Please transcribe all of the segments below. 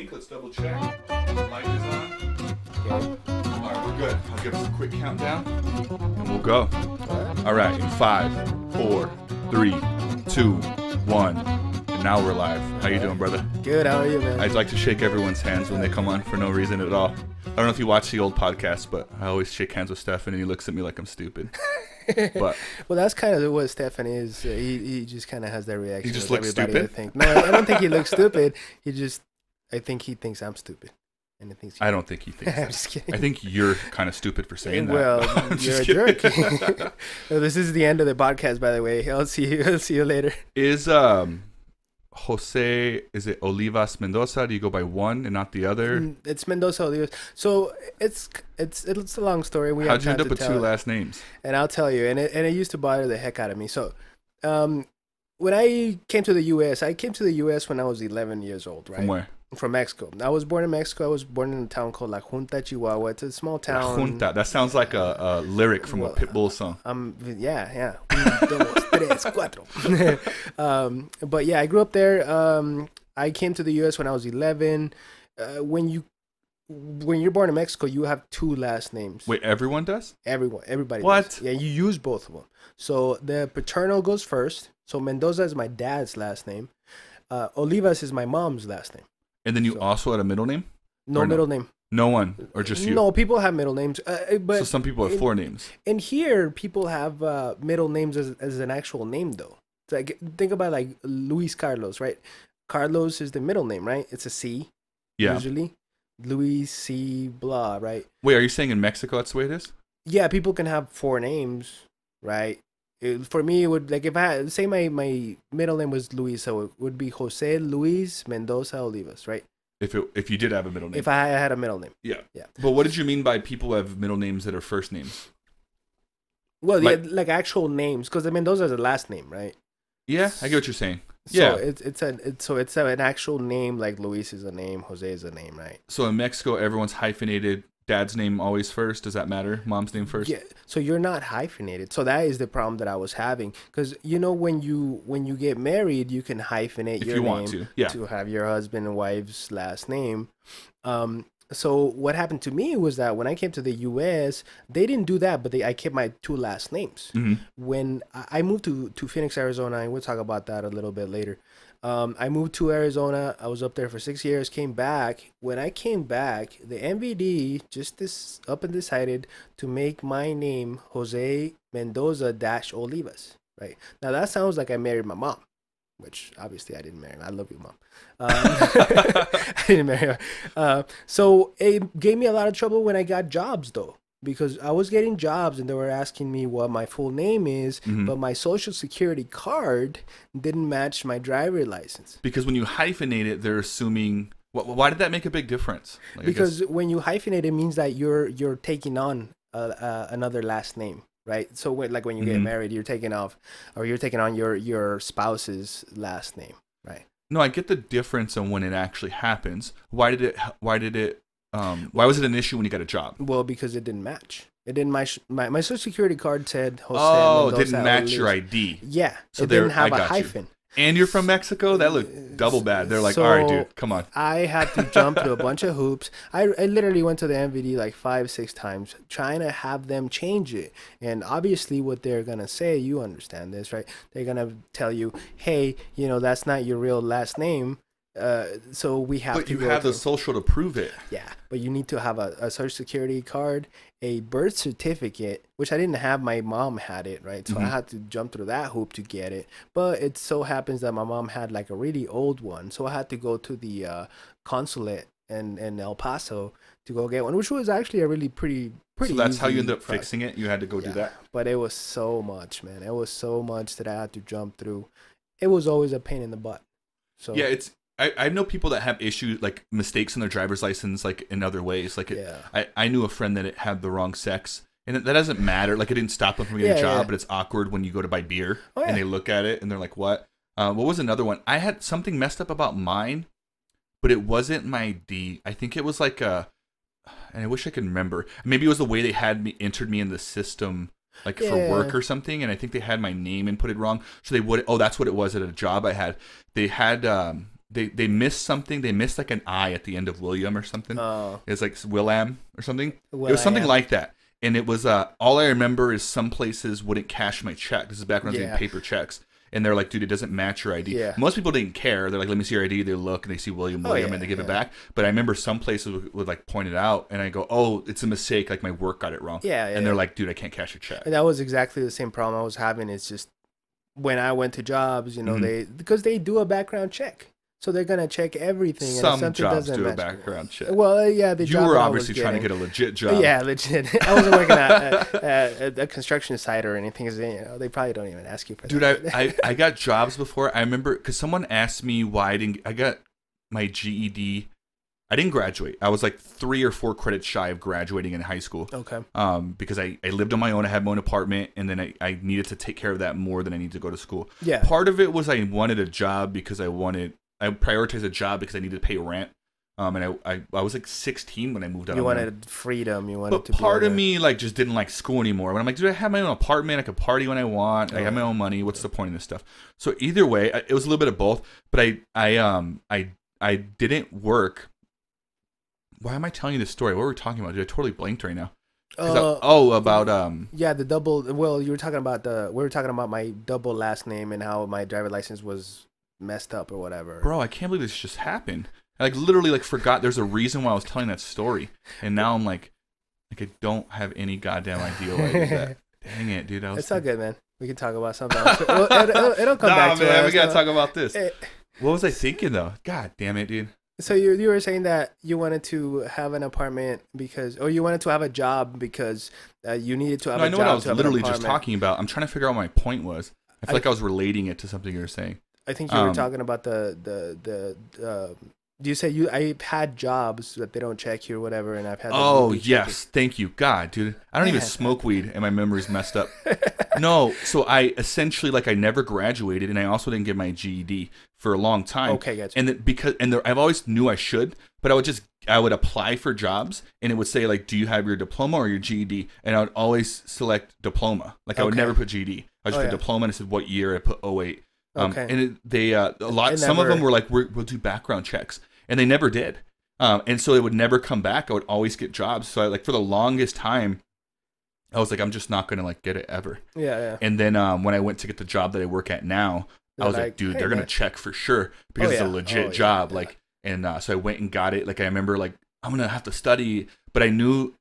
sync. Let's double check. Mic is on. All right, we're good. I'll give us a quick countdown, and we'll go. All right, in five, four, three, two, one, and now we're live. How you doing, brother? Good. How are you, man? I'd like to shake everyone's hands when they come on for no reason at all. I don't know if you watch the old podcast, but I always shake hands with Stefan, and he looks at me like I'm stupid. But well, that's kind of what Stefan is. Uh, he he just kind of has that reaction. He just looks everybody, stupid? I think. No, I don't think he looks stupid. He just, I think he thinks I'm stupid, and he thinks. I don't think he thinks I'm just kidding. I think you're kind of stupid for saying that. well, you're a jerk. Well, this is the end of the podcast, by the way. I'll see you. I'll see you later. Is um Jose is it Olivas Mendoza? Do you go by one and not the other? Mm, It's Mendoza Olivas. So it's it's it's a long story. We How'd you end up with two it. last names? and I'll tell you, and it, and it used to bother the heck out of me. So, um, when I came to the U.S., I came to the U.S. when I was 11 years old, right? From where? From Mexico. I was born in Mexico. I was born in a town called La Junta, Chihuahua. It's a small town. La. Junta. That sounds like a, a lyric from Well, a Pitbull song. Um, yeah, yeah. Dos, tres, cuatro. um, but yeah, I grew up there. Um, I came to the U.S. when I was 11. Uh, when you when you're born in Mexico, you have two last names. Wait, everyone does? Everyone, everybody. What? does. Yeah, you use both of them. So the paternal goes first. So Mendoza is my dad's last name. Uh, Olivas is my mom's last name. And then you So- also had a middle name? No no? middle name. No one, or just you? No, people have middle names. Uh, but so some people have in- four names. And here, people have uh, middle names as, as an actual name, though. It's like think about like Luis Carlos, right? Carlos is the middle name, right? It's a C Yeah. usually. Luis C. Blah, right? Wait, are you saying in Mexico that's the way it is? yeah, people can have four names, right? It, for me, it would like if I say my my middle name was Luis, so it would be Jose Luis Mendoza Olivas, right? If it, if you did have a middle name. If I had a middle name. yeah. Yeah. But what did you mean by people have middle names that are first names? Well, Like- yeah, like actual names, because the Mendoza is a last name, right? Yeah, I get what you're saying. So Yeah. it's it's an it's so it's an actual name like Luis is a name, Jose is a name, right? So in Mexico, everyone's hyphenated. Dad's name always first. Does that matter? Mom's name first. Yeah. So you're not hyphenated. So that is the problem that I was having because you know when you when you get married, you can hyphenate If your you name want to, yeah. to have your husband and wife's last name. Um. So what happened to me was that when I came to the U.S., they didn't do that, but they I kept my two last names. hmm when I I moved to, to Phoenix, Arizona, and we'll talk about that a little bit later. Um, I moved to Arizona. I was up there for six years. Came back. When I came back, the MVD just this up and decided to make my name Jose Mendoza Dash Olivas. Right now, that sounds like I married my mom, which obviously I didn't marry. I love you, mom. Um, I didn't marry her. Uh, so it gave me a lot of trouble when I got jobs, though because I was getting jobs and they were asking me what my full name is, Mhm. but my social security card didn't match my driver license. Because when you hyphenate it, they're assuming. Why did that make a big difference? Like, I guess- Because when you hyphenate, it means that you're you're taking on uh, uh, another last name, right? So when, like when you get Mhm. married, you're taking off, or you're taking on your your spouse's last name, right? no, I get the difference on when it actually happens. Why did it? Why did it? Um, why was it an issue when you got a job? Well, because it didn't match. It didn't match. My my social security card said Jose. oh, it Mendoza didn't match your ID. Yeah, So it didn't have I a got you. hyphen. And you're from Mexico. That looked double bad. They're like, all right, dude, come on. I had to jump through a bunch of hoops. I, I literally went to the MVD like five, six times trying to have them change it. And obviously, what they're going to say, you understand this, right? They're going to tell you, hey, you know, that's not your real last name. Uh, so we have But to you have the social to prove it. yeah, but you need to have a, a social security card, a birth certificate, which I didn't have. My mom had it, right? So I Mhm. had to jump through that hoop to get it. But it so happens that my mom had like a really old one, so I had to go to the uh, consulate in, in El Paso to go get one, which was actually a really pretty pretty. so that's how you ended up process. fixing it. You had to go do that. But it was so much, man. It was so much that I had to jump through. It was always a pain in the butt. So Yeah, it's. I, I know people that have issues like mistakes in their driver's license, like in other ways. Like it, yeah. I, I knew a friend that it had the wrong sex, and it, that doesn't matter. Like it didn't stop them from getting Yeah, a job, yeah. but it's awkward when you go to buy beer Oh, and they look at it and they're like, "What?" Uh, what was another one? I had something messed up about mine, but it wasn't my D. I think it was like a, and I wish I could remember. Maybe it was the way they had me entered me in the system. Like for work or something, and I think they had my name inputted wrong. So they would. Oh, that's what it was at a job I had. They had um, they they missed something. They missed like an I at the end of William or something. Oh, It's like Willam or something. it was something like that. And it was uh all I remember is some places wouldn't cash my check. This is back when I was Yeah. getting paper checks. And they're like, dude, it doesn't match your ID. Yeah. Most people didn't care. They're like, let me see your ID. They look and they see William Oh, William yeah, and they give it back. But I remember some places would, would like point it out and I go, oh, it's a mistake. Like my work got it wrong. Yeah, yeah, And they're like, dude, I can't cash your check. and that was exactly the same problem I was having. It's just when I went to jobs, you know, Mhm. they because they do a background check, so they're gonna check everything. and Some something jobs doesn't do a match- background check. Well, yeah, the you job were obviously trying to get a legit job. Yeah, legit. I wasn't working at a, a, a construction site or anything. 'cause, You know, they probably don't even ask you for Dude, that. I, I, I got jobs before. I remember because someone asked me why I didn't. I got my GED. I didn't graduate. I was like three or four credits shy of graduating in high school. okay. Um, because I, I lived on my own. I had my own apartment, and then I, I needed to take care of that more than I needed to go to school. Yeah. Part of it was I wanted a job because I wanted. I prioritized a job because I needed to pay rent. Um, and I, I, I was like 16 when I moved out. You wanted freedom. You wanted But to. be part of me like just didn't like school anymore. When I'm like, dude, I have my own apartment. I could party when I want. I have my own money. What's the point of this stuff? So either way, I- it was a little bit of both. But I, I, um, I, I didn't work. Why am I telling you this story? What were we talking about? Dude, I totally blanked right now. 'Cause I- Uh, oh, about um. Yeah, the double. Well, you were talking about the. We were talking about my double last name and how my driver license was messed up or whatever. Bro, I can't believe this just happened. I like literally like forgot there's a reason why I was telling that story, and now I'm like, like I don't have any goddamn idea why I did that. Dang it, dude! I was. It's all good, man. We can talk about something else. It'll, it'll, it'll come Nah, back to man, us. we gotta talk about this. eh, What was I thinking though? God damn it, dude. So you you were saying that you wanted to have an apartment because, or you wanted to have a job because uh, you needed to have No, a I know job what I was to have an literally just talking about. I'm trying to figure out what my point was. I feel I- like I was relating it to something you were saying. I think you were um, talking about the the the. Uh, do you say you? I've had jobs that they don't check you or whatever, and I've had. Oh yes, thank you, God, dude. I don't even smoke weed, and my memory's messed up. no, so I essentially like I never graduated, and I also didn't get my GED for a long time. Okay, gotcha. And because and there, I've always knew I should, but I would just I would apply for jobs, and it would say like, "Do you have your diploma or your GED?" And I would always select diploma. Like I would never put GED. I just Oh, put yeah. diploma, and it said what year. I put 08. Um, Okay. And it, they uh, a lot. It some of them were like, We're, "We'll do background checks," and they never did. Um, and so it would never come back. I would always get jobs. So I, like for the longest time, I was like, I'm just not gonna like get it ever. yeah, yeah. And then um, when I went to get the job that I work at now, I They're was like, like, dude, "Hey, they're gonna check for sure because it's yeah. a legit Oh, job. yeah. Like, and uh, so I went and got it. Like I remember, like I'm gonna have to study, but I knew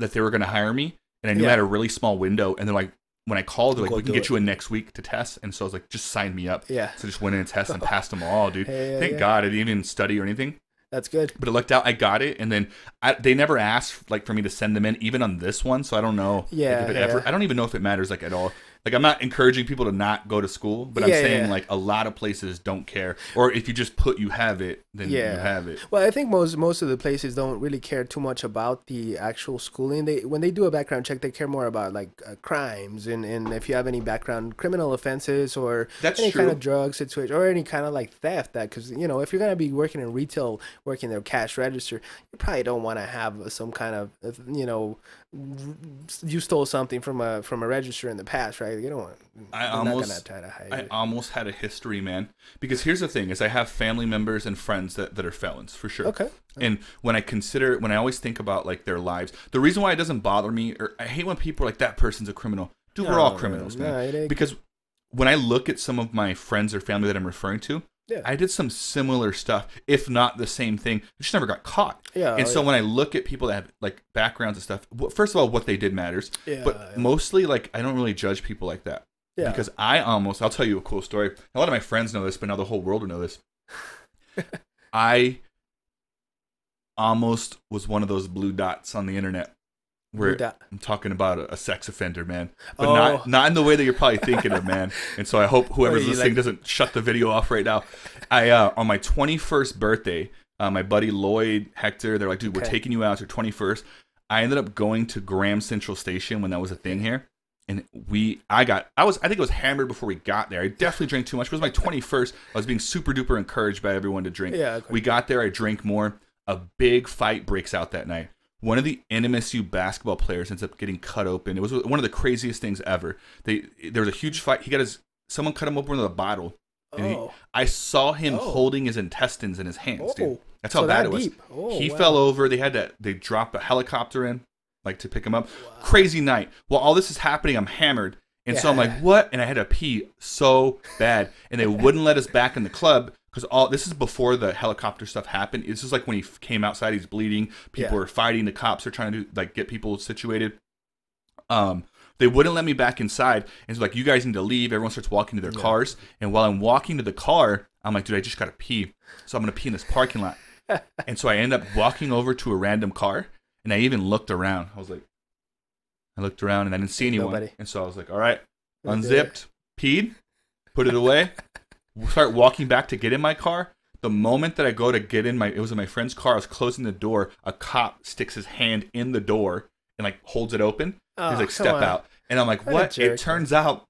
that they were gonna hire me, and I knew. I had a really small window. And they're like, when I called, they're like, we can get it. you in next week to test. And so I was like, just sign me up. Yeah, So I just went in and tested and passed them all, dude. Hey, Thank yeah. God I didn't even study or anything. that's good. But it looked out. I got it, and then I, they never asked like for me to send them in, even on this one. So I don't know. like, Yeah, if it yeah. ever. I don't even know if it matters like at all. Like I'm not encouraging people to not go to school, but I'm Yeah, saying yeah. like a lot of places don't care. Or if you just put you have it, then Yeah. you have it. Well, I think most most of the places don't really care too much about the actual schooling. They when they do a background check, they care more about like uh, crimes and, and if you have any background criminal offenses or That's any true. kind of drug situation or any kind of like theft. That because you know if you're gonna be working in retail, working their cash register, you probably don't want to have some kind of you know you stole something from a from a register in the past, right? You don't want. I almost- not gonna try to hide I it. almost had a history, man. Because here's the thing: is I have family members and friends that, that are felons for sure. Okay. And when I consider, when I always think about like their lives, the reason why it doesn't bother me, or I hate when people are like that person's a criminal. Dude, we're all criminals, no, man. ain't- Because when I look at some of my friends or family that I'm referring to, Yeah. I did some similar stuff, if not the same thing. I just never got caught. Yeah, And so yeah. when I look at people that have like backgrounds and stuff, first of all, what they did matters. Yeah, but yeah. mostly, like, I don't really judge people like that. Yeah. Because I almost, I'll tell you a cool story. A lot of my friends know this, but now the whole world will know this. I almost was one of those blue dots on the internet dot. I'm talking about a, a sex offender, man, but Oh. not not in the way that you're probably thinking of, man. And so I hope whoever's listening like- doesn't shut the video off right now. I uh, on my 21st birthday, uh, my buddy Lloyd Hector, they're like, dude, we're taking you out. It's your 21st. I ended up going to Graham Central Station when that was a thing here. And we, I got, I was, I think it was hammered before we got there. I definitely drank too much. It was my 21st. I was being super duper encouraged by everyone to drink. Yeah, okay. We got there. I drank more. A big fight breaks out that night. One of the NMSU basketball players ends up getting cut open. It was one of the craziest things ever. They there was a huge fight. He got his someone cut him open with a bottle, And he, Oh. I saw him Oh. holding his intestines in his hands, dude. Oh. That's how So bad that it was. Oh, he wow. fell over. They had to they drop a helicopter in, like to pick him up. Crazy night. While all this is happening, I'm hammered. And so I'm like, what? And I had to pee so bad. And they wouldn't let us back in the club because all this is before the helicopter stuff happened. This is like when he came outside, he's bleeding. People Yeah. were fighting. The cops are trying to like get people situated. Um, they wouldn't let me back inside. And it's like, you guys need to leave. Everyone starts walking to their cars. And while I'm walking to the car, I'm like, dude, I just got to pee. So I'm going to pee in this parking lot. and so I end up walking over to a random car. And I even looked around. I was like, I looked around and I didn't see anyone. Nobody. And so I was like, all right, unzipped, peed, put it away, start walking back to get in my car. The moment that I go to get in my, it was in my friend's car. I was closing the door. A cop sticks his hand in the door and like holds it open. Oh, He's like, step on. out. And I'm like, What what? jerk, It turns out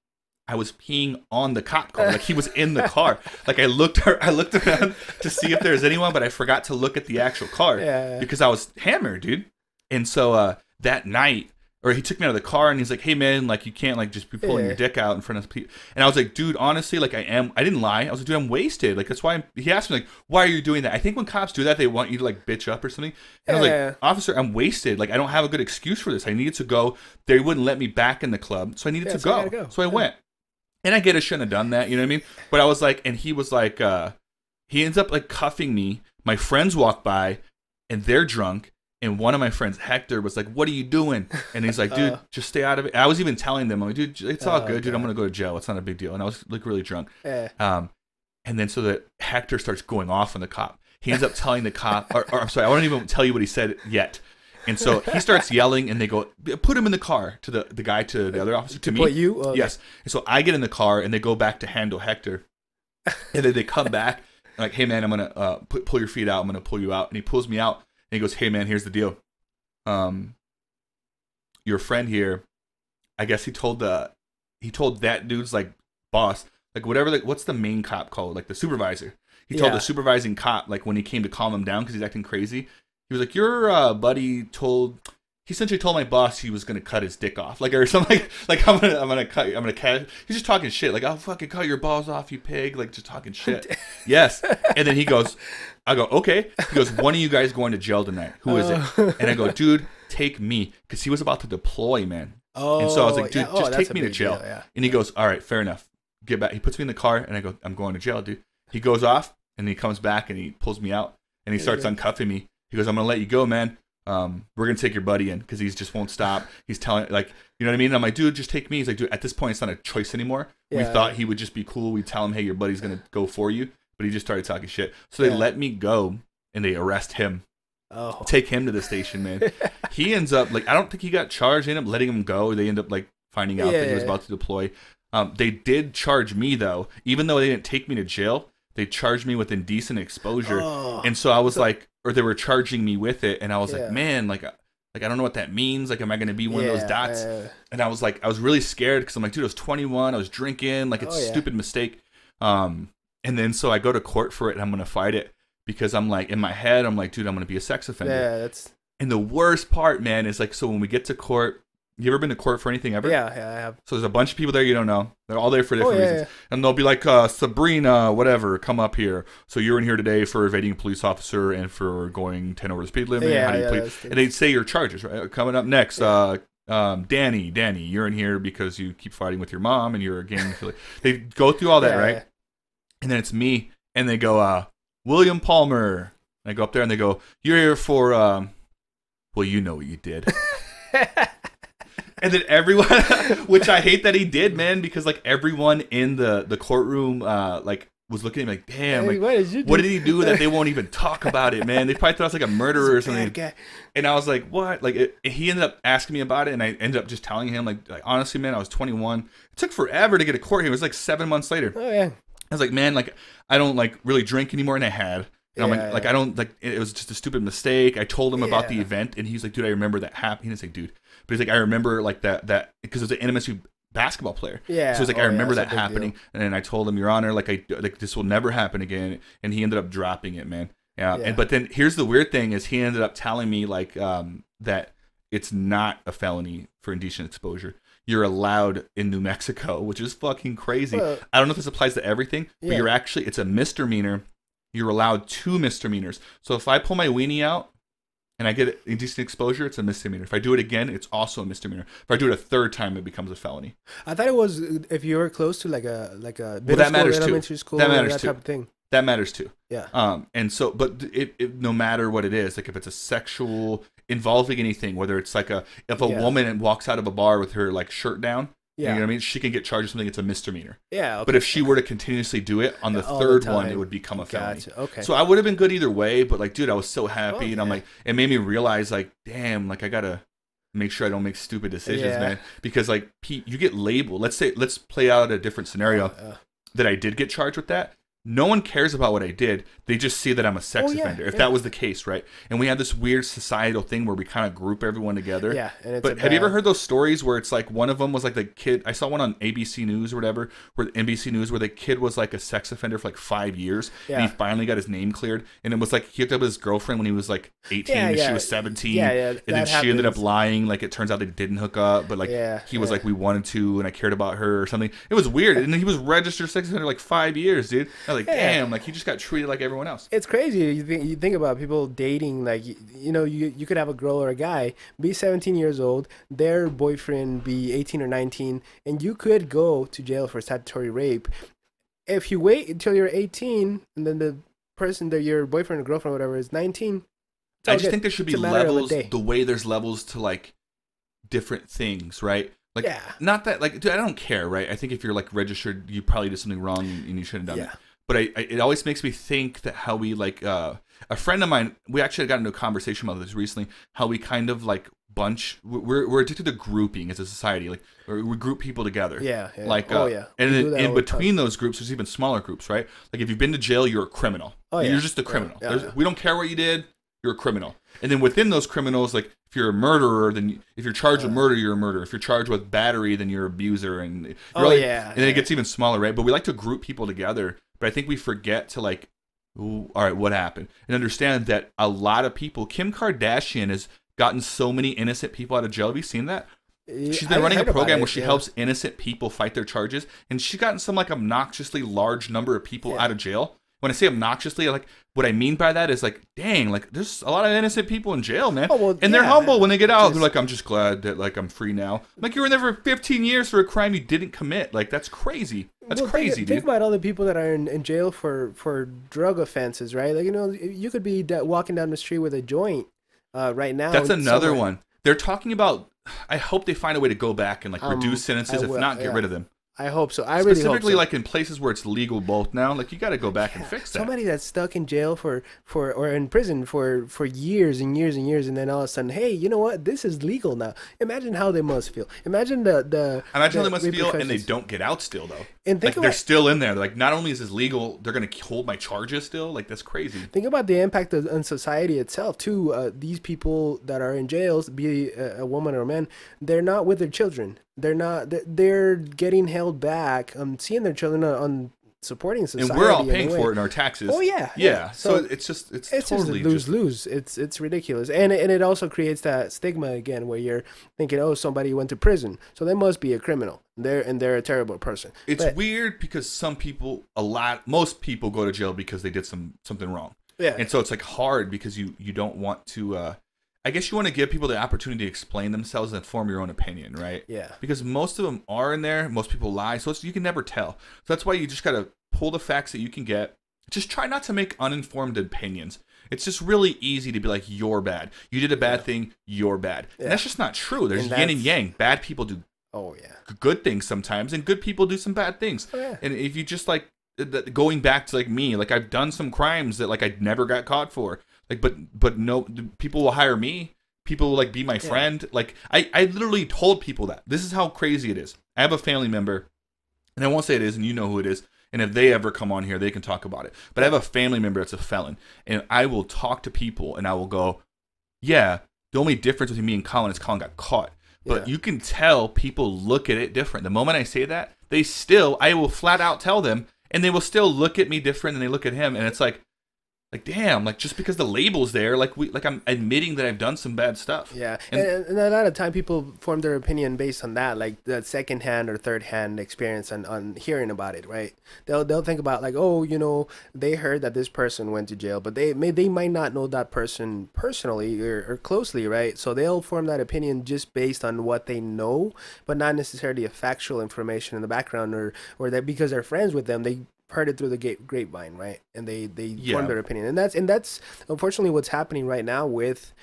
I was peeing on the cop car. Like he was in the car. Like I looked, I looked around to see if there was anyone, but I forgot to look at the actual car Yeah. because I was hammered, dude. And so uh, that night, or he took me out of the car and he's like, "Hey man, like you can't like just be pulling Yeah. your dick out in front of people." And I was like, "Dude, honestly, like I am. I didn't lie. I was like, dude, I'm wasted. Like that's why I'm." He asked me like, "Why are you doing that?" I think when cops do that, they want you to like bitch up or something. And I was like, "Officer, I'm wasted. Like I don't have a good excuse for this. I needed to go. They wouldn't let me back in the club, so I needed Yeah, to so go. go. So I Yeah. went. And I get I shouldn't have done that. You know what I mean? But I was like, and he was like, uh, he ends up like cuffing me. My friends walk by, and they're drunk. And one of my friends, Hector, was like, "What are you doing?" And he's like, "Dude, Uh. just stay out of it." I was even telling them, "I'm like, dude, it's all Oh, good, dude. I'm gonna go to jail. It's not a big deal." And I was like really drunk. Yeah. Um, and then so that Hector starts going off on the cop. He ends up telling the cop, or, or I'm sorry, I won't even tell you what he said yet. And so he starts yelling, and they go, "Put him in the car." To the the guy, to the other officer, to me. What you? Okay. Yes. And so I get in the car, and they go back to handle Hector, and then they come back, like, "Hey man, I'm gonna uh, put, pull your feet out. I'm gonna pull you out." And he pulls me out, he goes, "Hey man, here's the deal. Um, your friend here, I guess he told the he told that dude's like boss, like whatever, like what's the main cop called, like the supervisor. He told Yeah. the supervising cop, like when he came to calm him down because he's acting crazy. He was like, "Your uh, buddy told." He essentially told my boss he was gonna cut his dick off, like or something like, like I'm gonna I'm gonna cut I'm gonna cut. He's just talking shit, like I'll fucking cut your balls off, you pig, like just talking shit. yes, and then he goes, I go okay. He goes, one of you guys going to jail tonight? Who is Oh. it? And I go, dude, take me, because he was about to deploy, man. Oh. And so I was like, dude, yeah. Oh, just that's take me to jail. deal, yeah. And he goes, all right, fair enough. Get back. He puts me in the car, and I go, I'm going to jail, dude. He goes off, and he comes back, and he pulls me out, and he starts uncuffing me. He goes, I'm gonna let you go, man. Um, we're gonna take your buddy in because he just won't stop. He's telling, like, you know what I mean? And I'm like, dude, just take me. He's like, dude, at this point, it's not a choice anymore. We thought he would just be cool. We'd tell him, hey, your buddy's gonna go for you, but he just started talking shit. So they Yeah. let me go, and they arrest him Oh. take him to the station, man. he ends up like I don't think he got charged. They end up letting him go. They end up like finding out that he was Yeah. about to deploy. Um, they did charge me though, even though they didn't take me to jail. They charged me with indecent exposure, Oh. and so I was like, or they were charging me with it, and I was Yeah. like, man, like. Like I don't know what that means. Like, am I gonna be one of those dots? uh, and I was like, I was really scared because I'm like, dude, I was 21, I was drinking, like it's Oh, a yeah. stupid mistake. Um, and then so I go to court for it, and I'm gonna fight it because I'm like, in my head, I'm like, dude, I'm gonna be a sex offender. yeah, that's And the worst part, man, is like, so when we get to court, you ever been to court for anything ever? yeah, yeah. I have. So there's a bunch of people there you don't know. They're all there for Oh different yeah, reasons. And they'll be like, uh, Sabrina, whatever, come up here. So you're in here today for evading a police officer and for going 10 over the speed limit. Yeah, How do you yeah, plead? And they'd say your charges, right? Coming up next, uh, um, Danny, Danny, you're in here because you keep fighting with your mom and you're a gang affiliate. they go through all that, Yeah, right? yeah. And then it's me, and they go, uh, William Palmer. And I go up there and they go, You're here for, um, well, you know what you did. and then everyone, which I hate that he did, man, because like everyone in the the courtroom, uh, like was looking at me like, damn, Hey, like, what did what did he do that they won't even talk about it, man? They probably thought I was like a murderer or something. Guy. And I was like, what? Like, it, he ended up asking me about it, and I ended up just telling him, like, like honestly, man, I was 21. It took forever to get a court here. It was like seven months later. Oh yeah. I was like, man, like, I don't like really drink anymore, and I had. And I'm Yeah, like, like. I don't like. It was just a stupid mistake. I told him about the event, and he's like, dude, I remember that happened. He didn't say, dude, but he's like, I remember like that that because it was an NMSU basketball player. Yeah. So he's like, Oh, I remember that's that happening, deal. and then I told him, Your Honor, like I like this will never happen again, and he ended up dropping it, man. Yeah. Yeah. And but then here's the weird thing is he ended up telling me like um that it's not a felony for indecent exposure. you're allowed in New Mexico, which is fucking crazy. Well- I don't know if this applies to everything, but you're actually it's a misdemeanor. You're allowed two misdemeanors. So if I pull my weenie out and I get indecent exposure, it's a misdemeanor. If I do it again, it's also a misdemeanor. If I do it a third time, it becomes a felony. I thought it was if you were close to like a like a middle that school, matters too. school, That matters that too. type of thing. That matters too. Yeah. Um, and so, but it, it no matter what it is, like if it's a sexual involving anything, whether it's like a if a Yeah. woman walks out of a bar with her like shirt down, you know Yeah. what I mean, she can get charged with something. It's a misdemeanor. Yeah. Okay. But if she were to continuously do it on the All the third one, it would become a felony. Gotcha. Okay. So I would have been good either way, but like, dude, I was so happy, Oh, and I'm yeah. like, it made me realize, like, damn, like I gotta make sure I don't make stupid decisions, Yeah. man, because like, Pete, you get labeled. Let's say, let's play out a different scenario Uh, that I did get charged with that. No one cares about what I did. They just see that I'm a sex Oh, yeah, offender. If yeah. that was the case, right? And we had this weird societal thing where we kind of group everyone together. yeah. And But have you ever heard those stories where it's like one of them was like the kid? I saw one on ABC News or whatever, where NBC News, where the kid was like a sex offender for like five years, and Yeah. he finally got his name cleared. And it was like he hooked up with his girlfriend when he was like eighteen, Yeah, and she was seventeen. Yeah, yeah, And then that she ended up lying. Like it turns out they didn't hook up, but like he was like we wanted to, and I cared about her or something. It was weird, and then he was registered sex offender like five years, dude. I was like, Yeah. damn, like he just got treated like everyone else. it's crazy. You think you think about people dating, like you, you know, you you could have a girl or a guy be 17 years old, their boyfriend be 18 or 19, and you could go to jail for statutory rape. If you wait until you're 18, and then the person that your boyfriend or girlfriend or whatever is 19, I just good. think there should be It's a matter of a levels the way there's levels to like different things, right? Like Yeah. not that like dude, I don't care, right? I think if you're like registered, you probably did something wrong and you shouldn't have done Yeah. it. But I, I it always makes me think that how we like uh a friend of mine, we actually got into a conversation about this recently, how we kind of like bunch we're we're addicted to grouping as a society. Like we group people together. Yeah, yeah. Like Oh, uh, yeah. and then in between those groups there's even smaller groups, right? Like if you've been to jail, you're a criminal. Oh, You're just a Yeah, criminal. yeah, yeah. We don't care what you did. You're a criminal. And then within those criminals, like if you're a murderer, then if you're charged with murder, you're a murderer. If you're charged with battery, then you're an abuser. And Oh, like- yeah, and then yeah. it gets even smaller, right? But we like to group people together. But I think we forget to like, ooh, all right, what happened, and understand that a lot of people. Kim Kardashian has gotten so many innocent people out of jail. Have you seen that? She's been I running a program it, where she yeah. helps innocent people fight their charges, and she's gotten some like obnoxiously large number of people Yeah. out of jail. When I say obnoxiously, like what I mean by that is like, dang, like there's a lot of innocent people in jail, man, Oh, well, and they're yeah. humble when they get out. Just- they're like, I'm just glad that like I'm free now. Like you were in there for 15 years for a crime you didn't commit. Like that's crazy. That's Well, crazy, think, dude. Think about all the people that are in, in jail for for drug offenses, right? Like you know, you could be walking down the street with a joint uh, right now. That's another somewhere. one. They're talking about. I hope they find a way to go back and like Um, reduce sentences. I If will- not, get yeah. rid of them. I hope so. I really hope Specifically, so. like in places where it's legal both now. Like you got to go back and fix that. Somebody that's stuck in jail for, for or in prison for for years and years and years, and then all of a sudden, hey, you know what? This is legal now. Imagine how they must feel. Imagine the the. Imagine how the they must feel, and they don't get out still though. And think like they're still in there. Like, not only is this legal, they're gonna hold my charges still. Like that's crazy. Think about the impact of, on society itself too. Uh, these people that are in jails, be a, a woman or a man, they're not with their children. They're not. they're- They're getting held back. Um, seeing their children on, supporting And we're all paying for it in our taxes. Oh yeah, yeah. So, So, it's just it's, it's totally just lose just, lose. It's it's ridiculous, and it- and it also creates that stigma again, where you're thinking, oh, somebody went to prison, so they must be a criminal. They're and they're a terrible person. it's But- weird because some people, a lot, most people go to jail because they did some something wrong. yeah, and so it's like hard because you you don't want to uh i guess you want to give people the opportunity to explain themselves and form your own opinion right? Yeah, because most of them are in there most people lie so it's, you can never tell. So that's why you just gotta pull the facts that you can get. Just try not to make uninformed opinions. It's just really easy to be like you're bad. You did a bad thing you're bad. Yeah. and that's just not true. There's And yin and yang. Bad people do oh yeah, good things sometimes and good people do some bad things. Oh, yeah. and if you just like going back to like me like i've done some crimes that like i never got caught for like but but no people will hire me. People will like be my friend. Like i i literally told people that. This is how crazy it is. I have a family member and i won't say it is and you know who it is. And if they ever come on here they can talk about it. But i have a family member that's a felon and i will talk to people and i will go yeah the only difference between me and colin is colin got caught. But Yeah. you can tell people look at it different. The moment i say that they still i will flat out tell them and they will still look at me different than they look at him. And it's like like damn, like just because the label's there, like we like I'm admitting that I've done some bad stuff. Yeah, And- and, and a lot of time people form their opinion based on that, like the second hand or third hand experience on, on hearing about it, right? They'll they'll think about like, oh, you know, they heard that this person went to jail, but they may they might not know that person personally or, or closely, right? So they'll form that opinion just based on what they know, but not necessarily a factual information in the background or or that because they're friends with them, they heard it through the gate, grapevine, right? And they they Yeah. form their opinion, and that's and that's unfortunately what's happening right now with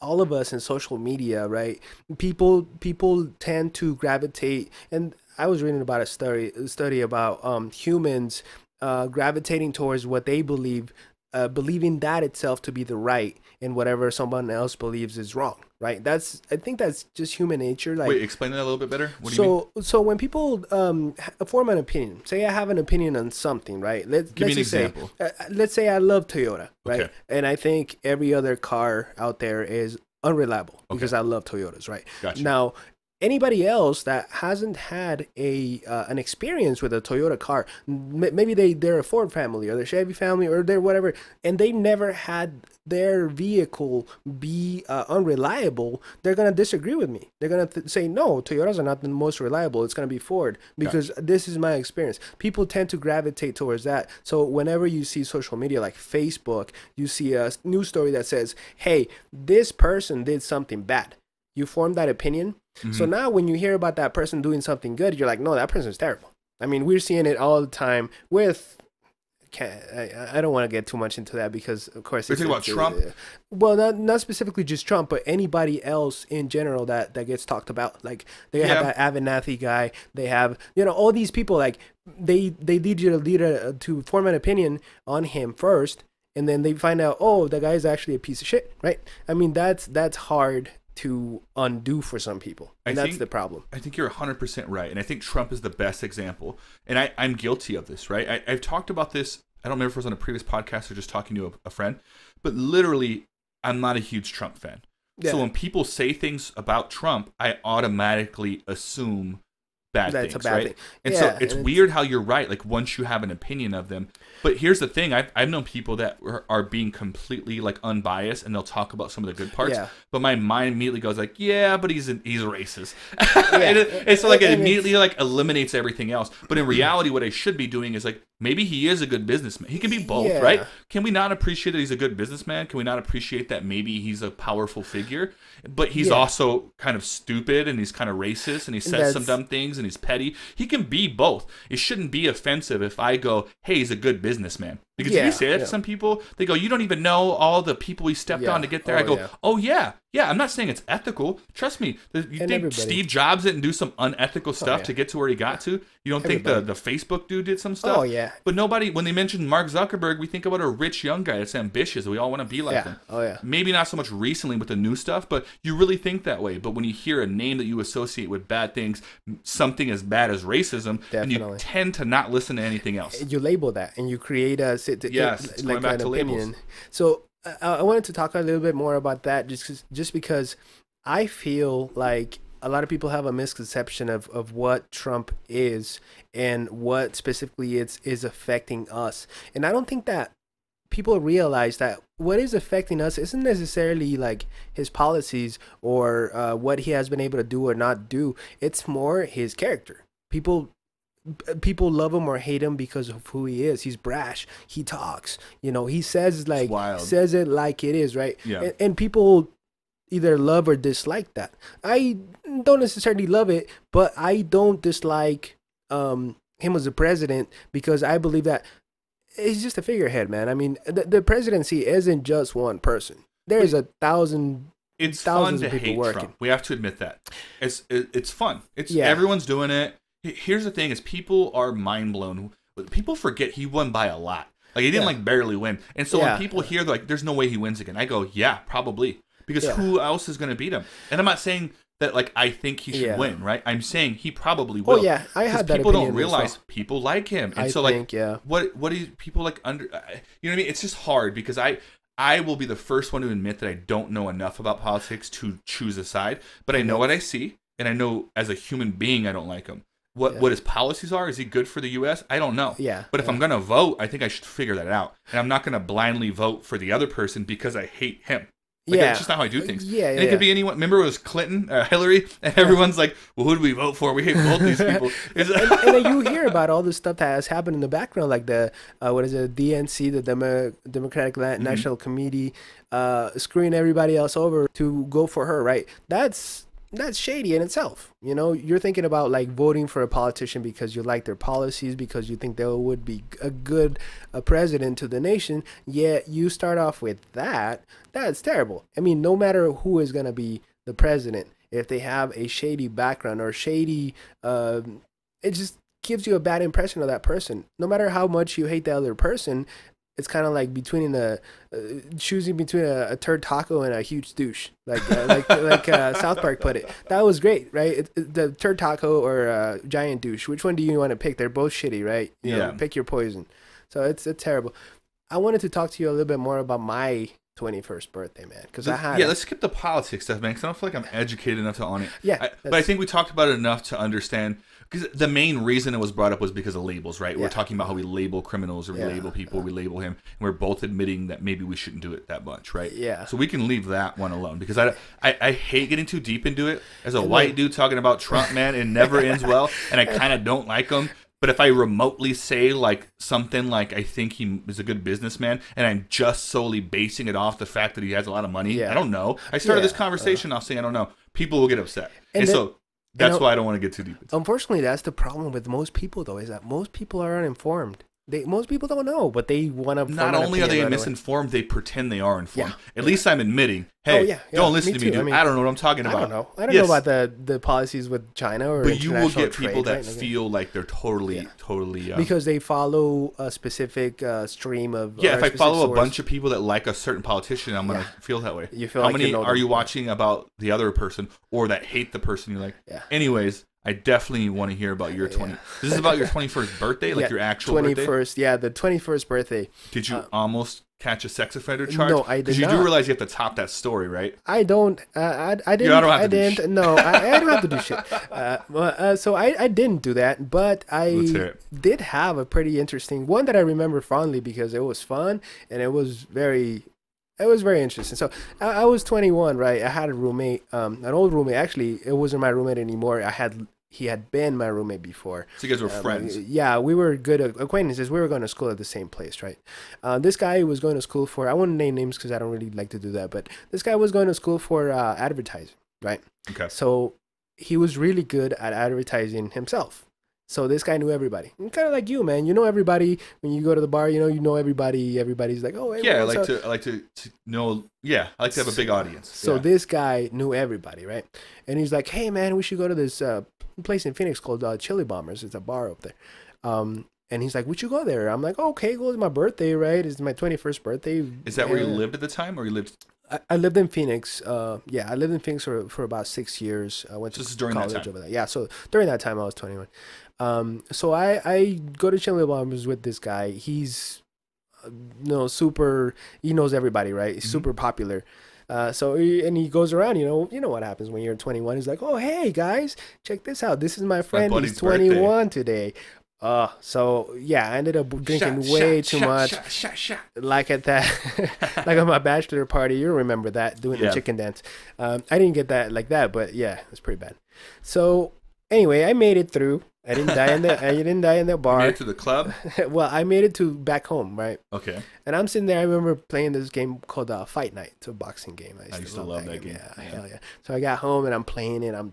all of us in social media, right? People people tend to gravitate, and I was reading about a study a study about um, humans uh, gravitating towards what they believe, uh, believing that itself to be the right, and whatever someone else believes is wrong, right? That's I think that's just human nature. Like Wait, explain that a little bit better. What do you mean? so, so when people um form an opinion, say I have an opinion on something, right? Let's Give let's an just say, uh, uh, let's say I love Toyota, right? Okay. And I think every other car out there is unreliable Okay. because I love Toyotas, right? Gotcha. Now, anybody else that hasn't had a uh, an experience with a Toyota car, m- maybe they they're a Ford family or they're Chevy family or they're whatever, and they never had their vehicle be uh, unreliable, they're gonna disagree with me. They're gonna th- say no, Toyotas are not the most reliable. It's gonna be Ford because this is my experience. People tend to gravitate towards that. So whenever you see social media like Facebook, you see a news story that says, "Hey, this person did something bad." You form that opinion. So now when you hear about that person doing something good, you're like, no, that person's terrible. I mean, we're seeing it all the time with. Can't, I, I don't want to get too much into that because, of course, it's- talking about Trump? uh, well, not not specifically just Trump, but anybody else in general that that gets talked about. Like they Yeah. have that Avenatti guy. They have you know all these people. Like they they lead you to lead a, to form an opinion on him first, and then they find out oh the guy is actually a piece of shit, right? I mean that's that's hard to undo for some people, I and that's think- the problem. I think you're 100% right. And I think Trump is the best example. And I, I'm guilty of this, right? I, I've talked about this. I don't remember if it was on a previous podcast or just talking to a, a friend, but literally, I'm not a huge Trump fan. So when people say things about Trump, I automatically assume bad That's a things, bad right? thing. And Yeah, so it's it's- weird how you're right. Like once you have an opinion of them, but here's the thing: I've I've known people that are, are being completely like unbiased, and they'll talk about some of the good parts. Yeah. But my mind immediately goes like, yeah, but he's he's racist, and, it, and so like it immediately like eliminates everything else. But in reality, what I should be doing is like maybe he is a good businessman. He can be both, Yeah. right? Can we not appreciate that he's a good businessman? Can we not appreciate that maybe he's a powerful figure, but he's Yeah. also kind of stupid and he's kind of racist and he says some dumb things and he's petty. He can be both. It shouldn't be offensive if I go, "Hey, he's a good businessman." Because if you say that yeah. to some people, they go, "You don't even know all the people he stepped Yeah. on to get there." Oh, I go, yeah. "Oh yeah, yeah." I'm not saying it's ethical. Trust me. You And think everybody- Oh, Steve Jobs didn't do some unethical oh, stuff yeah. to get to where he got to? You don't think the, the Facebook dude did some oh, stuff? Oh, yeah. But nobody, when they mention Mark Zuckerberg, we think about a rich young guy that's ambitious. We all want to be like Yeah. him. Oh, yeah. Maybe not so much recently with the new stuff, but you really think that way. But when you hear a name that you associate with bad things, something as bad as racism, and you tend to not listen to anything else. you label that and you create a sit- Yes, like it's going back an to opinion. labels. So I, I wanted to talk a little bit more about that just just because I feel like a lot of people have a misconception of, of what Trump is and what specifically it's is affecting us. And I don't think that people realize that what is affecting us isn't necessarily like his policies or uh, what he has been able to do or not do. It's more his character. People people love him or hate him because of who he is. He's brash. He talks. You know, he says like says it like it is, right? Yeah. And, and people either love or dislike that. I don't necessarily love it, but I don't dislike um him as a president because I believe that he's just a figurehead, man. I mean, the, the presidency isn't just one person. There's a thousand It's fun thousands to of people hate working. Trump. We have to admit that. It's it, it's fun. It's Yeah. everyone's doing it. Here's the thing: is people are mind blown. People forget he won by a lot. Like he didn't Yeah. like barely win. And so Yeah. when people hear like, "There's no way he wins again," I go, "Yeah, probably." Because Yeah. who else is going to beat him? And I'm not saying that like I think he should win, right? I'm saying he probably Oh will. yeah, I had that people don't realize well. people like him, and I so like think, yeah. what what do people like under uh, you know what I mean? It's just hard because I I will be the first one to admit that I don't know enough about politics to choose a side, but I know what I see, and I know as a human being I don't like him. What Yeah. what his policies are. Is he good for the U.S.? I don't know. Yeah, But if yeah. I'm gonna vote, I think I should figure that out, and I'm not gonna blindly vote for the other person because I hate him. Like, yeah, that's just not how I do things. Yeah, And yeah. it could be anyone. Remember, it was Clinton, uh, Hillary, and everyone's like, "Well, who do we vote for? We hate both these people." And, and then you hear about all this stuff that has happened in the background, like the uh, what is it, DNC, the Demo- Democratic Mm-hmm. National Committee, uh, screwing everybody else over to go for her. Right? That's that's shady in itself. You know, you're thinking about like voting for a politician because you like their policies, because you think they would be a good uh, president to the nation. Yet you start off with that. That's terrible. I mean, no matter who is gonna be the president, if they have a shady background or shady um, it just gives you a bad impression of that person. No matter how much you hate the other person, it's kind of like between a uh, choosing between a, a turd taco and a huge douche, like uh, like like uh, South Park put it. That was great, right? It, it- the turd taco or uh, giant douche. Which one do you want to pick? They're both shitty, right? You know, Yeah. pick your poison. So it's it's terrible. I wanted to talk to you a little bit more about my 21st birthday, man, because I had yeah, let's skip the politics stuff, man. Because I don't feel like I'm educated enough to on it. Yeah, I, but I think we talked about it enough to understand. Because the main reason it was brought up was because of labels, right? Yeah. We're talking about how we label criminals or we Yeah. label people, we label him, and we're both admitting that maybe we shouldn't do it that much, right? Yeah. So we can leave that one alone because I, I, I hate getting too deep into it. As a And white like- dude talking about Trump, man, it never ends well, and I kind of don't like him. But if I remotely say like something like I think he is a good businessman, and I'm just solely basing it off the fact that he has a lot of money, Yeah. I don't know. I started this conversation conversation off saying I don't know. People will get upset, and, And then- so that's why I don't want to get too deep. Into. Unfortunately, that's the problem with most people, though, is that most people are uninformed. They most people don't know, but they want to. Not only are they misinformed, they pretend they are informed. Yeah. At least I'm admitting, hey, Oh, yeah, yeah, don't listen me to me, too. I dude. I, don't know what I'm talking about. I don't know. I don't Yes. know about the the policies with China or. But you will get people that right? Feel like they're totally, Yeah. totally. Um, because they follow a specific uh, stream of. yeah, if I follow a bunch of people that like a certain politician, I'm gonna Yeah. feel that way. You feel How like you many know are them. you watching about the other person or that hate the person you like? Yeah. Anyways, I definitely want to hear about your 20. This is about your 21st birthday, like Yeah, your actual 21st, birthday. first, yeah, the twenty first birthday. Did you uh, almost catch a sex offender charge? no, I did Because you do realize you have to top that story, right? I don't. Uh, I I didn't. don't have I to do didn't. shit. No, I, I don't have to do shit. Uh, well, uh, so I I didn't do that, but I Let's hear it. did have a pretty interesting one that I remember fondly because it was fun and it was very. It was very interesting. So I, I was 21, right? I had a roommate, um, an old roommate. Actually, it wasn't my roommate anymore. I had he had been my roommate before. So you guys were Um, friends. Yeah, we were good acquaintances. We were going to school at the same place, right? Uh, this guy was going to school for, I won't name names because I don't really like to do that, but this guy was going to school for uh, advertising, right? Okay. So he was really good at advertising himself. So this guy knew everybody. Kind of like you, man. You know everybody. When you go to the bar, you know you know everybody. Everybody's like, oh, hey, Yeah, I like up?" to I like to, to know. Yeah, I like to have a big audience. So yeah. this guy knew everybody, right? And he's like, "Hey, man, we should go to this uh, place in Phoenix called uh, Chili Bombers. It's a bar up there." Um, and he's like, "We should go there." I'm like, "Okay, well, it's my birthday, right? It's my 21st birthday." is that where you lived at the time, or you lived? I, I lived in Phoenix. Uh, yeah, I lived in Phoenix for, for about six years. I went So to this is during that college time. over there. Yeah, so during that time I was 21. Um, so I I go to Chili Bombers with this guy. He's, uh, you know, super. He knows everybody, right? He's Mhm. super popular. Uh, so he, and he goes around, you know, you know what happens when you're 21. He's like, "Oh, hey guys, check this out. This is my friend. buddy's He's 21 today." Uh, so yeah, I ended up drinking Shot, way shot, too shot, much like at that like at my bachelor party you remember that doing Yeah. the chicken dance um, i didn't get that like that but yeah it was pretty bad so anyway i made it through i didn't die in the i didn't die in the You made bar. it to the club. well i made it to back home right? Okay. and i'm sitting there i remember playing this game called uh, fight night. It's a boxing game. I used, to, love, that game, Yeah, Yeah. hell yeah. So i got home and i'm playing it. I'm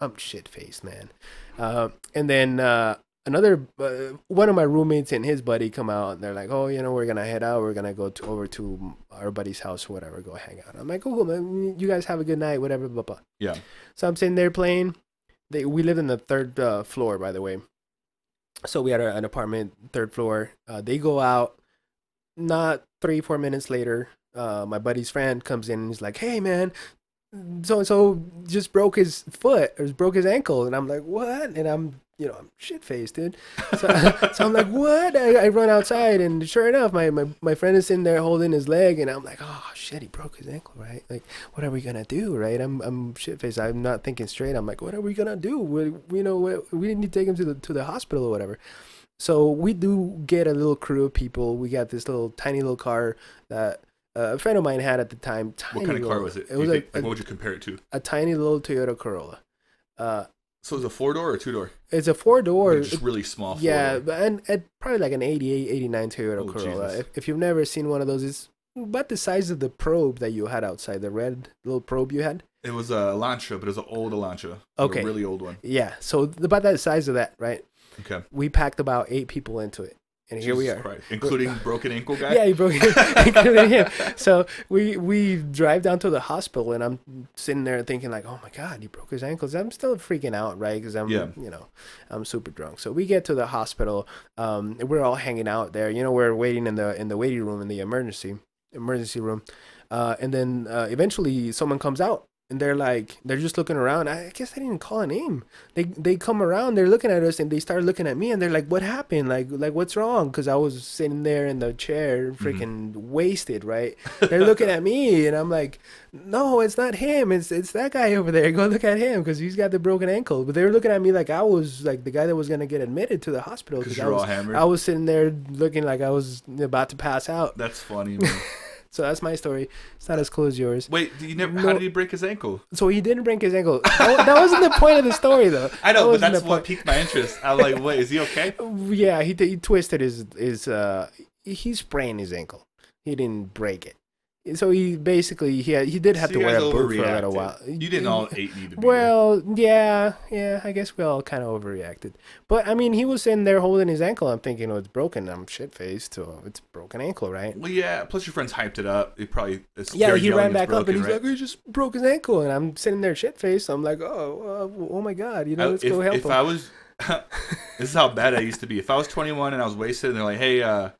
i'm shit faced man. Uh, and then uh, another uh, one of my roommates and his buddy come out and they're like oh you know we're gonna head out. We're gonna go to over to our buddy's house or whatever go hang out. I'm like oh cool man. You guys have a good night whatever blah blah. Yeah. so i'm sitting there playing they we live in the third uh, floor by the way. So we had a, an apartment third floor. Uh, they go out. Not three four minutes later uh, my buddy's friend comes in and he's like hey man so and so just broke his foot or broke his ankle. And i'm like what? And i'm you know, I'm shit faced, dude. So, so I'm like, what? I, I run outside, and sure enough, my, my my friend is sitting there holding his leg, and I'm like, oh shit, he broke his ankle, right? Like, what are we gonna do, right? I'm I'm shit faced. I'm not thinking straight. I'm like, what are we gonna do? We, we you know we, we need to take him to the to the hospital or whatever. So we do get a little crew of people. We got this little tiny little car that uh, a friend of mine had at the time. Tiny What kind of car was it? It was a, think- like, what would you compare it to? a, a tiny little Toyota Corolla. Uh, So it's a four door or two door? it's a four door. just really small. Yeah, but- and, and probably like an 88, 89 Toyota Oh, Corolla. If, if you've never seen one of those, it's about the size of the probe that you had outside, the red little probe you had. It was a Elantra, but it was an old Elantra. Okay. A really old one. Yeah, so about that size of that, right? Okay. We packed about eight people into it, and here we are. Christ. Including broken ankle guy? Yeah, he broke it, including him. So we we drive down to the hospital, and I'm sitting there thinking like, oh my god, he broke his ankles. I'm still freaking out, right? Because I'm, Yeah. you know, I'm super drunk. So we get to the hospital. Um, we're all hanging out there. You know, we're waiting in the in the waiting room in the emergency emergency room, uh, and then uh, eventually someone comes out. And they're like, they're just looking around. I guess I didn't call a name. They they come around. They're looking at us, and they start looking at me, and they're like, "What happened? Like like what's wrong?" Because I was sitting there in the chair, mm-hmm. freaking wasted, right? They're looking at me, and I'm like, "No, it's not him. It's it's that guy over there. Go look at him because he's got the broken ankle." But they were looking at me like I was like the guy that was gonna get admitted to the hospital Because I you're all was hammered. I was sitting there looking like I was about to pass out. That's funny, man. So that's my story. It's not as cool as yours. Wait, you never, how did he break his ankle? So he didn't break his ankle. That, that wasn't the point of the story, though. I know, That but that's what piqued my interest. I'm like, wait, is he okay? Yeah, he he twisted his his uh he sprained his ankle. He didn't break it. So he basically he had, he did have So to wear a boot for a little while. You didn't all eight need to be there. Well, yeah, yeah. I guess we all kind of overreacted. But I mean, he was sitting there holding his ankle. I'm thinking, oh, it's broken. I'm shit faced. So it's broken ankle, right? Well, yeah. Plus, your friends hyped it up. It probably it's Yeah, he ran back up and he's right? like, he just broke his ankle, and I'm sitting there shit faced. So I'm like, oh, uh, oh my god, you know, I- let's if, go help if him. I was, this is how bad I used to be. If I was 21 and I was wasted, and they're like, "Hey, uh,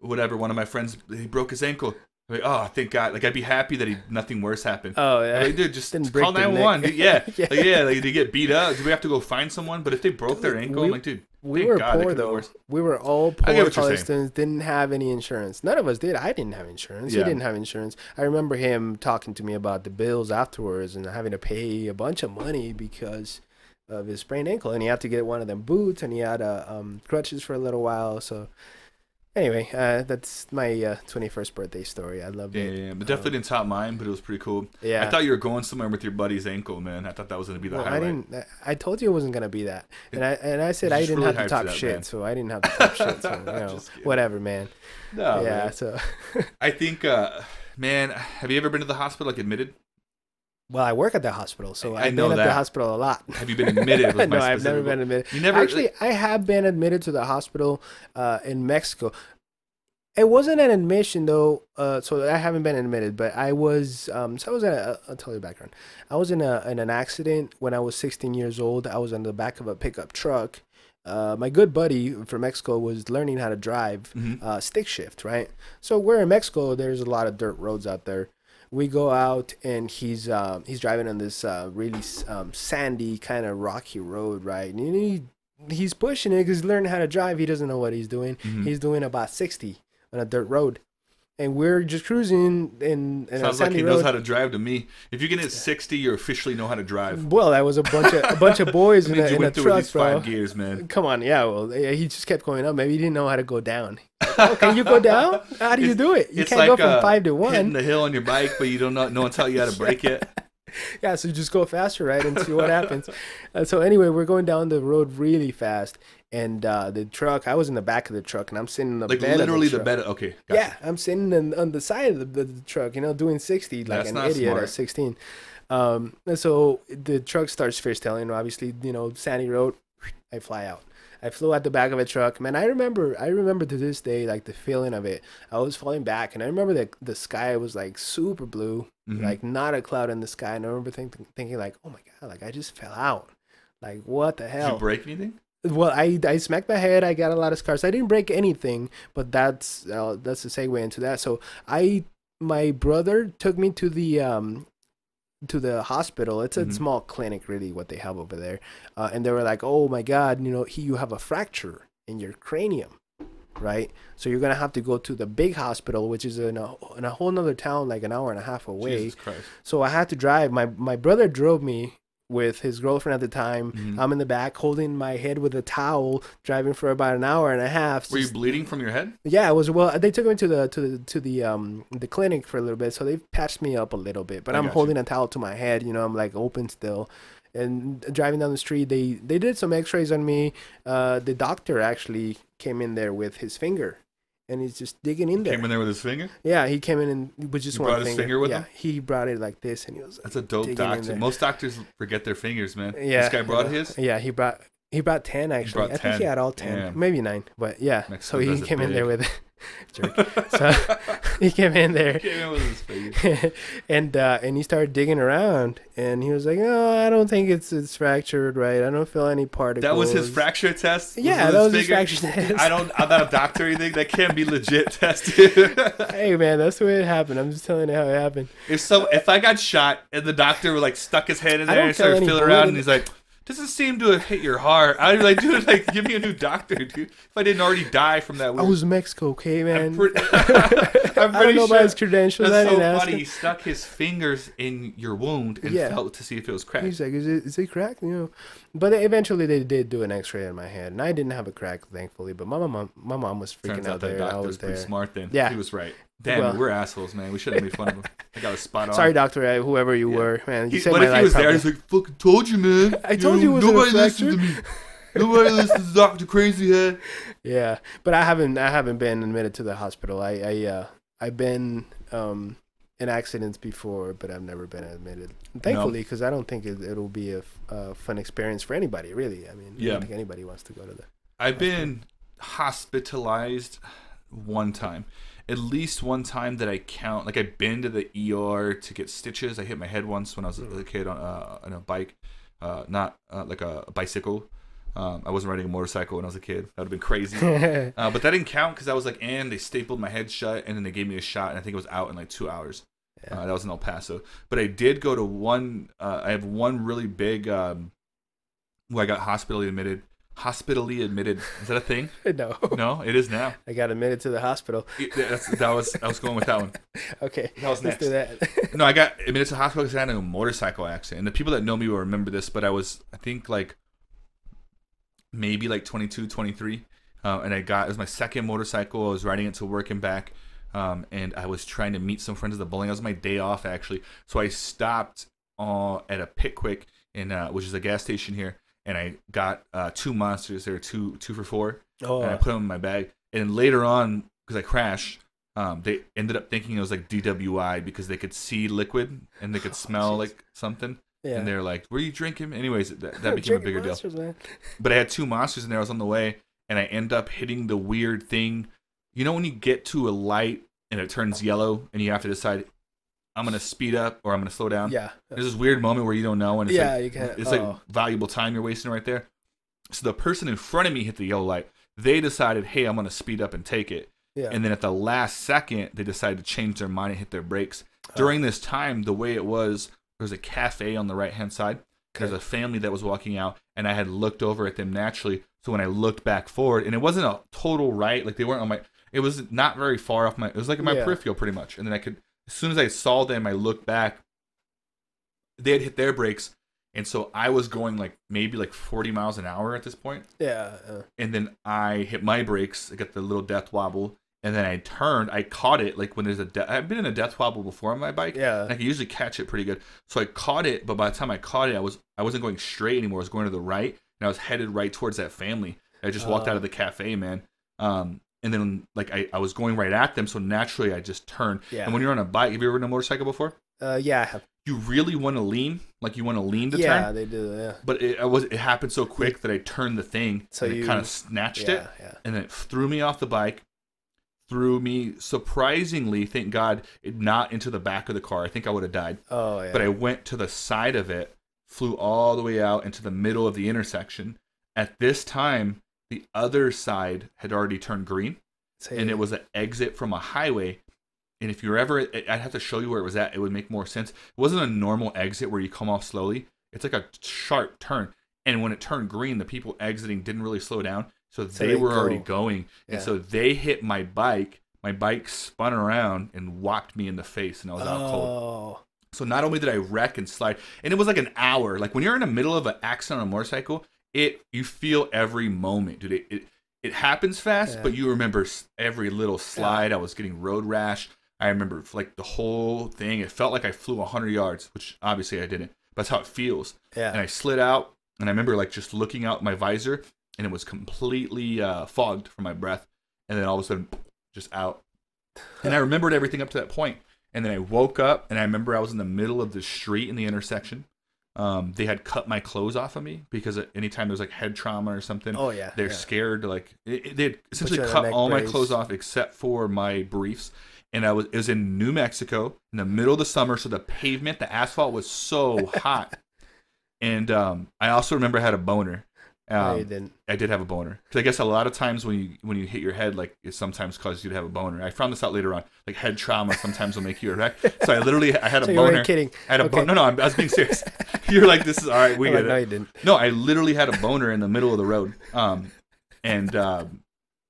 whatever," one of my friends he broke his ankle. Like, oh, thank God! Like, I'd be happy that he nothing worse happened. oh yeah, like, dude, just Didn't call 911. neck. Yeah, Yeah. Like, yeah. Like, they get beat up? Do we have to go find someone? But if they broke their ankle, we- I'm like, dude, we were God, poor though. We were all poor college students. Didn't have any insurance. None of us did. I didn't have insurance. Yeah. He didn't have insurance. I remember him talking to me about the bills afterwards and having to pay a bunch of money because of his sprained ankle, and he had to get one of them boots, and he had uh, um, crutches for a little while. So. Anyway, uh, that's my uh, 21st birthday story. I love Yeah, it. yeah. But definitely didn't top mine, but it was pretty cool. Yeah. I thought you were going somewhere with your buddy's ankle, man. I thought that was gonna be the Well, I didn't. I told you it wasn't gonna be that, and I and I said I didn't really have to top up, shit, man. so I didn't have to top shit. So you know, whatever, man. No, yeah. man. So, I think, uh, man, have you ever been to the hospital like admitted? Well, I work at the hospital, so I I've know been at that. the hospital a lot. Have you been admitted? No, I've never been admitted. You never Actually, I have been admitted to the hospital uh, in Mexico. It wasn't an admission though, uh, so I haven't been admitted. But I was, um, so I was in a. I'll tell you background. I was in a in an accident when I was 16 years old. I was on the back of a pickup truck. Uh, my good buddy from Mexico was learning how to drive Mhm. uh, stick shift, right? So we're in Mexico. There's a lot of dirt roads out there. We go out and he's uh, he's driving on this uh, really um, sandy kind of rocky road, right? And he, he's pushing it because he's learning how to drive. He doesn't know what he's doing. Mhm. He's doing about 60 on a dirt road, and we're just cruising in, in a Sounds like he road. knows how to drive to me. If you can hit 60, you officially know how to drive. well, that was a bunch of a bunch of boys in a, in a went through at truck, bro. five gears, man. Come on, yeah. Well, he just kept going up. Maybe he didn't know how to go down. Can you go down. How do you do it? You can't like go from uh, five to one hitting the hill on your bike, but you don't know no one tell you how to brake it. Yeah, so you just go faster, right, and see what happens. Uh, so anyway, we're going down the road really fast, and uh, the truck. I was in the back of the truck, and I'm sitting in the Like bed literally of the, the bed. Okay, gotcha. Yeah, I'm sitting in, on the side of the, the, truck, you know, doing 60 like That's an idiot smart. at 16. Um, and so the truck starts fishtailing. Obviously, you know, sandy road. I fly out. I flew at the back of a truck. Man, I remember. I remember to this day, like the feeling of it. I was falling back, and I remember that the sky was like super blue, Mhm. like not a cloud in the sky. And I remember thinking, thinking like, oh my god, like I just fell out. Like what the hell? Did you break anything? Well, I I smacked my head. I got a lot of scars. I didn't break anything, but that's uh, that's a segue into that. So I my brother took me to the um to the hospital. It's a Mhm. small clinic, really, what they have over there. Uh, and they were like, "Oh my God, you know, he, you have a fracture in your cranium, right? So you're gonna have to go to the big hospital, which is in a in a whole nother town, like an hour and a half away. Jesus Christ. So I had to drive. My my brother drove me with his girlfriend at the time. Mhm. I'm in the back holding my head with a towel, driving for about an hour and a half. Were you bleeding from your head? yeah, it was well. They took me to the to the to the um the clinic for a little bit, so they patched me up a little bit. But I I'm got you. holding a towel to my head. You know, I'm like open still. And driving down the street, they they did some X-rays on me. Uh, the doctor actually came in there with his finger, and he's just digging in there. Came in there with his finger. yeah, he came in and with just He one brought his finger. finger with yeah, him? he brought it like this, and he was. That's a dope doctor. Most doctors forget their fingers, man. Yeah, This guy brought uh, his. Yeah, he brought he brought ten actually. brought I think he had all ten, Damn. maybe nine, but yeah. Mexico so he came in there with. So he came in there Came in with his finger. and uh, and he started digging around, and he was like, "Oh, I don't think it's it's fractured right. I don't feel any particles." That was his fracture test. Yeah, with that was his fracture test. I don't. I'm not a doctor or anything. That can't be legit tested. Hey man, that's the way it happened. I'm just telling you how it happened. if so, if I got shot and the doctor like stuck his head in there and started feeling around, and he's like, "Doesn't seem to have hit your heart." I'd be like, "Dude, like, give me a new doctor, dude. If I didn't already die from that." I was in Mexico, okay, man. I'm pretty, I'm I don't know sure. about his credentials. I That's didn't so funny. him. He stuck his fingers in your wound and Yeah. felt to see if it was cracked. He's like, is it is it cracked? You know, but eventually they did do an X-ray on my head, and I didn't have a crack, thankfully. But my mom, my mom was freaking Turns out out that there. I doctor was there. smart then. Yeah. he was right. Damn, Well- we're assholes, man. We shouldn't have made fun of him. I got a spot on. Sorry, doctor, whoever you Yeah. were, man. You He, my if he was there? He's like, "Fucking told you, man. I told you it was nobody listens to fracture." me. Nobody listens to Doctor Crazy Head." Yeah, but I haven't I haven't been admitted to the hospital. I I uh I've been um in accidents before, but I've never been admitted. Thankfully, because I don't think it, it'll be a, fun experience for anybody. Really, I mean, I Yeah. don't think anybody wants to go to the. I've been hospitalized one time. At least one time that I count. Like I've been to the ER to get stitches. I hit my head once when I was a kid on, uh, on a bike, uh, not uh, like a, bicycle. Um, I wasn't riding a motorcycle when I was a kid. That would have been crazy. Uh, but that didn't count because I was like, and they stapled my head shut, and then they gave me a shot, and I think it was out in like two hours. Yeah. Uh, that was in El Paso. But I did go to one. Uh, I have one really big um, where I got hospitally admitted. Hospitally admitted. Is that a thing? no, No, it is now. I got admitted to the hospital. It- that was I was going with that one. Okay, That was let's do that. No, I got admitted to the hospital because I had a motorcycle accident. And the people that know me will remember this, but I was, I think, like maybe like 22, 23. Uh, and I got, it was my second motorcycle. I was riding it to work and back. Um, and I was trying to meet some friends at the bowling. That was my day off, actually. So I stopped uh, at a Pic Quik, in, uh, which is a gas station here. And I got uh, two monsters. They were two, two for four oh, and I put them in my bag. And later on, because I crashed, um, they ended up thinking it was like DWI because they could see liquid and they could smell jeez. like something. yeah. And they're like, "Were you drinking?" Anyways, that, that became a bigger deal. monsters, man. But I had two monsters in there. I was on the way, and I end up hitting the weird thing. You know when you get to a light and it turns yellow, and you have to decide, I'm gonna speed up or I'm gonna slow down. Yeah, There's this weird moment where you don't know, and it's yeah, like you can't, it's oh. like valuable time you're wasting right there. So the person in front of me hit the yellow light. They decided, hey, I'm gonna speed up and take it. yeah. And then at the last second, they decided to change their mind and hit their brakes. Oh. During this time, the way it was, there was a cafe on the right hand side. There's a family that was walking out, and I had looked over at them naturally. So when I looked back forward, and it wasn't a total right, like they weren't on my. It was not very far off my. It was like in my Yeah. peripheral, pretty much. And then I could, as soon as I saw them, I looked back. They had hit their brakes, and so I was going like maybe like 40 miles an hour at this point yeah, uh, and then I hit my brakes. I got the little death wobble, and then I turned. I caught it like when there's a. De- I've been in a death wobble before on my bike. yeah. And I can usually catch it pretty good. So I caught it, but by the time I caught it, I was I wasn't going straight anymore. I was going to the right, and I was headed right towards that family. I just walked Oh. out of the cafe, man. Um, and then like I, I was going right at them, so naturally I just turned. Yeah. And when you're on a bike, have you ever ridden a motorcycle before? Uh, yeah, I have. You really want to lean, like you want to lean to yeah, turn. Yeah, they do. Yeah. But it was it happened so quick that I turned the thing, So you- kind of snatched yeah, it yeah. and then it threw me off the bike threw me surprisingly thank god it not into the back of the car i think i would have died Oh yeah. but i went to the side of it flew all the way out into the middle of the intersection at this time the other side had already turned green Say and it was an exit from a highway and if you're ever, I'd have to show you where it was at. It would make more sense. It wasn't a normal exit where you come off slowly. It's like a sharp turn, and when it turned green, the people exiting didn't really slow down, so, So they they were go. already going, Yeah. and so they hit my bike. My bike spun around and whacked me in the face, and I was out cold. Oh, So not only did I wreck and slide, and it was like an hour. Like when you're in the middle of an accident on a motorcycle, it you feel every moment, dude. It it, it happens fast, Yeah. but you remember every little slide. I was getting road rash. I remember like the whole thing. It felt like I flew 100 yards, which obviously I didn't. But that's how it feels. Yeah. And. I slid out, and I remember like just looking out my visor, and it was completely uh, fogged from my breath. And then all of a sudden, just out. And I remembered everything up to that point. And then I woke up, and I remember I was in the middle of the street in the intersection. Um, they had cut my clothes off of me because anytime there's like head trauma or something, Oh yeah. they're yeah. scared like it, it- they had essentially you in a cut all my clothes off except for my briefs and i was it was in new mexico in the middle of the summer so the pavement the asphalt was so hot and um i also remember i had a boner No, um, you didn't. I did have a boner because I guess a lot of times when you when you hit your head, like it sometimes causes you to have a boner. I found this out later on. Like head trauma sometimes will make you erect. So I literally I had a So you boner. kidding. I had a Okay. boner. No, no, I'm, I was being serious. You're like, this is all right. We I'm get like, it. no, you didn't. No, I literally had a boner in the middle of the road, um, and um,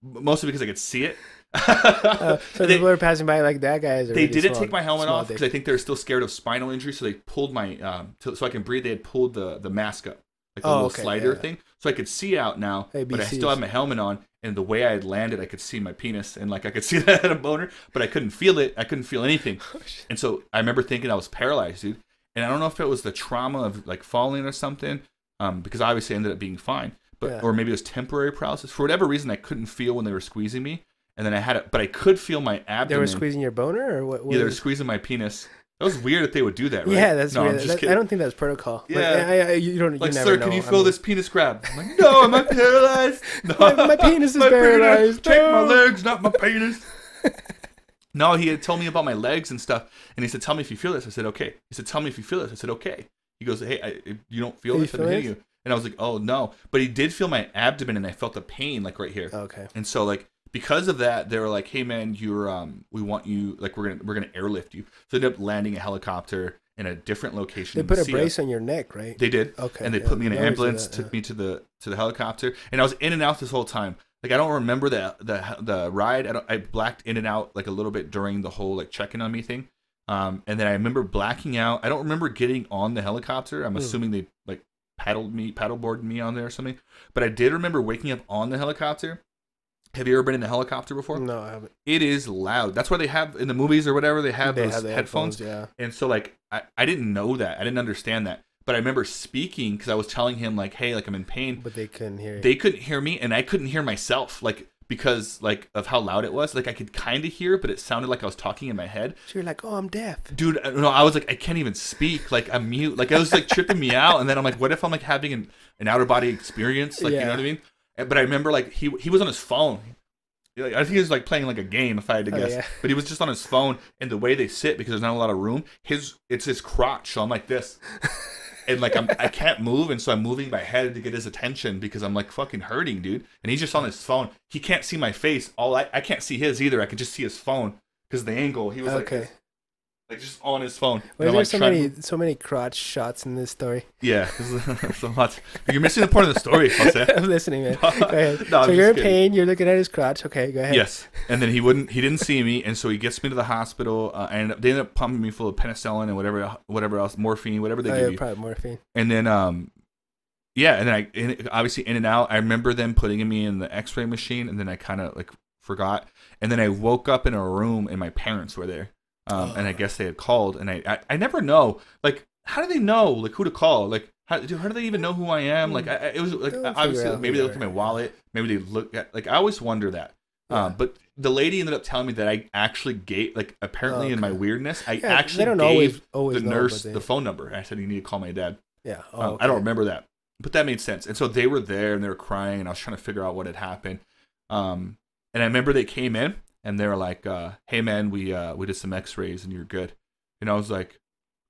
mostly because I could see it. Uh, so they, people are passing by like that guy they didn't small- take my helmet off because. I think they're still scared of spinal injury. So they pulled my um, to, so I can breathe. They had pulled the the mask up, like a Oh, little okay, slider yeah. thing, so I could see out now. but I still had my helmet on, and the way I had landed, I could see my penis, and like I could see that I had a boner, but I couldn't feel it. I couldn't feel anything. Oh, And so I remember thinking I was paralyzed, dude. And I don't know if it was the trauma of like falling or something, um, because obviously I ended up being fine. But Yeah. or maybe it was temporary paralysis. For whatever reason, I couldn't feel when they were squeezing me, and then I had it, but I could feel my abdomen. They were squeezing your boner, or what? what yeah, they were squeezing my penis. That was weird that they would do that, right? Yeah, that's no, weird. That- kidding. I don't think that's protocol. Yeah. I, I, you don't. like, you never sir, know. can you I feel mean- this penis grab? I'm like, no, am I paralyzed? No, My- my penis is paralyzed. Take my No. legs, not my penis. no, he had told me about my legs and stuff, and he said, "Tell me if you feel this." I said, "Okay." He said, "Tell me if you feel this." I said, "Okay." He goes, "Hey, I, you don't feel this, I'm hitting you." And I was like, "Oh no!" But he did feel my abdomen, and I felt the pain like right here. Okay. And so like because of that, they were like, "Hey man, you're um, we want you like we're gonna we're gonna airlift you." So they ended up landing a helicopter in a different location. They put a brace on your neck, right? They did. Okay, And they yeah, put me in an I always do ambulance, that, took me to the to the helicopter, and I was in and out this whole time. Like I don't remember the the the ride. I don't. I blacked in and out like a little bit during the whole like checking on me thing. Um, and then I remember blacking out. I don't remember getting on the helicopter. I'm Hmm. assuming they like paddled me, paddleboarded me on there or something. But I did remember waking up on the helicopter. Have you ever been in a helicopter before? No, I haven't. It is loud. That's why they have in the movies or whatever they have they those have the headphones. Yeah. And so like I, I didn't know that. I didn't understand that. But I remember speaking because I was telling him like, hey, like I'm in pain. But they couldn't hear. you. They couldn't hear me and I couldn't hear myself. Like because like of how loud it was. Like I could kind of hear, but it sounded like I was talking in my head. so you're like, oh, I'm deaf. Dude, uh, no, I was like, I can't even speak. Like I'm mute. Like I was like tripping me out. And then I'm like, what if I'm like having an, an outer body experience? Like you know what I mean? And- But I remember like he he was on his phone. Like, I think he was like playing like a game, if I had to Oh, guess. yeah. But he was just on his phone, and the way they sit because there's not a lot of room, his it's his crotch. So I'm like this, and like I'm I can't move, and so I'm moving my head to get his attention because I'm like fucking hurting, dude. And he's just on his phone. He can't see my face. All I I can't see his either. I could just see his phone because the angle. He was like Okay. this, like just on his phone. Why is there like, so many so many crotch shots in this story? Yeah, so much. You're missing the part of the story, Jose. I'm listening, man. Go ahead. No, I'm so you're in kidding. pain. You're looking at his crotch. Okay, go ahead. Yes, and then he wouldn't. He didn't see me, and so he gets me to the hospital. Uh, and they ended up pumping me full of penicillin and whatever, whatever else, morphine, whatever they Oh, give yeah, you. probably morphine. And then, um, yeah, and then I in, obviously in and out. I remember them putting me in the X-ray machine, and then I kind of like forgot. And then I woke up in a room, and my parents were there. Um, and I Oh. guess they had called, and I, I I never know like how do they know like who to call like. How, do, how do they even know who I am? Like, I, it was like They'll obviously out maybe they you look at my wallet, maybe they look at like I always wonder that. Yeah. Um, but the lady ended up telling me that I actually gave like apparently in my weirdness I Yeah, actually don't gave always always the nurse they- the phone number. I said you need to call my dad. yeah. Oh, Um, I don't remember that, but that made sense. And so they were there and they were crying, and I was trying to figure out what had happened. Um, and I remember they came in and they were like, uh, "Hey man, we uh, we did some X-rays and you're good." And I was like,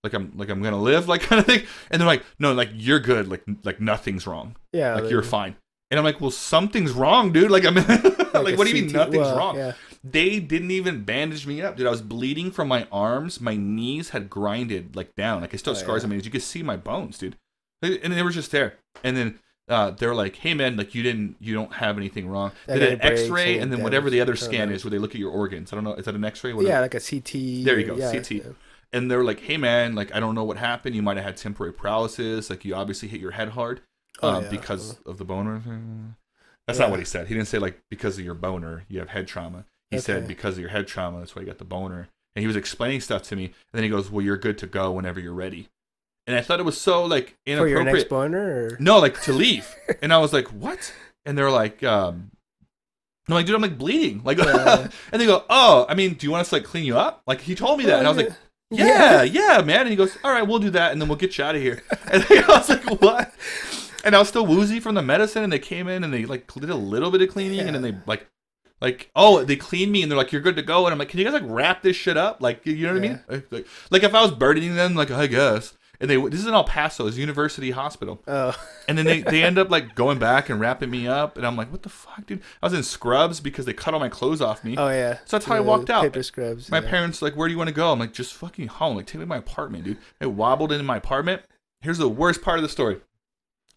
"Like I'm like I'm gonna live, like kind of thing." And they're like, "No, like you're good, like like nothing's wrong, Yeah. like you're fine." And I'm like, "Well, something's wrong, dude. Like I'm like, a what do you mean nothing's well, wrong?" Yeah. they didn't even bandage me up, dude. I was bleeding from my arms. My knees had grinded like down. Like I still have Oh, scars yeah. on my knees. You could see my bones, dude. And they were just there. And then uh, they're like, "Hey, man, like you didn't, you don't have anything wrong." They did an X-ray, and then whatever the other scan is, where they look at your organs. I don't know. Is that an X-ray? What yeah, like a CT. There you go, yeah, CT. yeah. and they're like, "Hey man, like I don't know what happened. You might have had temporary paralysis. Like you obviously hit your head hard Oh, um, yeah. because of the boner." That's not what he said. He didn't say like because of your boner you have head trauma. He said because of your head trauma that's why you got the boner. And he was explaining stuff to me. And then he goes, "Well, you're good to go whenever you're ready." And I thought it was so like For your inappropriate. next boner? Or? No, like to leave. and I was like, "What?" And they're like, um, "No, like, dude, I'm like bleeding." Like, Yeah. and they go, "Oh, I mean, do you want us to like clean you up?" Like he told me that, and I was like, Yeah. yeah, yeah, man. And he goes, all right, we'll do that, and then we'll get you out of here. And I was like, what? And I was still woozy from the medicine, and they came in and they like did a little bit of cleaning, and then they like, like, oh, they cleaned me, and they're like, you're good to go. And I'm like, can you guys like wrap this shit up? Like, you know what I mean? Like, like, like if I was burdening them, like I guess. And they this is in El Paso, it's University Hospital. Oh, And then they, they end up like going back and wrapping me up, and I'm like, what the fuck, dude? I was in scrubs because they cut all my clothes off me. oh yeah. So that's how I walked out. Paper scrubs. My yeah. parents like, where do you want to go? I'm like, just fucking home. Like, take me to my apartment, dude. I wobbled into my apartment. Here's the worst part of the story.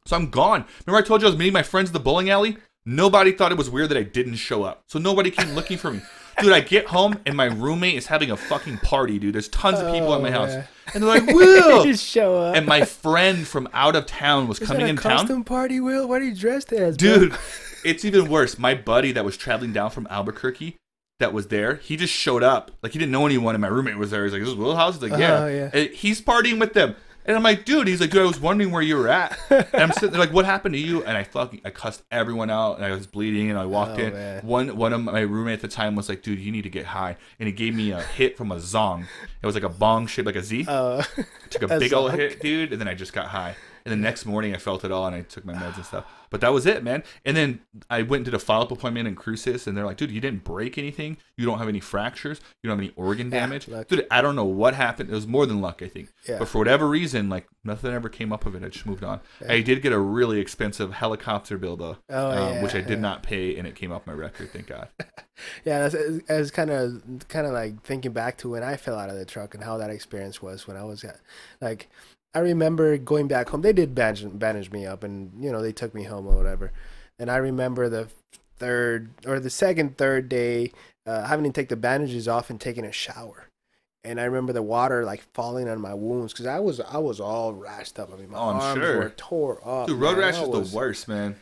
So I'm gone. Remember I told you I was meeting my friends at the bowling alley? Nobody thought it was weird that I didn't show up. So nobody came looking for me. Dude, I get home and my roommate is having a fucking party, dude. There's tons of oh, people at my Oh, house. yeah. And they're like, Will! just show up. and my friend from out of town was Is coming that a in town. costume party, Will? What are you dressed as, bro? Dude, it's even worse. My buddy that was traveling down from Albuquerque that was there, he just showed up. Like he didn't know anyone, and my roommate was there. He's like, "This is Will House." He's like, uh-huh, "Yeah." Oh, yeah. And he's partying with them, and I'm like, "Dude," he's like, "Dude, I was wondering where you were at." And I'm sitting there like, "What happened to you?" And I fucking I cussed everyone out, and I was bleeding, and I walked Oh, in. man. One one of my roommate at the time was like, "Dude, you need to get high," and he gave me a hit from a zong. It was like a bong shaped like a Z. Oh, Took a A big old hit, dude, and then I just got high. And the next morning, I felt it all, and I took my meds and stuff. But that was it, man. And then I went and did a follow-up appointment in Cruces, and they're like, "Dude, you didn't break anything. You don't have any fractures. You don't have any organ damage, luck. dude." I don't know what happened. It was more than luck, I think. Yeah. But for whatever reason, like nothing ever came up of it. I just moved on. I did get a really expensive helicopter bill though, Oh, um, yeah, which I did yeah. not pay, and it came off my record. Thank God. yeah. That's, as kind of kind of like thinking back to when I fell out of the truck and how that experience was when I was like, I remember going back home. They did bandage, bandage me up, and you know they took me home or whatever. And I remember the third or the second, third day, uh, having to take the bandages off and taking a shower. And I remember the water like falling on my wounds because I was I was all rashed up. I mean, my Oh, I'm arms sure. were tore up. Dude, road man. rash is was- the worst, man.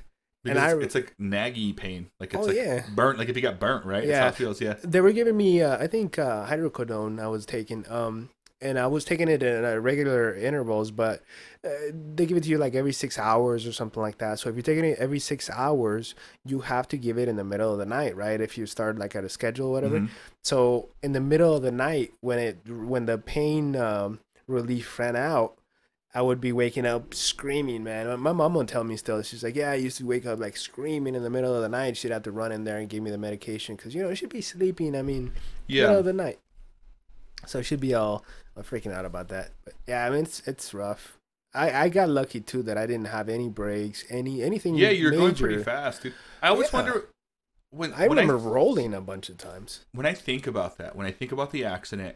And I- it's, like naggy pain. Like it's Oh, like yeah. burnt. Like if you got burnt, right? It's how Yeah. it feels. Yeah. they were giving me uh, i think uh, hydrocodone i was taking um and i was taking it in uh, regular intervals but uh, they give it to you like every six hours or something like that so if you're taking it every six hours you have to give it in the middle of the night right if you start like at a schedule or whatever Mhm. so in the middle of the night when it when the pain um, relief ran out I would be waking up screaming, man. My mom won't tell me still. She's like, "Yeah, I used to wake up like screaming in the middle of the night." She'd have to run in there and give me the medication because you know she'd be sleeping. I mean, middle of the night. So she'd be all uh, freaking out about that. But yeah, I mean it's it's rough. I I got lucky too that I didn't have any breaks, any anything. Yeah, you're going major. pretty fast, dude. I always Yeah. wonder when I when remember rolling a bunch of times. when I think about that, when I think about the accident,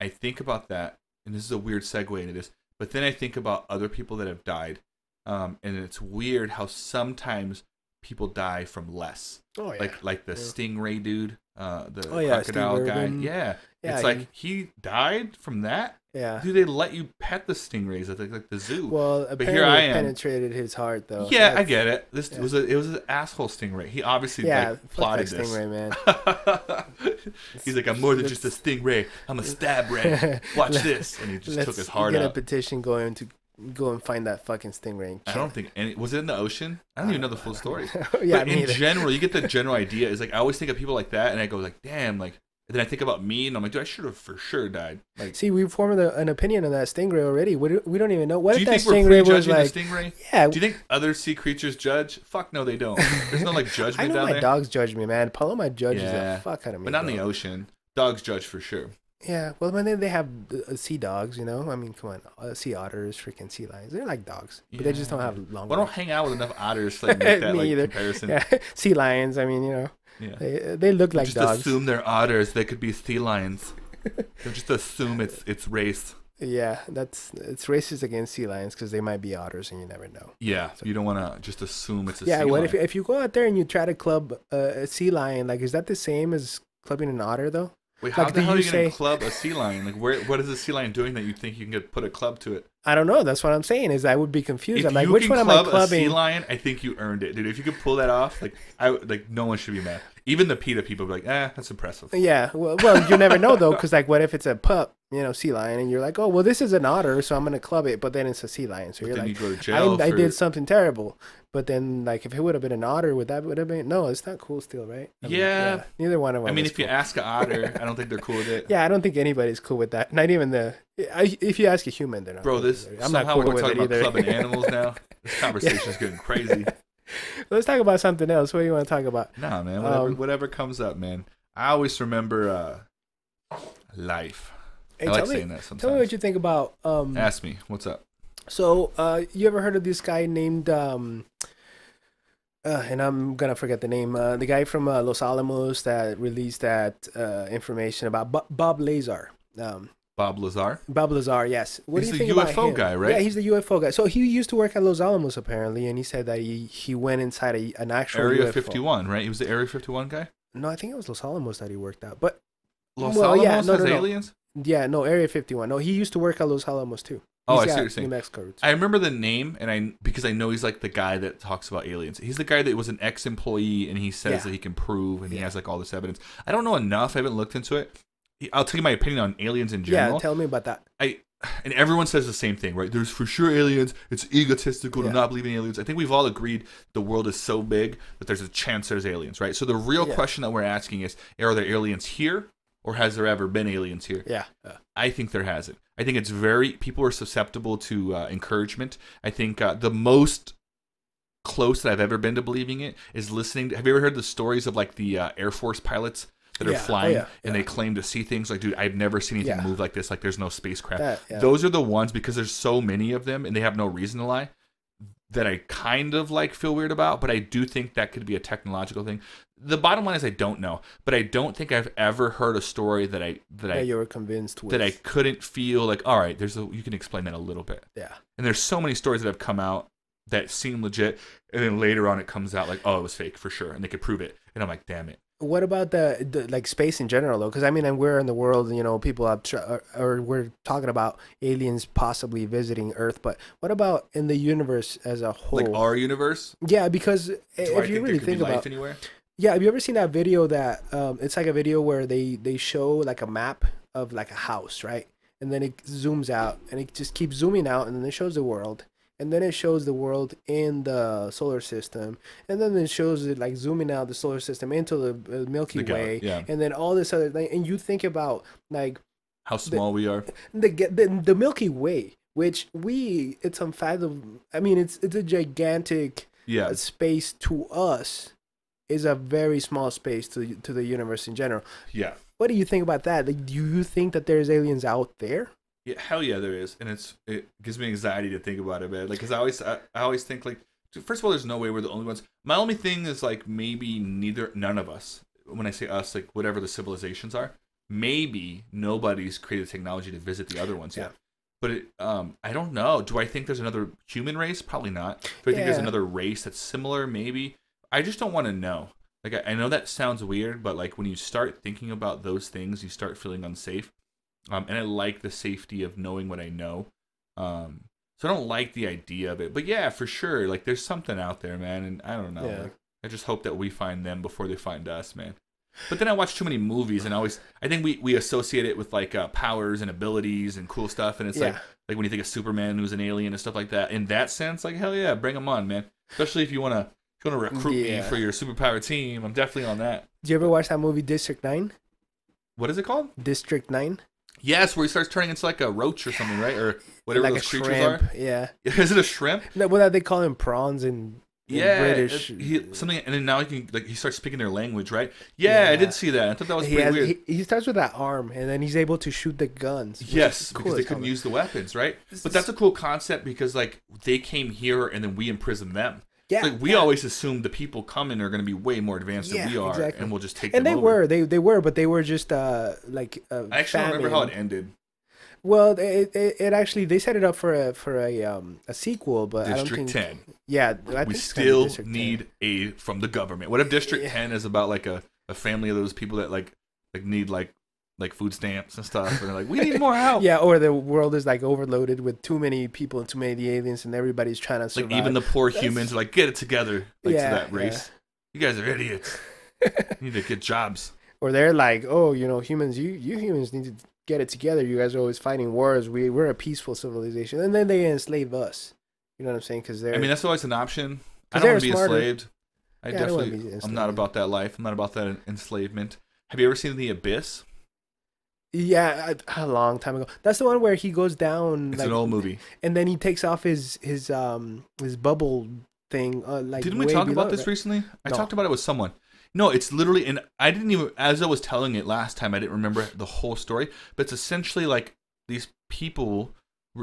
I think about that, and this is a weird segue into this, but then I think about other people that have died, um, and it's weird how sometimes people die from less, Oh yeah. like like the Yeah. stingray dude, uh, the Oh, yeah, Steve crocodile guy. Yeah, Yeah, it's like he died from that. yeah. Do they let you pet the stingrays at the, like the zoo? Well, But here I am. penetrated his heart though. yeah, I get it. This was a it was an asshole stingray. He obviously Yeah, like plotted this. stingray, man. He's like, I'm more than just a stingray. I'm a stab ray. Watch this, and he just took his heart get a petition going to go and find that fucking stingray. And I don't think any. Was it in the ocean? I don't even know the full story. yeah, but in either. general, you get the general idea. Is like I always think of people like that, and I go like, damn, like. And then I think about me, and I'm like, dude, I should have for sure died. Like, See, we formed a, an opinion on that stingray already. We, we don't even know what do you if that think we're stingray was like. the stingray? Yeah, Do you think other sea creatures judge? Fuck no, they don't. There's no like judgment. I know down my there. dogs judge me, man. Paloma judges Yeah. the fuck out of me. but not in the ocean. Dogs judge for sure. Yeah, well, when they, they have uh, sea dogs, you know. I mean, come on, uh, sea otters, freaking sea lions. They're like dogs, but they just don't have long. Well, I don't hang out with enough otters to like, make that Me like either. comparison. Yeah, sea lions. I mean, you know, Yeah. they they look like just dogs. assume they're otters. They could be sea lions. Don't just assume it's it's race. Yeah, that's it's racist against sea lions because they might be otters and you never know. Yeah, you don't want to just assume it's a yeah, sea what lion. if if you go out there and you try to club uh, a sea lion? Like, is that the same as clubbing an otter though? Wait, how like, the hell are you you gonna say- club a sea lion? Like, where what is a sea lion doing that you think you can get put a club to it? I don't know. That's what I'm saying. Is I would be confused. If I'm like, which one am I club a sea clubbing? lion, I think you earned it, dude. If you could pull that off, like I like no one should be mad. Even the PETA people be like, eh, that's impressive. Yeah, well, well, you never know though, because like, what if it's a pup, you know, sea lion, and you're like, oh, well, this is an otter, so I'm gonna club it, but then it's a sea lion, so But you're like, you to I, jail. I for- did something terrible, but then like, if it would have been an otter, would that would have been? No, it's not cool still, right? I mean, Yeah. neither one of them. I mean, is if you ask an otter, I don't think they're cool with it. yeah, I don't think anybody's cool with that. Not even the. I, if you ask a human, they're not. Bro, cool this. I'm not somehow cool we're with talking about either. clubbing animals now. This conversation's getting crazy. Let's talk about something else. What do you want to talk about? Nah, man. Whatever, Um, whatever comes up, man. I always remember uh, life. Hey, I like me, saying that sometimes. tell me what you think about. Um, Ask me. What's up? So, uh, you ever heard of this guy named, um, uh, and I'm gonna forget the name, uh, the guy from uh, Los Alamos that released that uh, information about Bo- Bob Lazar. Um, Bob Lazar. Bob Lazar, yes. What He's do you the think about UFO him? guy, right? Yeah, he's the UFO guy. So he used to work at Los Alamos apparently, and he said that he, he went inside a, an actual Area UFO. 51, right? He was the Area 51 guy. No, I think it was Los Alamos that he worked at, but Los Well, Alamos yeah, no, has no, no. aliens. yeah, no, Area 51. No, he used to work at Los Alamos too. Oh, He's I see what you're saying. New Mexico roots. I remember the name, and I because I know he's like the guy that talks about aliens. He's the guy that was an ex-employee, and he says Yeah. that he can prove, and he has like all this evidence. I don't know enough. I haven't looked into it. I'll tell you my opinion on aliens in general. yeah, tell me about that. I and everyone says the same thing, right? There's for sure aliens. It's egotistical Yeah. to not believe in aliens. I think we've all agreed the world is so big that there's a chance there's aliens, right? So the real Yeah. question that we're asking is: Are there aliens here, or has there ever been aliens here? Yeah. Uh, I think there hasn't. I think it's very people are susceptible to uh, encouragement. I think uh, the most close that I've ever been to believing it is listening. To, have you ever heard the stories of like the uh, Air Force pilots that Yeah. are Oh, flying yeah. and they claim to see things? Like, dude, I've never seen anything move like this. Like, there's no spacecraft. that. Those are the ones because there's so many of them and they have no reason to lie that I kind of like feel weird about, but I do think that could be a technological thing. The bottom line is I don't know, but I don't think I've ever heard a story that I that that I you were convinced with. that I couldn't feel like all right, there's a you can explain that a little bit. yeah. And there's so many stories that have come out that seem legit and then later on it comes out like oh it was fake for sure and they could prove it. And I'm like damn it. What about the, the like space in general though? Because I mean, and we're in the world, you know, people are tr- or, or we're talking about aliens possibly visiting Earth, but what about in the universe as a whole? Like our universe, yeah, because do if I you think really think about, anywhere? yeah, have you ever seen that video that um, it's like a video where they they show like a map of like a house, right? And then it zooms out and it just keeps zooming out, and then it shows the world, and then it shows the world in the solar system, and then it shows it like zooming out the solar system into the uh, Milky The Way, yeah. and then all this other thing, and you think about like How small we are. the the, the Milky Way, which we it's unfathomable. I mean, it's it's a gigantic Yeah. uh, space to us is a very small space to to the universe in general. Yeah. What do you think about that? Like, do you think that there's aliens out there? Yeah, hell yeah, there is, and it's it gives me anxiety to think about it, man. Like, cause I always I, I always think like, first of all, there's no way we're the only ones. My only thing is like maybe neither none of us. When I say us, like whatever the civilizations are, maybe nobody's created technology to visit the other ones yet. But it, um, I don't know. Do I think there's another human race? Probably not. Do I think there's another race that's similar? Maybe. I just don't want to know. Like I, I know that sounds weird, but like when you start thinking about those things, you start feeling unsafe. Um, and I like the safety of knowing what I know. Um, so I don't like the idea of it, but yeah, for sure, like there's something out there, man. And I don't know. Yeah. Like, I just hope that we find them before they find us, man. But then I watch too many movies, and I always I think we, we associate it with like uh, powers and abilities and cool stuff, and it's like Yeah. like when you think of Superman who's an alien and stuff like that. In that sense, like hell yeah, bring them on, man. Especially if you wanna if you wanna recruit me for your superpower team, I'm definitely on that. Did you ever watch that movie District Nine? What is it called? District Nine, Yes, where he starts turning into like a roach or something, right? Or whatever like those a creatures shrimp. are. Yeah. Is it a shrimp? No, well, they call him prawns and in Yeah, British. it- he, something, and then now he can like he starts speaking their language, right? Yeah, I did see that. I thought that was he, pretty has, weird. he, he starts with that arm, and then he's able to shoot the guns. yes, cool because they couldn't use the weapons, right? But that's a cool concept because like they came here and then we imprisoned them. Yeah, like we yeah. always assume the people coming are going to be way more advanced Yeah, than we are, exactly. and we'll just take and them they over. were they they were, but they were just uh like uh, I actually don't remember how it ended. Well, it, it, it actually they set it up for a for a um a sequel, but I don't District think. Ten. Yeah, we it's gonna be still District 10. need aid from the government. What if District Yeah. Ten is about like a, a family of those people that like like need like like food stamps and stuff, and they're like, we need more help. Yeah, or the world is like overloaded with too many people and too many aliens, and everybody's trying to survive. Like even the poor That's- humans are like, get it together, like Yeah, to that race. You guys are idiots. you need to get jobs. or they're like, oh, you know, humans, you you humans need to get it together. You guys are always fighting wars. We we're a peaceful civilization, and then they enslave us. You know what I'm saying? Because they're I mean, that's always an option. I don't want to be enslaved. I Yeah, I definitely, I'm not about that life. I'm not about that enslavement. Have you ever seen The Abyss? Yeah, a, a long time ago. That's the one where he goes down, It's like, an old movie. and then he takes off his his um his bubble thing. Uh, like Didn't we talk below, about this right? recently? I talked about it with someone. No, it's literally, and I didn't even, as I was telling it last time, I didn't remember the whole story, but it's essentially like these people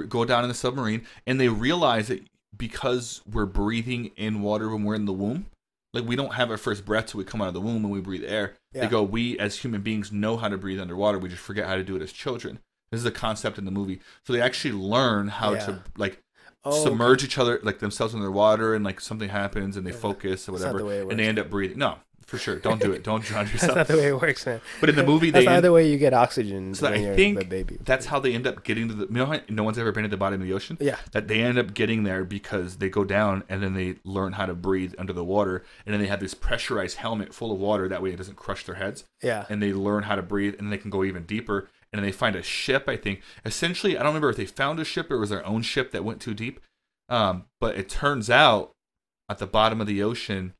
go down in the submarine and they realize that because we're breathing in water when we're in the womb, like we don't have our first breath till we come out of the womb and we breathe air. Yeah. They go, we as human beings know how to breathe underwater. We just forget how to do it as children. This is a concept in the movie. So they actually learn how Yeah. to like Oh, submerge each other like themselves in their water and like something happens and they Yeah. focus or whatever the and they end up breathing no for sure don't do it don't drown yourself. That's not the way it works, man. but in the movie That's they not end, the way you get oxygen. so i think that's how they end up getting to the you know no one's ever been at the bottom of the ocean Yeah. that they end up getting there because they go down and then they learn how to breathe under the water and then they have this pressurized helmet full of water that way it doesn't crush their heads Yeah. and they learn how to breathe and they can go even deeper and then they find a ship i think essentially i don't remember if they found a ship or it was their own ship that went too deep um, but it turns out at the bottom of the ocean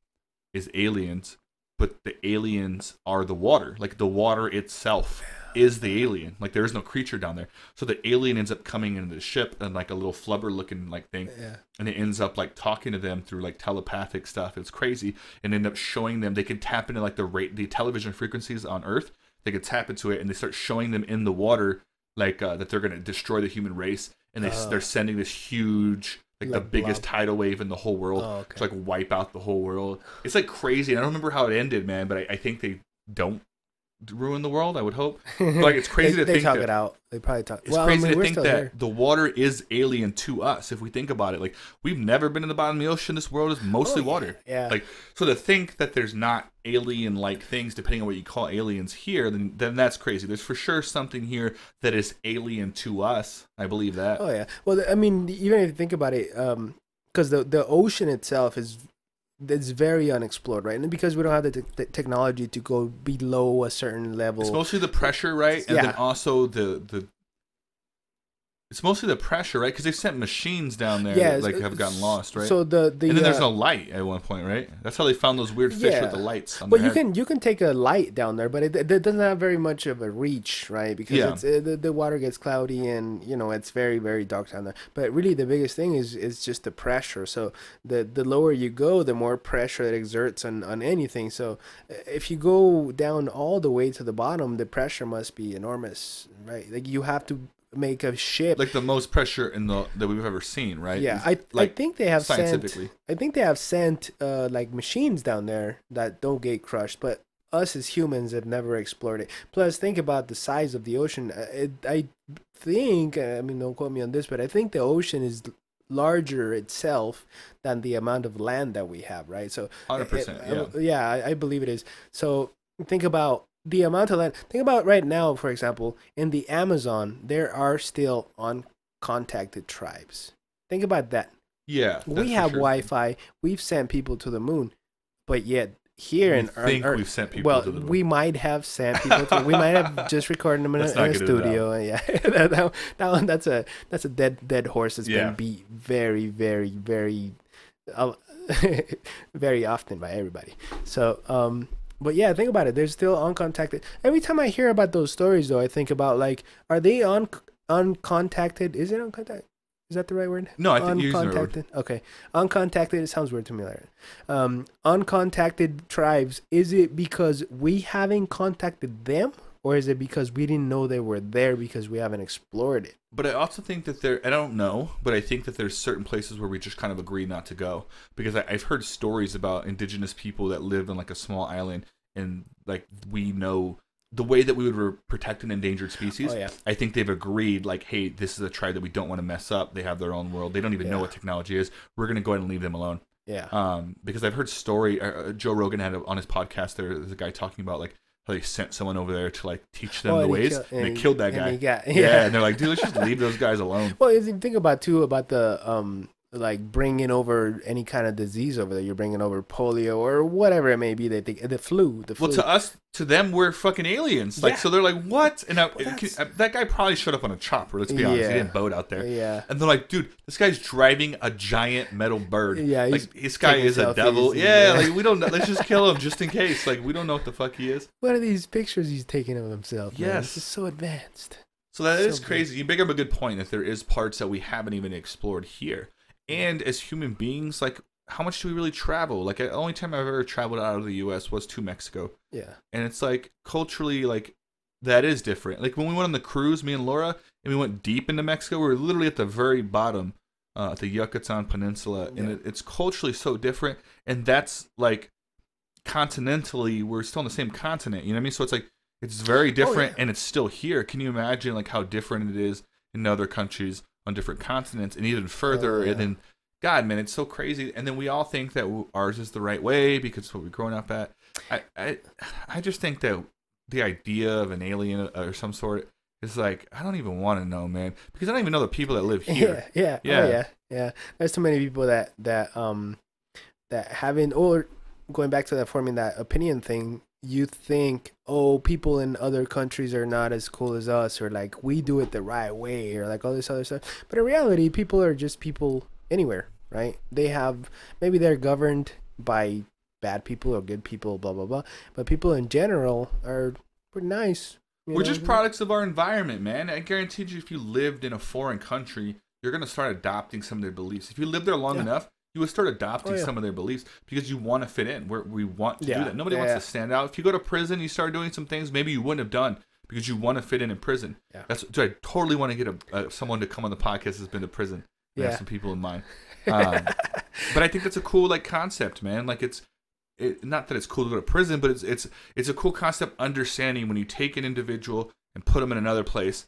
is aliens but the aliens are the water like the water itself is the alien like there is no creature down there so the alien ends up coming into the ship and like a little flubber looking like thing Yeah. and it ends up like talking to them through like telepathic stuff. It's crazy, and end up showing them they can tap into like the rate the television frequencies on Earth. They could tap into it, and they start showing them in the water like uh, that they're going to destroy the human race, and they Oh. they're sending this huge like, the biggest blob. tidal wave in the whole world Oh, okay. to like wipe out the whole world. It's like crazy. I don't remember how it ended, man, but I, I think they don't ruin the world. I would hope. Like it's crazy they, to they think talk that it out. They probably talk. it's well, crazy I mean, to think that the water is alien to us if we think about it. Like we've never been in the bottom of the ocean. This world is mostly Oh, yeah, water. yeah. Like so to think that there's not alien like things, depending on what you call aliens here, then then that's crazy. There's for sure something here that is alien to us. I believe that. Oh yeah. Well, I mean, even if you think about it, um, because the the ocean itself is it's very unexplored, right? And because we don't have the, te- the technology to go below a certain level. It's mostly the pressure, right? And Yeah. then also the the. It's mostly the pressure, right? Because they've sent machines down there yeah, that like have gotten lost, right? So the the and then there's uh, no light at one point, right? That's how they found those weird fish Yeah. with the lights. On But you head. can you can take a light down there, but it, it doesn't have very much of a reach, right? Because Yeah. it's, uh, the the water gets cloudy and you know it's very very dark down there. But really, the biggest thing is is just the pressure. So the the lower you go, the more pressure it exerts on on anything. So uh, if you go down all the way to the bottom, the pressure must be enormous, right? Like you have to make a ship. like the most pressure in the that we've ever seen, right? yeah, I I think they have sent scientifically. I think they have sent uh, like machines down there that don't get crushed, but us as humans have never explored it. Plus, think about the size of the ocean. Uh, It, I think, I mean, don't quote me on this, but I think the ocean is larger itself than the amount of land that we have, right? So, Hundred it- percent. uh, Yeah. yeah, I, I believe it is. So, think about the amount of land. Think about right now, for example, in the Amazon, there are still uncontacted tribes. Think about that Yeah. we have sure. Wi-Fi. We've sent people to the moon, but yet here We in think Earth, we've sent people well, to the moon. we might have sent people. To, we might have just recorded them in, a, in a studio. Yeah, that, that, that one. That's a that's a dead dead horse that's Yeah. been beat very very very, uh, very often by everybody. So um. But yeah, think about it. They're still uncontacted. Every time I hear about those stories, though, I think about like, are they un uncontacted? Is it uncontacted? Is that the right word? No, I think you're using the right word. uncontacted. Okay, uncontacted. It sounds weird to me. Like. Um, uncontacted tribes. Is it because we haven't contacted them, or is it because we didn't know they were there because we haven't explored it? But I also think that there, I don't know, but I think that there's certain places where we just kind of agree not to go because I, I've heard stories about indigenous people that live on like a small island and like we know the way that we would protect an endangered species. Oh, yeah. I think they've agreed like, hey, this is a tribe that we don't want to mess up. They have their own world. They don't even know what technology is. We're gonna go ahead and leave them alone. Yeah. Um, because I've heard story. Uh, Joe Rogan had a, on his podcast. There's a guy talking about like they sent someone over there to like teach them Oh, the and ways, kill- and they and- killed that guy. got- yeah. yeah. and they're like, dude, let's just leave those guys alone. Well, if you think about too about the um like bringing over any kind of disease over there, you're bringing over polio or whatever it may be. They think the flu, the flu. Well, to us, to them, we're fucking aliens. Like, Yeah. so they're like, what? And I, that's- uh, that guy probably showed up on a chopper. Let's be honest, he didn't boat out there. yeah. And they're like, dude, this guy's driving a giant metal bird. Yeah, he's like this guy is a devil. and- Yeah, yeah. like we don't. know. Let's just kill him just in case. Like we don't know what the fuck he is. What are these pictures he's taking of himself? man? Yes. This is so advanced. So that is So good. crazy. You bring up a good point that there is parts that we haven't even explored here. And as human beings, like how much do we really travel? Like the only time I've ever traveled out of the U.S. was to Mexico, Yeah. and it's like culturally, like that is different. Like when we went on the cruise, me and Laura, and we went deep into Mexico, we were literally at the very bottom, uh, at the Yucatan Peninsula, and Yeah. it, it's culturally so different. And that's like continentally, we're still on the same continent. You know what I mean? So it's like it's very different, yeah. and it's still here. Can you imagine like how different it is in other countries on different continents, and even further? Oh, yeah. And then, God, man, it's so crazy. And then we all think that ours is the right way because it's what we're growing up at. I, I, I just think that the idea of an alien or some sort is like I don't even want to know, man, because I don't even know the people that live here. Yeah, yeah, Yeah. Oh, yeah, yeah. There's too many people that that um that haven't or going back to that forming that opinion thing. You think, oh, people in other countries are not as cool as us, or like we do it the right way, or like all this other stuff. But in reality, people are just people anywhere, right? They have maybe they're governed by bad people or good people, blah blah blah. But people in general are pretty nice. We're know? just products of our environment, man. I guarantee you, if you lived in a foreign country, you're gonna start adopting some of their beliefs. If you live there long Yeah. enough, you would start adopting Oh, yeah. some of their beliefs because you want to fit in. Where we want to Yeah. do that. Nobody Yeah, wants to stand out. If you go to prison, you start doing some things maybe you wouldn't have done because you want to fit in in prison. Yeah. That's. Dude, I totally want to get a uh, someone to come on the podcast that's been to prison. I have Yeah. some people in mind. Um, but I think that's a cool like concept, man. Like it's it, not that it's cool to go to prison, but it's it's it's a cool concept understanding when you take an individual and put them in another place,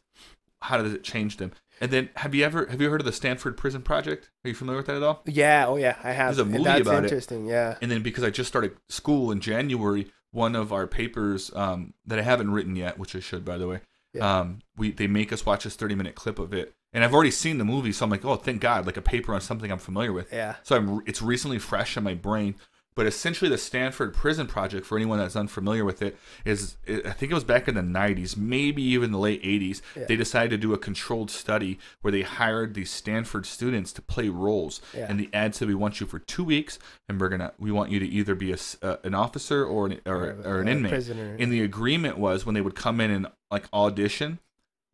how does it change them? And then have you ever have you heard of the Stanford Prison Project? Are you familiar with that at all? Yeah, oh yeah, I have. There's a movie that's about it. interesting. Yeah. And then because I just started school in January, one of our papers um, that I haven't written yet, which I should by the way, Yeah. um, we they make us watch this 30 minute clip of it, and I've already seen the movie, so I'm like, oh, thank God, like a paper on something I'm familiar with. Yeah. So I'm, it's recently fresh in my brain. But essentially, the Stanford Prison Project, for anyone that's unfamiliar with it, is I think it was back in the 90s, maybe even the late 80s. Yeah. They decided to do a controlled study where they hired these Stanford students to play roles. Yeah. And the ad said, "We want you for two weeks, and we're gonna we want you to either be a uh, an officer or an or, or an inmate." prisoner. And the agreement was when they would come in and like audition,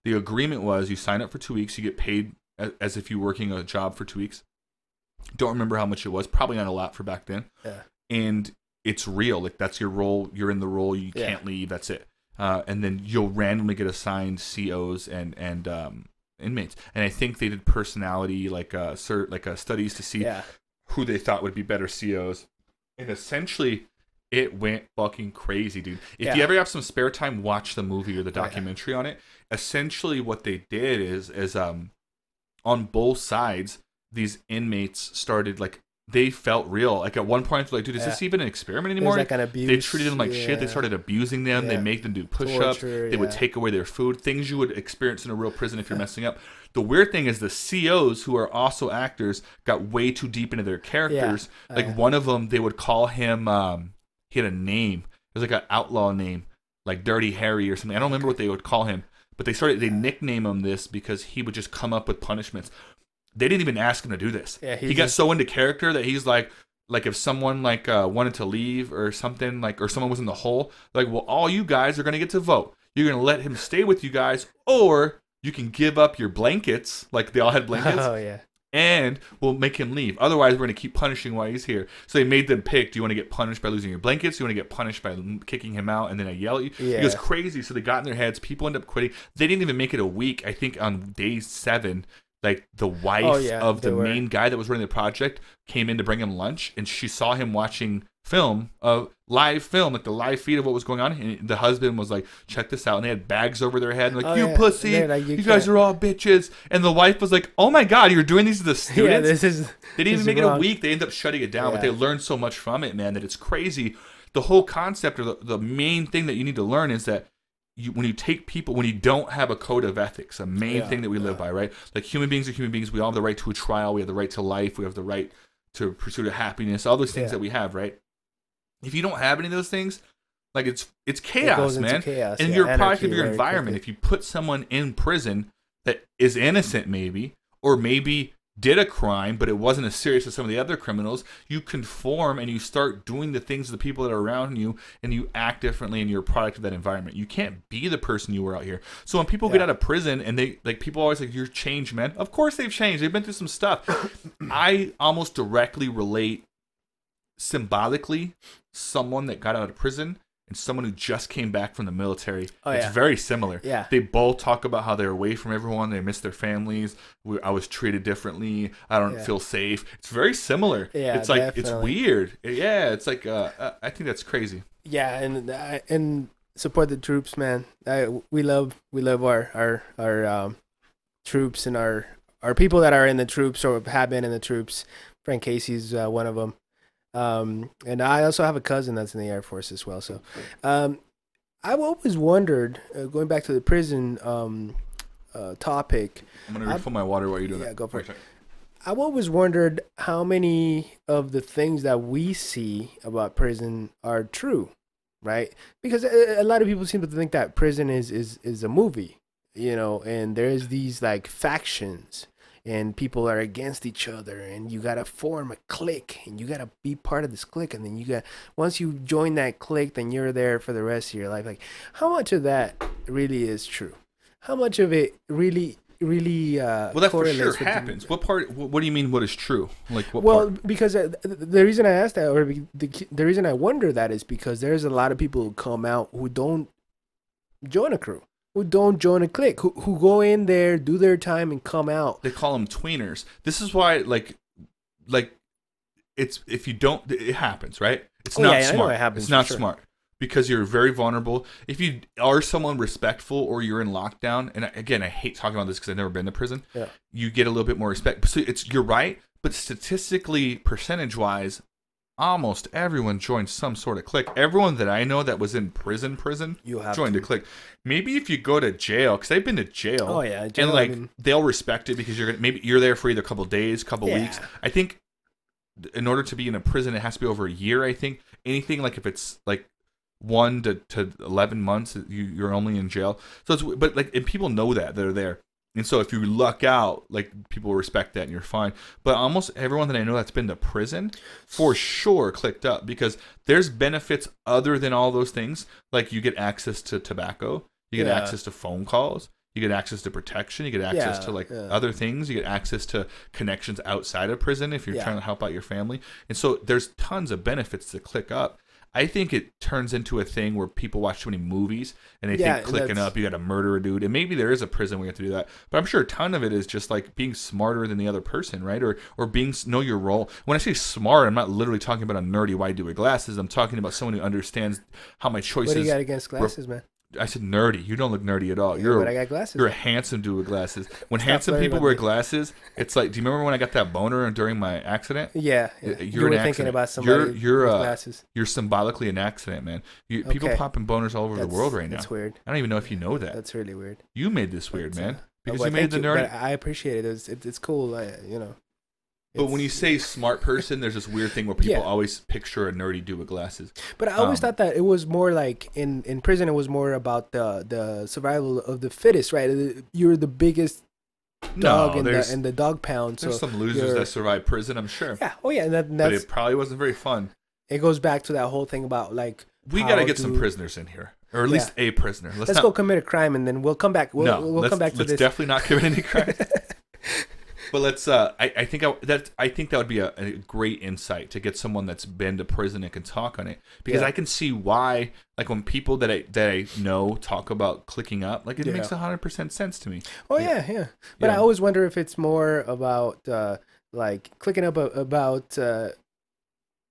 the agreement was you sign up for two weeks, you get paid as, as if you're working a job for two weeks. Don't remember how much it was. Probably not a lot for back then. Yeah. And it's real. Like that's your role. You're in the role. You Yeah. can't leave. That's it. Uh, and then you'll randomly get assigned COs and and um, inmates. And I think they did personality like uh, cert, like uh, studies to see yeah. who they thought would be better COs. And essentially, it went fucking crazy, dude. If Yeah. you ever have some spare time, watch the movie or the Oh, yeah. documentary on it. Essentially, what they did is, is um, on both sides, these inmates started like they felt real. Like at one point, they're like, dude, is this even an experiment anymore? like an abuse. they treated them like shit. They started abusing them. They make them do push-ups. Torture, they would take away their food. Things you would experience in a real prison if you're messing up. The weird thing is the COs, who are also actors, got way too deep into their characters. like Uh, one of them, they would call him. Um, he had a name. It was like an outlaw name, like Dirty Harry or something. I don't remember what they would call him, but they started. They nickname him this because he would just come up with punishments. They didn't even ask him to do this. Yeah, he he got just- so into character that he's like, like if someone like uh, wanted to leave or something, like or someone was in the hole, like, well, all you guys are gonna get to vote. You're gonna let him stay with you guys, or you can give up your blankets, like they all had blankets, Oh yeah. and we'll make him leave. Otherwise, we're going to keep punishing while he's here. So they made them pick: Do you want to get punished by losing your blankets? Do you want to get punished by kicking him out? And then I yell at you. Yeah. It goes crazy. So they got in their heads. People end up quitting. They didn't even make it a week. I think on day seven, like the wife Oh, yeah, of the were. main guy that was running the project came in to bring him lunch, and she saw him watching film, uh, live film, like the live feed of what was going on. And the husband was like, "Check this out!" And they had bags over their head, and like, Oh, "You yeah. pussy! Like, you, "You guys are all bitches." And the wife was like, "Oh my god, you're doing these to the students." Yeah, this is. They didn't even make it a week. They end up shutting it down, but they learned so much from it, man, that it's crazy. The whole concept or the, the main thing that you need to learn is that you, when you take people, when you don't have a code of ethics, a main Yeah, thing that we live by, right? Like human beings are human beings. We all have the right to a trial. We have the right to life. We have the right to pursue of happiness. All those things Yeah. that we have, right? If you don't have any of those things, like it's it's It chaos, into man chaos, and yeah, you're a product of your environment. quickly. If you put someone in prison that is innocent, maybe, or maybe did a crime, but it wasn't as serious as some of the other criminals, you conform and you start doing the things of the people that are around you, and you act differently, and you're a product of that environment. You can't be the person you were out here. So when people get out of prison and they like people always like you're changed, man. Of course they've changed. They've been through some stuff. I almost directly relate symbolically someone that got out of prison and someone who just came back from the military. Oh, it's yeah. very similar. Yeah. They both talk about how they're away from everyone. They miss their families. We, I was treated differently. I don't Yeah. feel safe. It's very similar. Yeah, It's like it's weird. Yeah. It's like uh, uh, I think that's crazy. Yeah, and and support the troops, man. I, we love we love our our our um, troops and our our people that are in the troops or have been in the troops. Frank Casey's uh, one of them. Um, and I also have a cousin that's in the Air Force as well. So, um, I've always wondered, uh, going back to the prison um, uh, topic, I'm gonna I'm- refill my water while you're doing Yeah, that. go for it. I've always wondered how many of the things that we see about prison are true, right? Because a, a lot of people seem to think that prison is is is a movie, you know, and there's these like factions and people are against each other and you got to form a clique and you got to be part of this clique and then you got once you join that clique then you're there for the rest of your life like how much of that really is true how much of it really really uh Well, that for sure with the- happens. What part? What, what do you mean? What is true? Like what well, part? because uh, the reason I asked that, or the the reason I wonder that, is because there's a lot of people who come out who don't join a crew, who don't join a clique, who who go in there, do their time, and come out. They call them tweeners. This is why, like, like it's if you don't, it happens, right? It's Oh, not yeah, smart. it happens it's not sure. smart because you're very vulnerable. If you are someone respectful or you're in lockdown, and again, I hate talking about this because I've never been to prison. Yeah. You get a little bit more respect. So it's you're right, but statistically, percentage wise. Almost everyone joined some sort of clique. Everyone that I know that was in prison, prison, You have joined to. a clique. Maybe if you go to jail, because I've been to jail. Oh yeah, jail, and I like mean, they'll respect it because you're gonna maybe you're there for either a couple days, couple Yeah. weeks. I think in order to be in a prison, it has to be over a year. I think anything like if it's like one to, to eleven months, you you're only in jail. So it's but like and people know that they're there, and so if you luck out, like people respect that and you're fine. But almost everyone that I know that's been to prison, for sure, clicked up because there's benefits other than all those things. Like you get access to tobacco, you get Yeah. access to phone calls. You get access to protection. You get access Yeah, to like yeah. other things. You get access to connections outside of prison if you're trying to help out your family. And so there's tons of benefits to click up. I think it turns into a thing where people watch too many movies and they Yeah, think clicking that's- up you got to murder a dude. And maybe there is a prison where you have to do that. But I'm sure a ton of it is just like being smarter than the other person, right? Or or being know your role. When I say smart, I'm not literally talking about a nerdy white dude with glasses. I'm talking about someone who understands how my choices. what do you got against glasses, man? I said nerdy. You don't look nerdy at all. Yeah, You're but a, I got glasses. you're a handsome dude with glasses. When Stop handsome people wear me. glasses, it's like, do you remember when I got that boner during my accident? yeah, yeah. You're you were thinking accident. about somebody You're- you're, with uh, glasses. You're symbolically an accident, man. You, People popping boners all over the world right now. That's weird. I don't even know if you know that. That's really weird. you made this weird, That's, man. uh, Because well, you made the nerdy. I appreciate it. It's it, it's cool. I, you know. But when you say smart person, there's this weird thing where people Yeah. always picture a nerdy dude with glasses. But I always Um, thought that it was more like in in prison. It was more about the the survival of the fittest, right? Uh, You're the biggest dog no, in the in the dog pound. So there's some losers you're- that survive prison, I'm sure. yeah, oh yeah, and that, but that's it probably wasn't very fun. it goes back to that whole thing about like We got to get some prisoners in here. or at least a prisoner. Let's, Let's not, go commit a crime and then we'll come back. We'll, no, we'll come back to let's this. definitely not commit any crime. But let's. Uh, I, I think I, that I think that would be a, a great insight to get someone that's been to prison and can talk on it because Yeah. I can see why. Like when people that I that I know talk about clicking up, like it Yeah. makes hundred percent sense to me. Oh yeah, yeah. But I always wonder if it's more about uh, like clicking up a, about uh,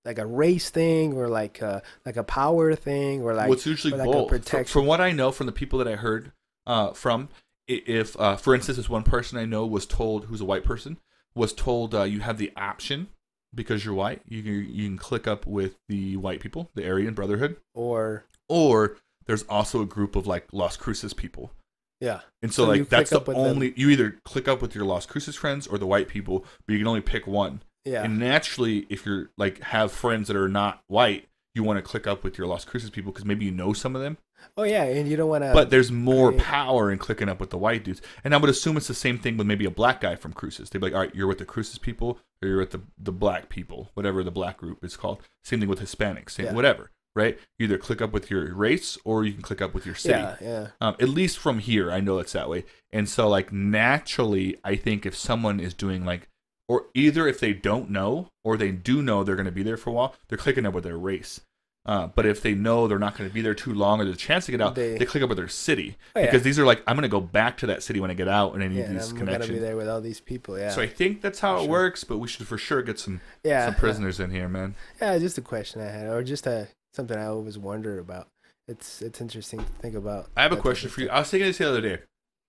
like a race thing or like uh, like a power thing or like well, usually like a both. Fr- protection. From what I know from the people that I heard uh, from, if uh, for instance, this one person I know was told, who's a white person, was told uh, you have the option because you're white, you can, you can click up with the white people, the Aryan Brotherhood, or or there's also a group of like Las Cruces people. yeah. And so, So like that's the with them. only you either click up with your Las Cruces friends or the white people, but you can only pick one. Yeah. And naturally, if you're like have friends that are not white, you want to click up with your Las Cruces people because maybe you know some of them. Oh yeah, and you don't want to. But there's more power in clicking up with the white dudes. And I would assume it's the same thing with maybe a black guy from Cruces. They'd be like, all right, you're with the Cruces people or you're with the, the black people, whatever the black group is called. Same thing with Hispanics, same, Yeah. whatever, right? You either click up with your race or you can click up with your city. yeah, yeah, Um, at least from here, I know it's that way. And so, like, naturally, I think if someone is doing like, or either if they don't know or they do know they're going to be there for a while, they're clicking up with their race. Uh, but if they know they're not going to be there too long or there's a chance to get out, They- they, click up with their city Oh, yeah. because these are like, I'm going to go back to that city when I get out and I need yeah. these I'm gonna be connections. there with all these people. Yeah. So I think that's how For it sure. works. But we should for sure get some yeah. some yeah. prisoners in here, man. Yeah, just a question I had, or just a something I always wonder about. It's it's interesting to think about. I have a question for you. I was thinking this the other day.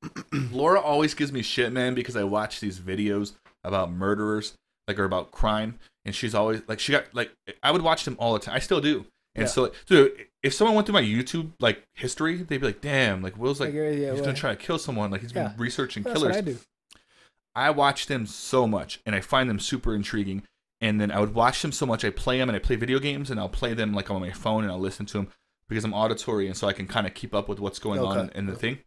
Laura always gives me shit, man, because I watch these videos about murderers, like or about crime, and she's always like she got like I would watch them all the time. I still do. And Yeah. so, dude, if someone went through my YouTube like history, they'd be like, "Damn, like Will's like Like, yeah, he's well, gonna try to kill someone. Like he's been researching That's killers." I do. I watch them so much and I find them super intriguing. And then I would watch them so much. I play them and I play video games and I'll play them like on my phone and I'll listen to them because I'm auditory and so I can kind of keep up with what's going on in the thing.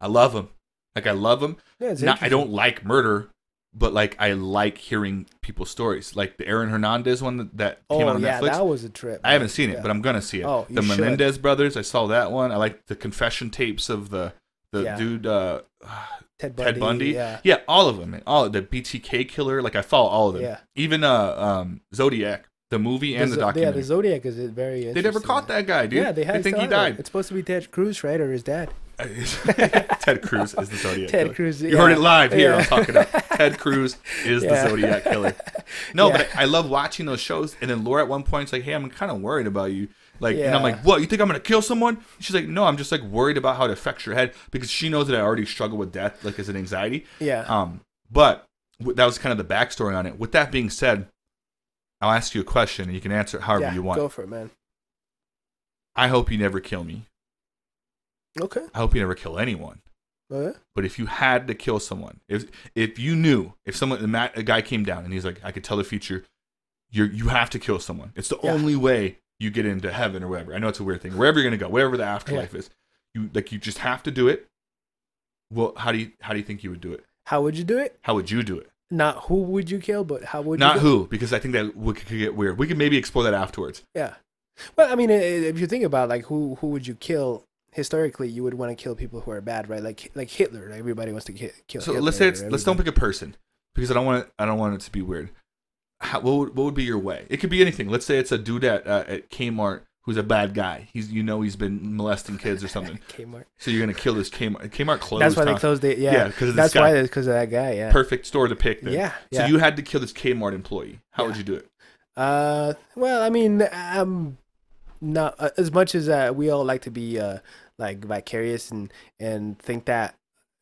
I love them. Like I love them. Yeah, it's Not, I don't like murder, but like I like hearing people's stories. Like the Aaron Hernandez one that, that came Oh out on yeah, Netflix. that was a trip. I haven't seen it, Yeah. but I'm gonna see it. Oh, you the should. Menendez brothers, I saw that one. I like the confession tapes of the the Yeah. dude uh, Ted Bundy. Ted Bundy. Yeah. Yeah, all of them. man. All the BTK killer. Like I follow all of them. Yeah. Even uh um Zodiac, the movie and the, Yeah, documentary. the Zodiac is very. they never caught that guy, dude. Yeah, they had. I think he have it. died. It's supposed to be Ted Cruz, right, or his dad? Ted Cruz is the Zodiac Ted killer. Cruz. You heard it live here Yeah. on Talk It Up Ted Cruz is the Zodiac killer. No, Yeah. but I, I love watching those shows. And then Laura at one point is like, "Hey, I'm kind of worried about you." Like, and I'm like, "What? You think I'm gonna kill someone?" She's like, "No, I'm just like worried about how it affects your head because she knows that I already struggle with death, like as an anxiety." Yeah. Um, but w- that was kind of the backstory on it. With that being said, I'll ask you a question and you can answer it however yeah. you want. Go for it, man. I hope you never kill me. Okay. I hope you never kill anyone. Uh, But if you had to kill someone, if if you knew, if someone a guy came down and he's like, I could tell the future, you you have to kill someone. It's the Yeah. only way you get into heaven or wherever. I know it's a weird thing. Wherever you're gonna go, wherever the afterlife is, you like you just have to do it. Well, how do you how do you think you would do it? how would you do it? How would you do it? Not who would you kill, but how would Not who, because I think that would, could get weird. We could maybe explore that afterwards. Yeah. Well, I mean, if you think about like who who would you kill historically, you would want to kill people who are bad, right? Like like Hitler. Everybody wants to ki- kill. So Hitler, let's say it's, let's don't pick a person because I don't want it. I don't want it to be weird. How, what would, what would be your way? It could be anything. Let's say it's a dude at uh, at Kmart who's a bad guy. He's you know he's been molesting kids or something. Kmart. so you're gonna kill this Kmart. Kmart closed. That's why they closed it. Yeah, Yeah, 'cause of this that's why it's because of that guy. Yeah. Perfect store to pick. Then. Yeah. So you had to kill this Kmart employee. How would you do it? Uh, well, I mean, um, not uh, as much as uh, we all like to be uh like vicarious and and think that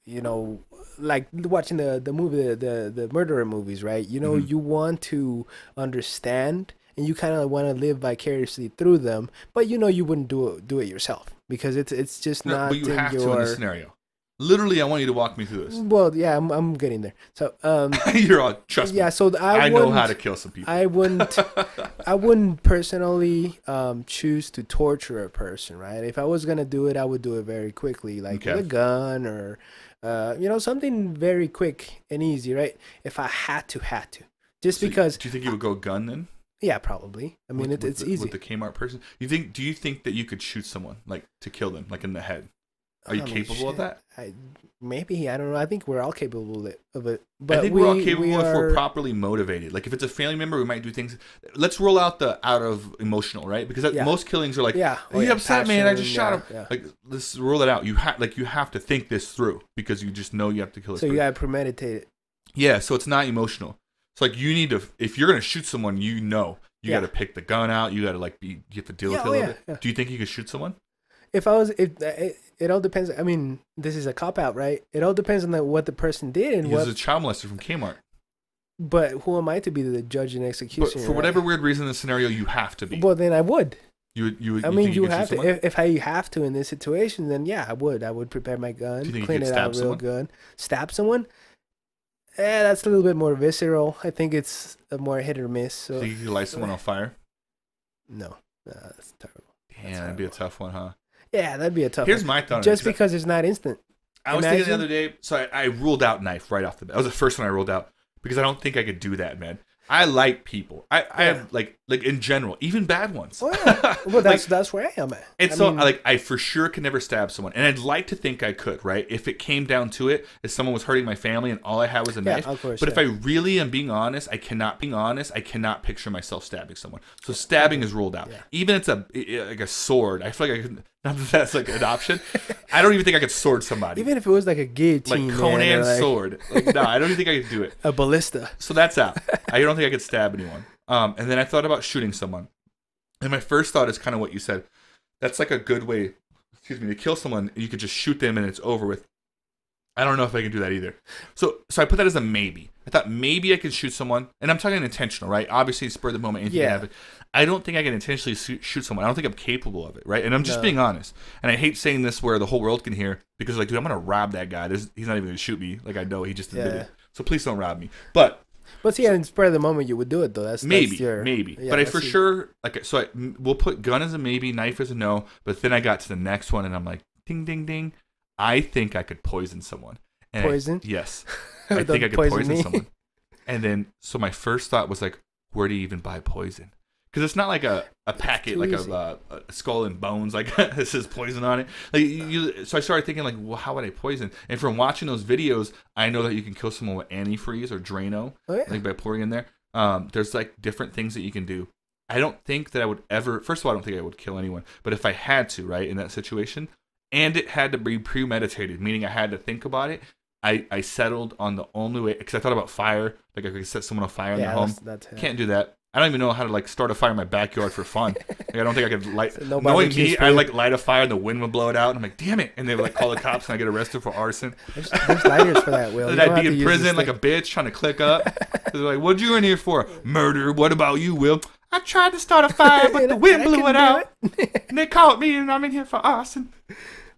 you know like watching the the movie the the, the murderer movies right you know Mhm. you want to understand and you kind of want to live vicariously through them but you know you wouldn't do it do it yourself because it's it's just No, not but you have to in your this scenario. Literally, I want you to walk me through this. well yeah I'm, I'm getting there so um you're all trust me. yeah so I, I, know wouldn't- how to kill some people. I wouldn't I wouldn't personally um, choose to torture a person, right? If I was gonna do it, I would do it very quickly, like Okay. with a gun or uh, you know something very quick and easy, right? If I had to, had to, just So because Do you think you would go gun then? Yeah, probably. I mean, with, it, it's with the, easy. with the Kmart person. You think? Do you think that you could shoot someone like to kill them, like in the head? Are you I mean, capable of that? I, maybe I don't know. I think we're all capable of it. Of it but I think we, are all capable we if we're properly motivated. Like if it's a family member, we might do things. Let's roll out the out of emotional, right? Because Yeah. most killings are like, Yeah. Oh, "He oh, yeah, upset me and I just shot him." yeah, Like let's roll it out. You have like you have to think this through because you just know you have to kill yeah. So you person. gotta premeditate it. Yeah, so it's not emotional. It's like you need to if you're gonna shoot someone, you know you Yeah. got to pick the gun out. You got to like be you have to deal Yeah, with it a oh, little yeah, bit. yeah. Do you think you could shoot someone? If I was, if uh, it, all depends. I mean, this is a cop out, right? It all depends on the, what the person did and He was what. a child molester from Kmart. But who am I to be the judge and But executioner? for right? whatever weird reason in the scenario, you have to be. Well, then I would. you would- you I you mean, you could have to. If, if I have to in this situation, then yeah, I would. I would prepare my gun, Do you you clean it out real someone? good, stab someone. Eh, that's a little bit more visceral. I think it's a more hit or miss. So think you could light someone on fire? no, Nah, that's terrible. Damn, that'd be a tough one, huh? Yeah, that'd be a tough. Here's one. my thought. it, just 'cause because it's not instant. I was thinking the other day, so I, I ruled out knife right off the bat. That was the first one I ruled out because I don't think I could do that, man. I like people. I, I have like like in general, even bad ones. Oh, yeah. Well, that's that's where I am at. It's I so mean, like I for sure could never stab someone, and I'd like to think I could, right? If it came down to it, if someone was hurting my family and all I had was a Yeah, knife. of course, but if. I really am being honest, I cannot being honest. I cannot picture myself stabbing someone. So stabbing is ruled out. Yeah. Even it's a like a sword. I feel like I could. Not that that's like an option. I don't even think I could sword somebody. even if it was like a guillotine, like Conan like sword. Like, no, I don't even think I could do it. a ballista. So that's out. I don't think I could stab anyone. Um, and then I thought about shooting someone. And my first thought is kind of what you said. That's like a good way, excuse me, to kill someone. You could just shoot them and it's over with. I don't know if I can do that either. So, so I put that as a maybe. I thought maybe I could shoot someone, and I'm talking intentional, right? Obviously, spur of the moment, anything Yeah. can happen. I don't think I can intentionally shoot, someone. I don't think I'm capable of it, right? And I'm just No. being honest. And I hate saying this where the whole world can hear because, like, dude, I'm gonna rob that guy. There's, he's not even gonna shoot me. Like I know he just. Yeah. it. So please don't rob me. But But see, in spur of the moment, you would do it though. That's maybe, that's your, maybe. yeah, but I for your- sure like so. I, we'll put gun as a maybe, knife as a no. But then I got to the next one, and I'm like, ding, ding, ding. I think I could poison someone. And I- Poison? yes, I think I could poison poison, someone. And then, so my first thought was like, where do you even buy poison? Because it's not like a, a packet, like a, uh, a skull and bones, like this says poison on it. Like you, so I started thinking like, well, how would I poison? And from watching those videos, I know that you can kill someone with antifreeze or Drano Oh yeah. like by pouring in there. Um, there's like different things that you can do. I don't think that I would ever. First of all, I don't think I would kill anyone. But if I had to, right, in that situation, and it had to be premeditated, meaning I had to think about it, I I settled on the only way because I thought about fire. Like I could set someone on fire in yeah, their home. that's, that's Can't do that. I don't even know how to like start a fire in my backyard for fun. Like, I don't think I could light. So no knowing me, I like light a fire and the wind would blow it out. And I'm like, damn it! And they would like call the cops and I get arrested for arson. There's, there's lighters for that, Will. and I'd be in prison like a bitch trying to click up. They're like, "What'd you in here for? Murder? What about you, Will? I tried to start a fire, but the wind blew it out, and they caught me, and I'm in here for arson."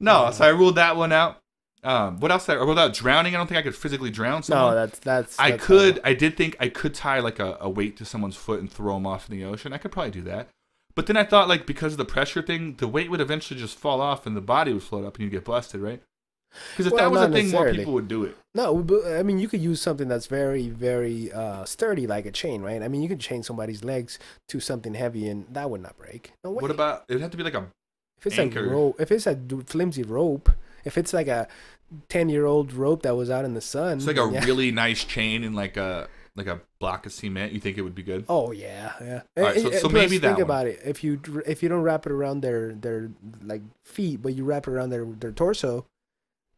No, so I ruled that one out. Um, what else? I, without drowning, I don't think I could physically drown someone. No, that's that's. I that's could. I did think I could tie like a, a weight to someone's foot and throw them off in the ocean. I could probably do that. But then I thought like because of the pressure thing, the weight would eventually just fall off and the body would float up and you'd get busted, right? Because if Well, that was a thing, more people would do it. No, but, I mean you could use something that's very, very uh, sturdy, like a chain, right? I mean you could chain somebody's legs to something heavy, and that would not break. No way. What about? It'd have to be like a if it's anchor? a rope? If it's a flimsy rope, if it's like a ten-year-old rope that was out in the sun, It's like a yeah. really nice chain and like a like a block of cement. You think it would be good? Oh yeah, yeah. All eh, right, And- so- and so plus, maybe that think one. about it. If you if you don't wrap it around their their like feet, but you wrap it around their their torso,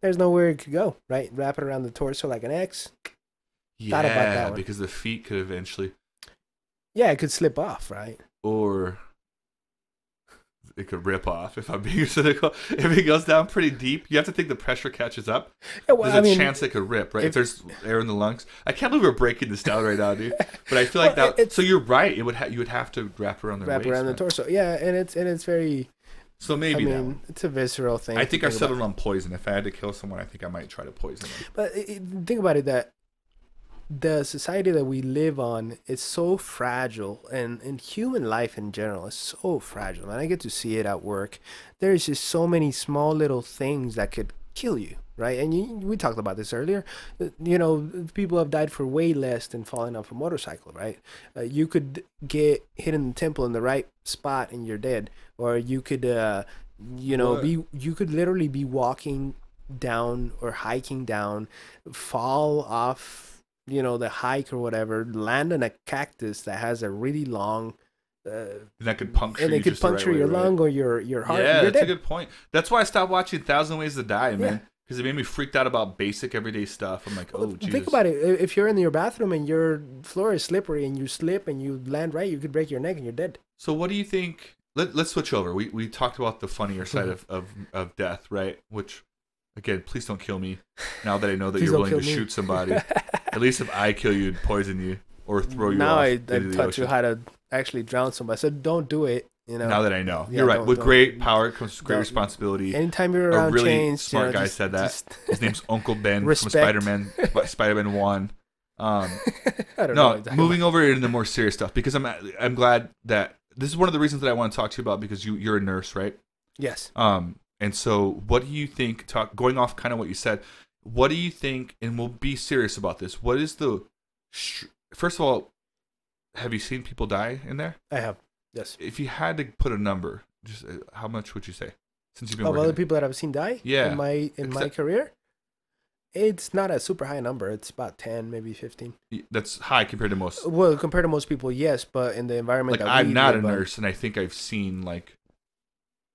there's nowhere it could go. Right? Wrap it around the torso like an X. Yeah, about that because the feet could eventually, Yeah, it could slip off. Right? or it could rip off. If I'm being cynical, if it goes down pretty deep, you have to think the pressure catches up. Yeah, well, There's I a mean, chance it could rip, right? If, if- there's air in the lungs, I can't believe we're breaking this down right now, dude. But I feel like Well, that. So you're right. It would ha- you would have to wrap around their wrap waist, around the torso. Yeah, and it's and it's very. So maybe I mean, it's a visceral thing. I think I settled on poison. If I had to kill someone, I think I might try to poison them. But think about it that the society that we live on is so fragile and, and human life in general is so fragile and i get to see it at work there's just so many small little things that could kill you, right? And you, we talked about this earlier. You know, people have died for way less than falling off a motorcycle, right? Uh, you could get hit in the temple in the right spot and you're dead, or you could, uh, you know, What? be you could literally be walking down or hiking down, fall off, you know, the hike or whatever, land on a cactus that has a really long. Uh, that could puncture and you it could just the right puncture way, your right? lung or your your heart. Yeah, that's a good point. That's why I stopped watching Thousand Ways to Die, man. Because it made me freaked out about basic everyday stuff. I'm like, oh, Jesus. Think about it. If you're in your bathroom and your floor is slippery and you slip and you land right, you could break your neck and you're dead. So what do you think? Let, let's switch over. We we talked about the funnier side of, of, of death, right? Which, again, please don't kill me. Now that I know that you're willing to me. shoot somebody, at least if I kill you, poison you, or throw you now off I, I taught you how to actually drown somebody. So don't do it. You know. Now that I know, Yeah, you're right. With great power comes great responsibility. Anytime you're around, A really chains, smart you know, guy just- said that. just- His name's Uncle Ben from Spider-Man, Spider-Man One. Um, I don't no, you're moving over into the more serious stuff because I'm I'm glad that this is one of the reasons that I want to talk to you about because you you're a nurse, right? Yes. Um, and so what do you think? Talk going off kind of what you said. What do you think? And we'll be serious about this. What is the first of all? Have you seen people die in there? I have. Yes. If you had to put a number, just uh, how much would you say? Since you've been Of working, other people that I've seen die Yeah. in my in my career, it's not a super high number. It's about ten, maybe fifteen. that's high compared to most. Well, compared to most people, yes, but in the environment Like I'm not a nurse, and I think I've seen like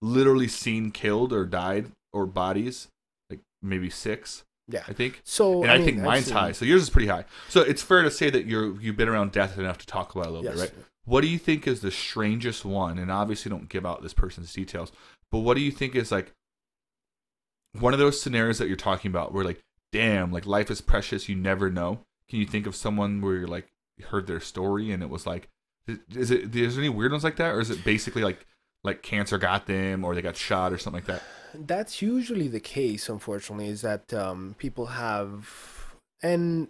literally seen killed or died or bodies like maybe six. Yeah. I think. So and I, mean, think mine's seen- high. So yours is pretty high. So it's fair to say that you're you've been around death enough to talk about it a little Yes. bit, right? What do you think is the strangest one? And obviously, don't give out this person's details. But what do you think is like one of those scenarios that you're talking about, where like, damn, like life is precious. You never know. Can you think of someone where you're like heard their story and it was like, is it is there any weird ones like that, or is it basically like like cancer got them or they got shot or something like that? That's usually the case, unfortunately, is that um, people have, and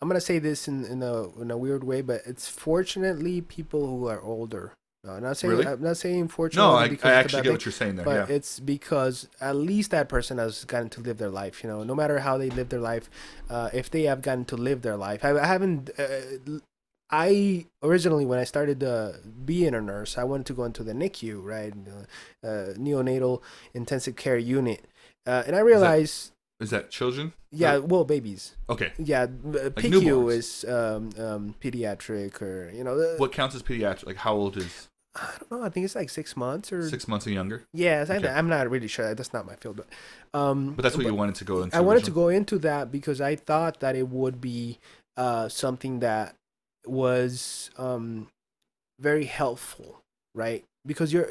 I'm gonna say this in, in a in a weird way, but it's fortunately people who are older. No, I'm not saying Really? I'm not saying fortunately. No, I, because I actually get what you're saying there. but yeah. it's because at least that person has gotten to live their life. You know, no matter how they live their life, uh, if they have gotten to live their life, I, I haven't. Uh, I originally when I started uh, being a nurse, I wanted to go into the NICU, right, uh, uh, neonatal intensive care unit, uh, and I realized, Is that children? yeah, well, babies, Okay. yeah, uh, PICU newborns. is um, um, pediatric or you know, What counts as pediatric? Like how old is I don't know. I think it's like six months or six months and younger? Yes, Okay. I'm not really sure. That's not my field, but um, But that's what you wanted to go into. I wanted to go into that because I thought that it would be uh, something that was um, very helpful, right? Because you're,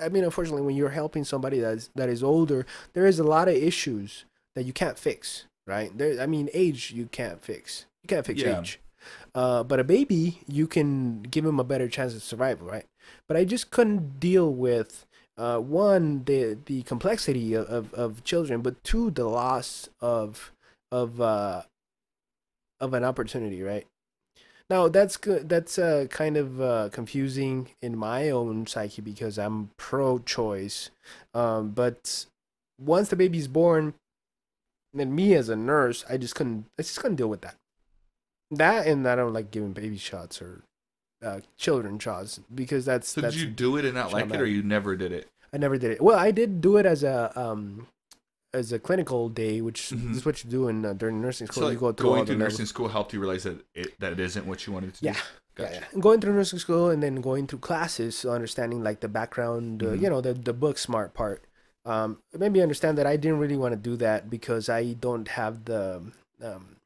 I mean, unfortunately, when you're helping somebody that's that is older, there is a lot of issues that you can't fix, right? There, I mean, age you can't fix. You can't fix Yeah. age. Uh, but a baby, you can give him a better chance of survival, right? But I just couldn't deal with uh, one the the complexity of, of, of children, but two the loss of of uh, of an opportunity, right? Now that's good. That's uh, kind of uh, confusing in my own psyche because I'm pro-choice, um, but once the baby's born, then me as a nurse, I just couldn't. I just couldn't deal with that. That and I don't like giving baby shots or uh, children shots because that's So that's did you do it and not like it, or you never did it? I never did it. Well, I did do it as a um as a clinical day, which Mhm. is what you do in uh, during nursing school. So like, go through going the nursing levels. school helped you realize that it that it isn't what you wanted to do. Yeah. Gotcha. Yeah, yeah. Going through nursing school and then going through classes, so understanding like the background, uh, Mhm. you know, the the book smart part. Um, it made me understand that I didn't really want to do that because I don't have the um.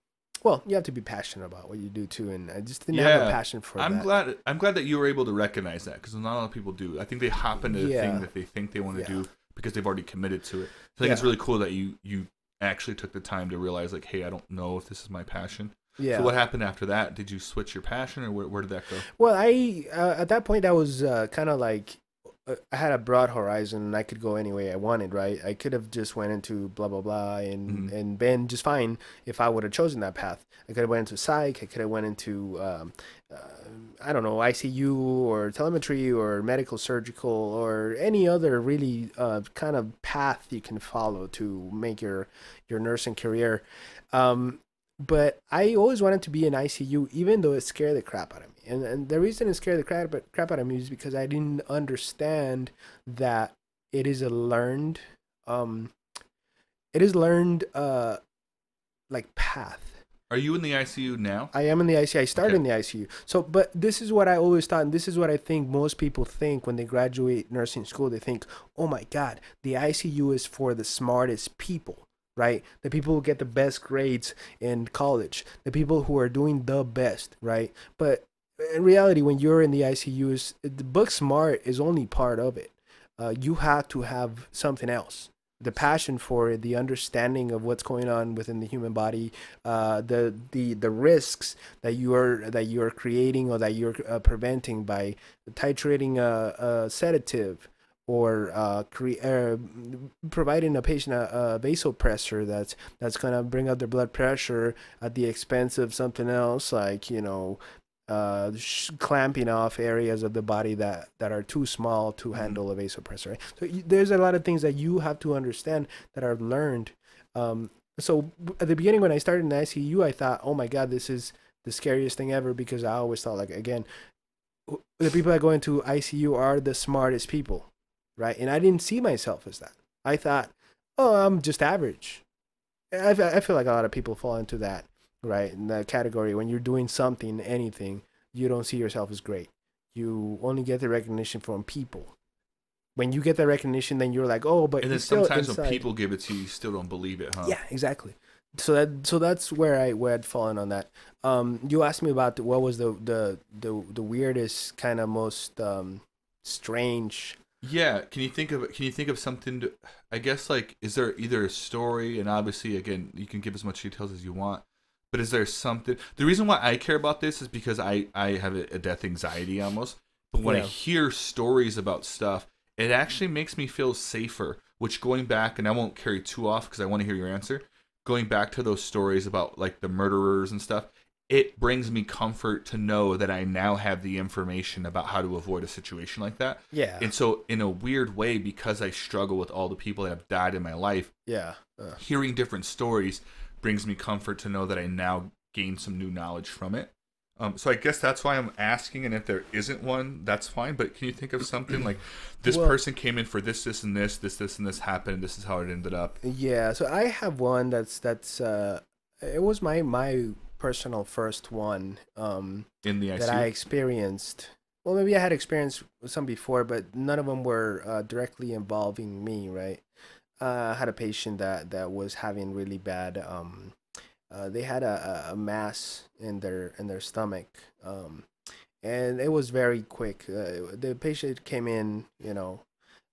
Well, you have to be passionate about what you do too, and I just didn't have a passion for I'm that. glad. I'm glad that you were able to recognize that because not a lot of people do. I think they hop into the Yeah. thing that they think they want to Yeah. do because they've already committed to it. So I think it's really cool that you you actually took the time to realize like, hey, I don't know if this is my passion. yeah. So what happened after that? Did you switch your passion, or where, where did that go? Well, I uh, at that point I was uh, kind of like uh, I had a broad horizon and I could go any way I wanted, right? I could have just went into blah blah blah and Mhm. and been just fine if I would have chosen that path. I could have went into psych. I could have went into um, I don't know ICU or telemetry or medical surgical or any other really uh, kind of path you can follow to make your your nursing career. Um, but I always wanted to be in ICU, even though it scared the crap out of me. And and the reason it scared the crap crap out of me is because I didn't understand that it is a learned, um, it is learned, uh, like path. Are you in the ICU now? I am in the ICU. I started Okay. in the ICU. So, but this is what I always thought, and this is what I think most people think when they graduate nursing school. They think, "Oh my God, the ICU is for the smartest people." Right, the people who get the best grades in college, the people who are doing the best, right? But in reality, when you're in the ICU, is the book smart is only part of it. Uh, you have to have something else the passion for it the understanding of what's going on within the human body uh, the the the risks that you are that you are creating or that you're uh, preventing by titrating a, a sedative or uh, uh, providing a patient a, a vasopressor that's that's gonna bring up their blood pressure at the expense of something else like you know uh, clamping off areas of the body that, that are too small to Mhm. handle a vasopressor. Right? So y- there's a lot of things that you have to understand that are learned. Um, so at the beginning when I started in ICU, I thought, oh my God, this is the scariest thing ever because I always thought like, again, the people that go into ICU are the smartest people, right? And I didn't see myself as that. I thought, oh, I'm just average. I, I feel like a lot of people fall into that, right? In that category. When you're doing something, anything, you don't see yourself as great. You only get the recognition from people. When you get the recognition, then you're like, oh, but and then sometimes when people give it to you, you still don't believe it, huh? Yeah, exactly. So that so that's where I where I'd fallen on that. Um, you asked me about what was the the the, the weirdest kind of most um strange. Yeah, can you think of can you think of something to I guess like is there either a story and obviously again you can give as much details as you want, but is there something the reason why I care about this is because I I have a, death anxiety almost. But when I hear stories about stuff, it actually makes me feel safer, which going back and I won't carry too off because I want to hear your answer. Going back to those stories about like the murderers and stuff, it brings me comfort to know that I now have the information about how to avoid a situation like that. Yeah, And so, in a weird way, because I struggle with all the people that have died in my life, yeah, hearing different stories brings me comfort to know that I now gain some new knowledge from it. Um, so I guess that's why I'm asking, and if there isn't one, that's fine. But can you think of something like this Well- person came in for this, this, and this, this, this, and this happened. This is how it ended up. yeah. So I have one that's that's uh, it was my my personal first one. Um, in the ICU. that I experienced. Well, maybe I had experienced some before, but none of them were uh, directly involving me. Right? Uh, had a patient that that was having really bad. Um, uh, they had a, a- a mass in their in their stomach, um, and it was very quick. Uh, the patient came in, you know.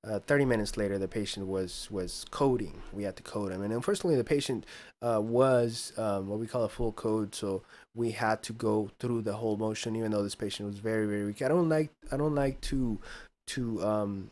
Uh, 30 minutes later, the patient was was coding. We had to code him, and unfortunately, the patient uh, was um, what we call a full code. So we had to go through the whole motion even though this patient was very very weak i don't like i don't like to to um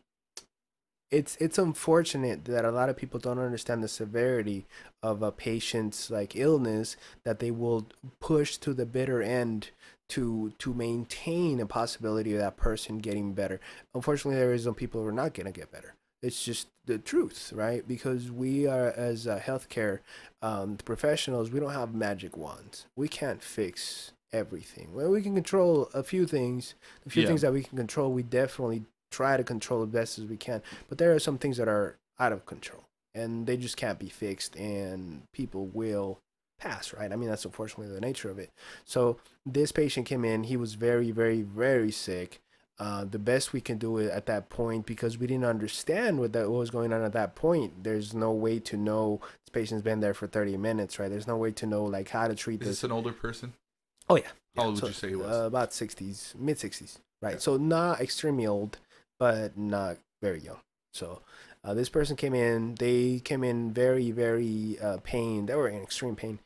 it's it's unfortunate that a lot of people don't understand the severity of a patient's like illness that they will push to the bitter end to to maintain a possibility of that person getting better unfortunately there is some people who are not going to get better it's just the truth right because we are as uh, healthcare um, professionals, we don't have magic wands. We can't fix everything. Well, we can control a few things. The few Yeah. things that we can control, we definitely try to control as best as we can. But there are some things that are out of control, and they just can't be fixed, and people will pass, right? I mean, that's unfortunately the nature of it. So this patient came in. He was very, very, very sick. Uh, the best we can do it at that point because we didn't understand what that what was going on at that point. There's no way to know this patient's been there for 30 minutes, right? There's no way to know like how to treat Is this. this an older person? Oh yeah. How old So, would you say he was? Uh, about 60s, mid 60s, right? Okay. So not extremely old, but not very young. So uh, this person came in. They came in very, very uh, pain. They were in extreme pain.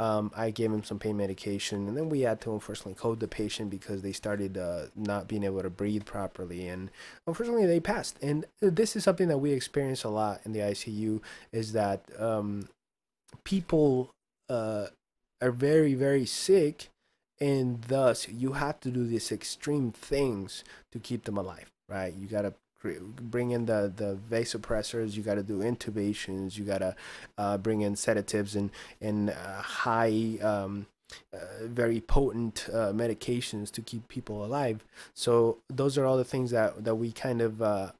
Um, I gave him some pain medication, and then we had to unfortunately code the patient because they started uh, not being able to breathe properly, and unfortunately they passed. And this is something that we experience a lot in the ICU is that um, people uh, are very very sick, and thus you have to do these extreme things to keep them alive. Right? You gotta bring in the the vasopressors you got to do intubations you got to uh, bring in sedatives and and uh, high um, uh, very potent uh, medications to keep people alive so those are all the things that that we kind of uh,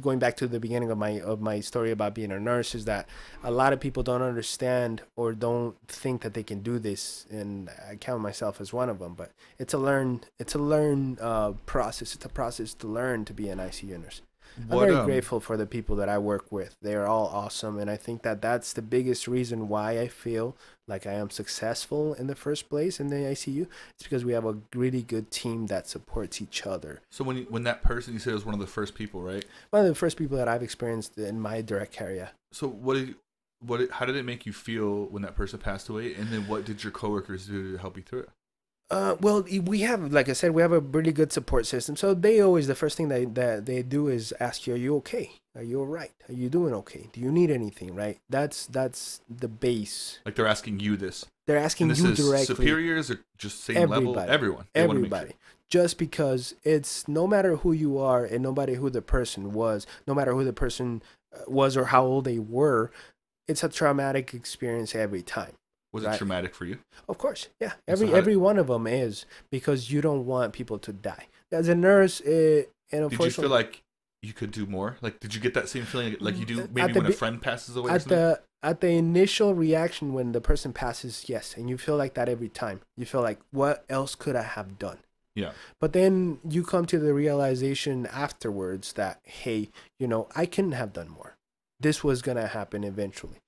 going back to the beginning of my of my story about being a nurse is that a lot of people don't understand or don't think that they can do this and I count myself as one of them but it's a learn it's a learn uh, process. It's a process to learn to be an ICU nurse I'm very um, grateful for the people that I work with. They're all awesome, and I think that that's the biggest reason why I feel like I am successful in the first place in the ICU. It's because we have a really good team that supports each other. So when you, when that person you said was one of the first people, right? One of the first people that I've experienced in my direct area. So what did what how did it make you feel when that person passed away, and then what did your coworkers do to help you through it? Uh, well, we have, like I said, we have a really good support system. So they always, the first thing that, that they do is ask you, "Are you okay? Are you all right? Are you doing okay? Do you need anything?" Right? That's that's the base. Like they're asking you this. They're asking this you directly. Superiors or just same everybody, level? Everyone. They everybody. Sure. Just because it's no matter who you are and no matter who the person was, no matter who the person uh, was or how old they were, it's a traumatic experience every time. Was right? it traumatic for you? Of course, yeah. Every so every one of them is because you don't want people to die. As a nurse, it, and did you feel like you could do more? Like, did you get that same feeling like you do mm, maybe when a friend passes away? At the at the initial reaction when the person passes, yes, and you feel like that every time. You feel like, what else could I have done? Yeah. But then you come to the realization afterwards that, hey, you know, I couldn't have done more. This was gonna happen eventually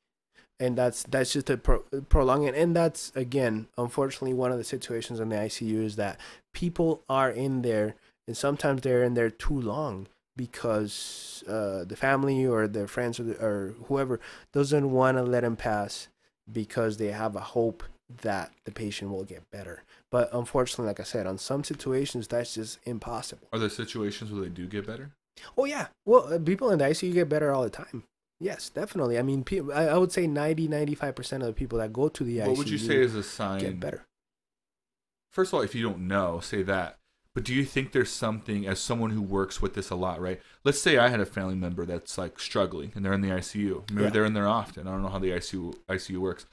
and that's that's just a pro- prolong it. And that's again unfortunately one of the situations in the icu is that people are in there and sometimes they're in there too long because uh, the family or their friends or, the, or whoever doesn't want to let them pass because they have a hope that the patient will get better. But unfortunately like i said on some situations that's just impossible. Are there situations where they do get better? Oh yeah. Well uh, people in the icu get better all the time Yes, definitely. I mean, I, I would say 90, 95% of the people that go to the what ICU. What would you say is a sign? Get better. First of all, if you don't know, say that. But do you think there's something, as someone who works with this a lot, right? Let's say I had a family member that's like struggling and they're in the ICU. Maybe yeah. they're in there often. I don't know how the ICU ICU works.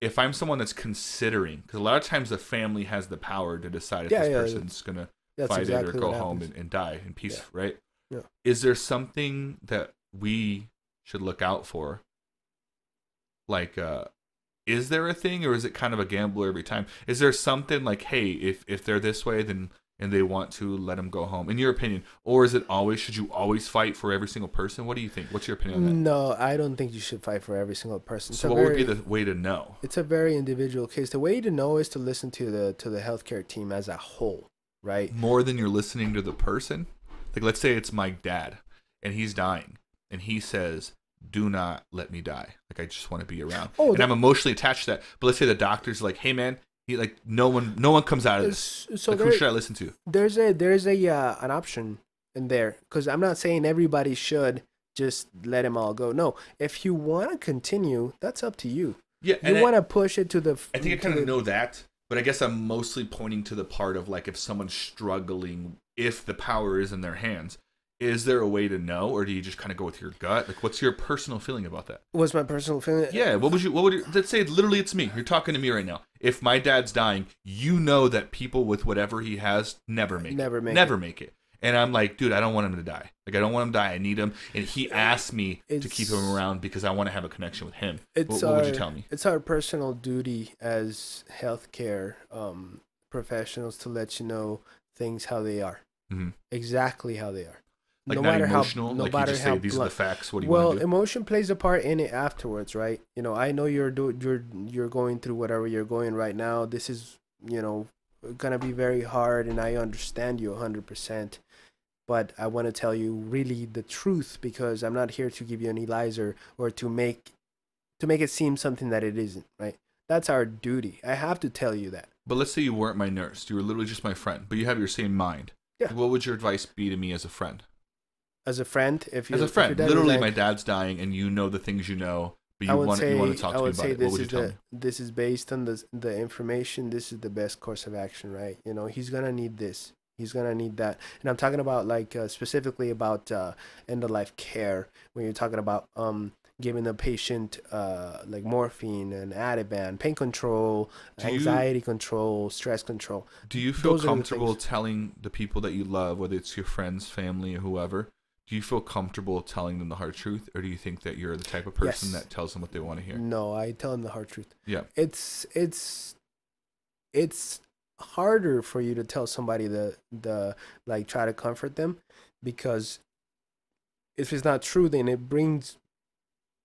If I'm someone that's considering, because a lot of times the family has the power to decide if yeah, this yeah, person's gonna fight exactly it or go home and, and, die in peace, right? Yeah. Is there something that we should look out for? Like, uh, is there a thing, or is it kind of a gamble every time? Is there something like, hey, if if they're this way, then and they want to let them go home, in your opinion, or is it always should you always fight for every single person? What do you think? What's your opinion on that? No, I don't think you should fight for every single person. It's so, what very, would be the way to know? It's a very individual case. The way to know is to listen to the to the healthcare team as a whole, right? More than you're listening to the person. Like, let's say it's my dad, and he's dying and he says, "Do not let me die. Like I just want to be around." Oh, and I'm emotionally attached to that. But let's say the doctor's like, "Hey, man." He, like no one, no one comes out of this. So like, there, who should I listen to? There's a there's a uh, an option in there because I'm not saying everybody should just let them all go. No, if you want to continue, that's up to you. Yeah, you want to push it to the. I think I kind of know that, but I guess I'm mostly pointing to the part of like if someone's struggling, if the power is in their hands, is there a way to know or do you just kind of go with your gut? Like what's your personal feeling about that? What's my personal feeling? Yeah what would you what would you, let's say literally it's me you're talking to me right now. If my dad's dying you know that people with whatever he has never make never make never it. make it. And i'm like dude i don't want him to die. Like i don't want him to die. I need him. And he asked me it's, to keep him around because i want to have a connection with him. It's what, what our, would you tell me? it's our personal duty as healthcare um, professionals to let you know things how they are. Mm-hmm. exactly how they are like no matter emotional, how, no like matter you just how say, these blunt. are the facts. What do you well, do? emotion plays a part in it afterwards, right? You know, I know you're do you're you're going through whatever you're going right now. This is you know gonna be very hard, and I understand you hundred percent. But I want to tell you really the truth because I'm not here to give you any lies or or to make to make it seem something that it isn't, right? That's our duty. I have to tell you that. But let's say you weren't my nurse. You were literally just my friend, but you have your same mind. Yeah. What would your advice be to me as a friend? As a friend, if you As a friend, literally, like- my dad's dying, and you know the things you know, but I you would want say you want to talk to me about it. What this would you is tell the me? this is based on the the information. This is the best course of action, right? You know, he's gonna need this. He's gonna need that, and I'm talking about like uh, specifically about uh, end of life care when you're talking about um giving the patient uh like morphine and Ativan, pain control, Do you- anxiety control, stress control. Do you feel Those are the comfortable telling the people that you love, whether it's your friends, family, or whoever? Do you feel comfortable telling them the hard truth, or do you think that you're the type of person Yes. that tells them what they want to hear? No, I tell them the hard truth. Yeah. It's it's it's harder for you to tell somebody the the like try to comfort them because if it's not true then it brings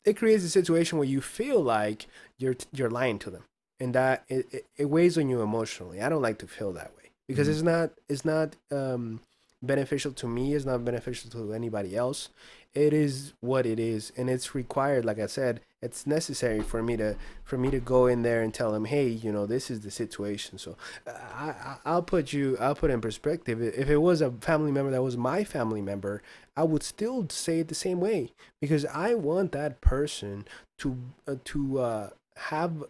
it creates a situation where you feel like you're you're lying to them and that it, it, weighs on you emotionally. I don't like to feel that way because Mhm. it's not it's not um beneficial to me, it's not beneficial to anybody else. It is what it is and it's required like I said, it's necessary for me to for me to go in there and tell them, "Hey, you know, this is the situation." So I I'll put you I'll put in perspective. If it was a family member that was my family member, I would still say it the same way because I want that person to uh, to uh, have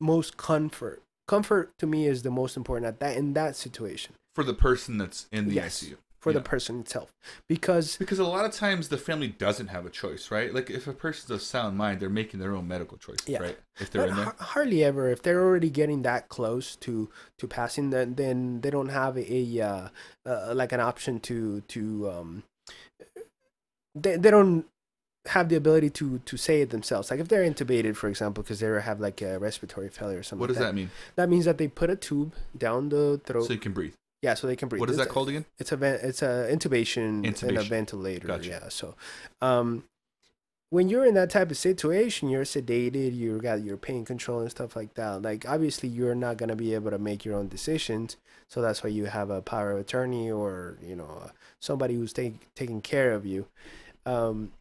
most comfort. Comfort to me is the most important at that in that situation For the person that's in the Yes. ICU. for the person itself because Because a lot of times the family doesn't have a choice, right? Like if a person's of sound mind, they're making their own medical choices, Yeah. right? If they're But in there. har- hardly ever if they're already getting that close to to passing then then they don't have a uh, uh like an option to to um they, they don't have the ability to to say it themselves like if they're intubated for example because they have like a respiratory failure or something What does like that mean? that means that they put a tube down the throat So you can breathe. Yeah so they can breathe What is It's that a- called again? it's a it's a intubation, and a ventilator. Gotcha. Yeah. So, um, when you're in that type of situation, you're sedated, you got your pain control and stuff like that. Like obviously, you're not gonna be able to make your own decisions. So that's why you have a power of attorney or you know uh, somebody who's take, taking care of you. Um,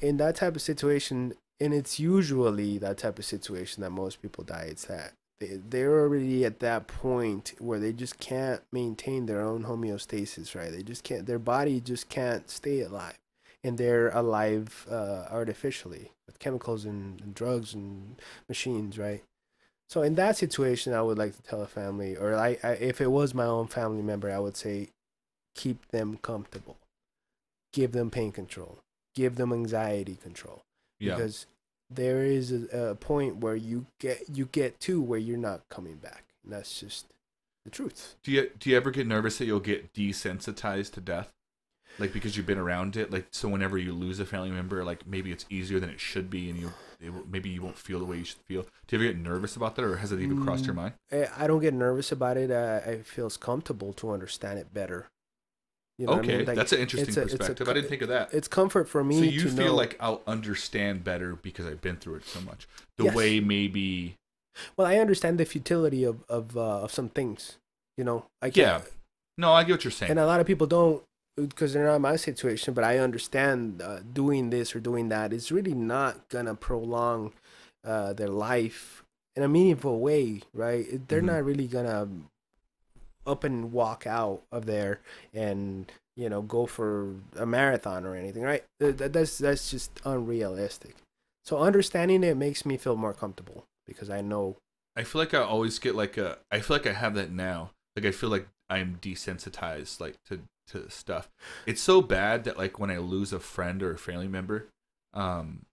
in that type of situation, and it's usually that type of situation that most people die. It's that they're already at that point where they just can't maintain their own homeostasis right? They just can't their body just can't stay alive and they're alive uh, artificially with chemicals and, and drugs and machines right? So in that situation i would like to tell a family or I, I if it was my own family member i would say keep them comfortable. Give them pain control. Give them anxiety control. Yeah. because there is a, a point where you get you get to where you're not coming back and that's just the truth Do you do you ever get nervous that you'll get desensitized to death? Like because you've been around it, like so whenever you lose a family member, like maybe it's easier than it should be, and you maybe you won't feel the way you should feel. Do you ever get nervous about that, or has it even crossed your Mm, mind? I, I don't get nervous about it uh, it feels comfortable to understand it better you know what I okay, mean? Like, that's an interesting a- perspective. I didn't think of that. it's comfort for me So you to feel know like I'll understand better because I've been through it so much. The Yes. way maybe well i understand the futility of of, uh, of some things you know i Yeah. can't no, I get what you're saying. and a lot of people don't because they're not in my situation but i understand uh, doing this or doing that is really not gonna prolong uh, their life in a meaningful way right they're Mhm. not really gonna up and walk out of there and you know go for a marathon or anything right Th- th- that's that's just unrealistic so understanding it makes me feel more comfortable because i know I feel like I always get like a. I feel like I have that now. Like I feel like I'm desensitized like to to stuff. It's so bad that like when I lose a friend or a family member, um,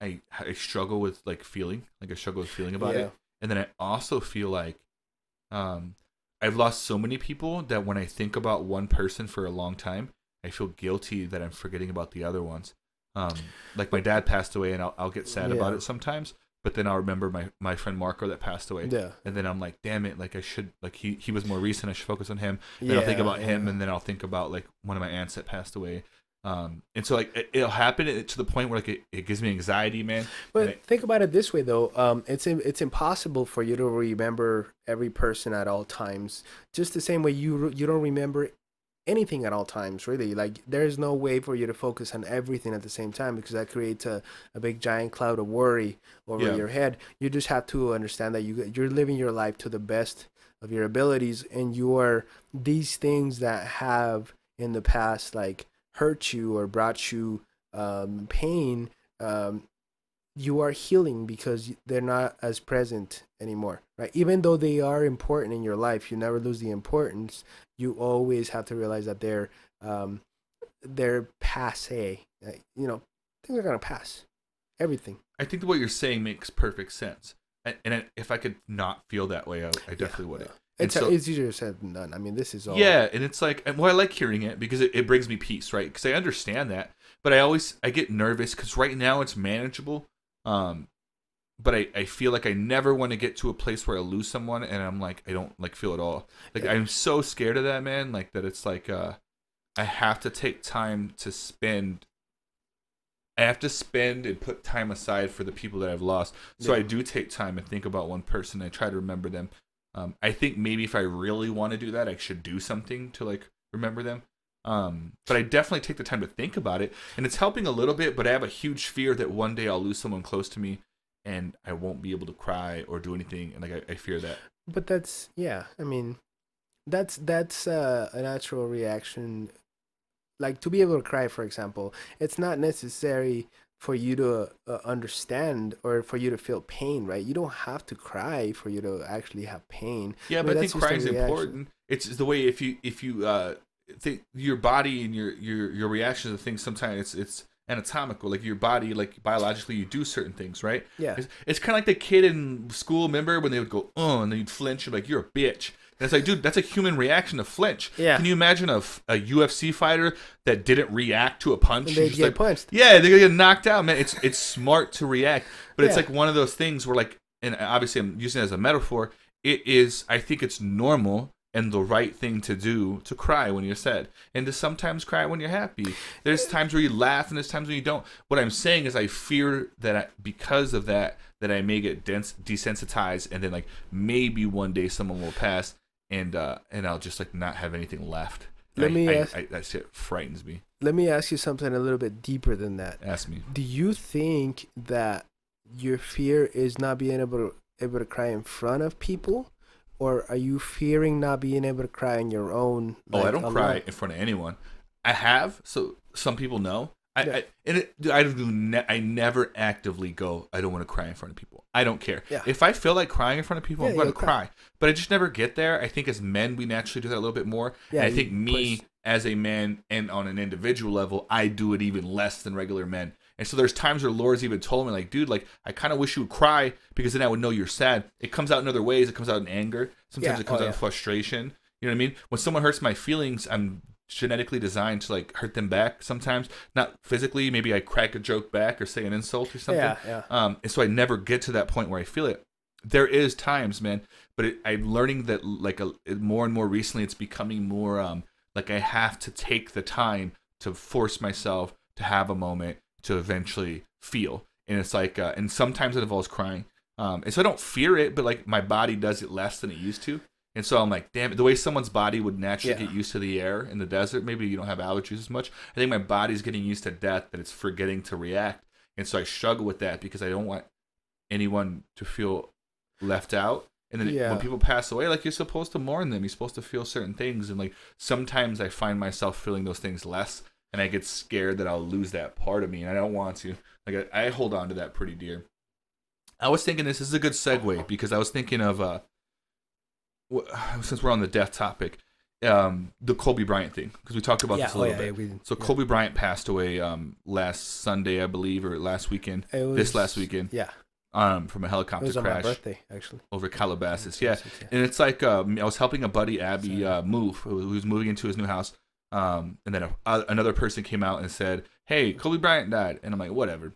I I struggle with like feeling. Like I struggle with feeling about Yeah. it, and then I also feel like, um, I've lost so many people that when I think about one person for a long time, I feel guilty that I'm forgetting about the other ones. Um, like my dad passed away, and I'll I'll get sad about it sometimes. But then I'll remember my, my friend Marco that passed away. yeah And then I'm like, damn it, like I should like he, he was more recent, I should focus on him. Then I'll think about him and then I'll think about like one of my aunts that passed away. Um and so like it, it'll happen to the point where like it, it gives me anxiety, man. But think about it this way, though. Um, it's it's impossible for you to remember every person at all times. Just the same way you you don't remember anything at all times really like there's no way for you to focus on everything at the same time because that creates a, a big giant cloud of worry over Yeah. your head you just have to understand that you you're living your life to the best of your abilities and you are these things that have in the past like hurt you or brought you um, pain um, you are healing because they're not as present anymore right even though they are important in your life you never lose the importance you always have to realize that they're um, they're passe you know things are gonna pass everything I think what you're saying makes perfect sense. And, and I- if I could not feel that way, I, I definitely would. yeah. It's, so- it's easier said than done i mean this is all Yeah, and it's like, well, I like hearing it because it, it brings me peace, right? Because I understand that, but I always I get nervous because right now it's manageable, um, but I, I feel like I never want to get to a place where I lose someone, and I'm like I don't like feel at all. Like Yeah. I'm so scared of that, man. Like that, it's like uh, I have to take time to spend. I have to spend and put time aside for the people that I've lost. So I do take time and think about one person. I try to remember them. Um, I think maybe if I really want to do that, I should do something to like remember them. Um, but I definitely take the time to think about it, and it's helping a little bit. But I have a huge fear that one day I'll lose someone close to me, and I won't be able to cry or do anything, and like I, I fear that. but that's yeah i mean that's that's uh, a natural reaction like to be able to cry for example it's not necessary for you to uh, understand or for you to feel pain right? You don't have to cry for you to actually have pain. Yeah, I but I think crying is important. It's the way if you if you uh think your body and your your your reactions to things sometimes it's it's anatomical like your body like biologically you do certain things right? Yeah. It's, it's kind of like the kid in school, remember when they would go, oh, and then you'd flinch, you're like, you're a bitch. And it's like, dude, that's a human reaction to flinch. Yeah. Can you imagine a, a UFC fighter that didn't react to a punch? and they just get like, punched yeah, they're gonna get knocked out, man. It's it's smart to react, but it's like one of those things where like, and obviously I'm using it as a metaphor. It is, I think it's normal and the right thing to do to cry when you're sad, and to sometimes cry when you're happy. There's times where you laugh, and there's times when you don't. What I'm saying is, I fear that I, because of that, that I may get dense, desensitized, and then like maybe one day someone will pass, and uh, and I'll just like not have anything left. Let I- me I, ask- I, that shit frightens me. let me ask you something a little bit deeper than that Ask me. do you think that your fear is not being able to able to cry in front of people or are you fearing not being able to cry on your own Oh, I don't alone? cry in front of anyone. I have, so some people know. I, Yeah. I and it, I do. Ne- I never actively go. I don't want to cry in front of people. I don't care. Yeah. If I feel like crying in front of people, Yeah, I'm going to cry. cry. But I just never get there. I think as men, we naturally do that a little bit more. Yeah, and I think me push- as a man and on an individual level, I do it even less than regular men. And so there's times where Laura's even told me, like, dude, like, I kind of wish you would cry because then I would know you're sad. It comes out in other ways. It comes out in anger. Sometimes Yeah. it comes Oh, out in frustration. You know what I mean? When someone hurts my feelings, I'm genetically designed to like hurt them back sometimes. Not physically, maybe I crack a joke back or say an insult or something. yeah yeah Um, and so I never get to that point where I feel it. There is times, man, but it, I'm learning that like a, it- more and more recently, it's becoming more um like I have to take the time to force myself to have a moment to eventually feel. And it's like, uh, and sometimes it involves crying. Um, and so I don't fear it, but like my body does it less than it used to. And so I'm like, damn it, the way someone's body would naturally Yeah. get used to the air in the desert, maybe you don't have allergies as much. I think my body's getting used to death that it's forgetting to react. And so I struggle with that because I don't want anyone to feel left out. And then Yeah. when people pass away, like you're supposed to mourn them. You're supposed to feel certain things. And like sometimes I find myself feeling those things less and I get scared that I'll lose that part of me. And I don't want to. Like I, I hold on to that pretty dear. I was thinking this is a good segue because I was thinking of uh since we're on the death topic, um, the Kobe Bryant thing because we talked about yeah, this a oh, little yeah, bit. yeah, we, So. Kobe Bryant passed away um, last Sunday, I believe, or last weekend. It was, this last weekend, yeah um, from a it helicopter was on my crash birthday actually over Calabasas. Yeah, and it's like um, I was helping a buddy Abby uh, move, who was moving into his new house. Um, and then a, uh, another person came out and said, "Hey, Kobe Bryant died," and I'm like, "Whatever,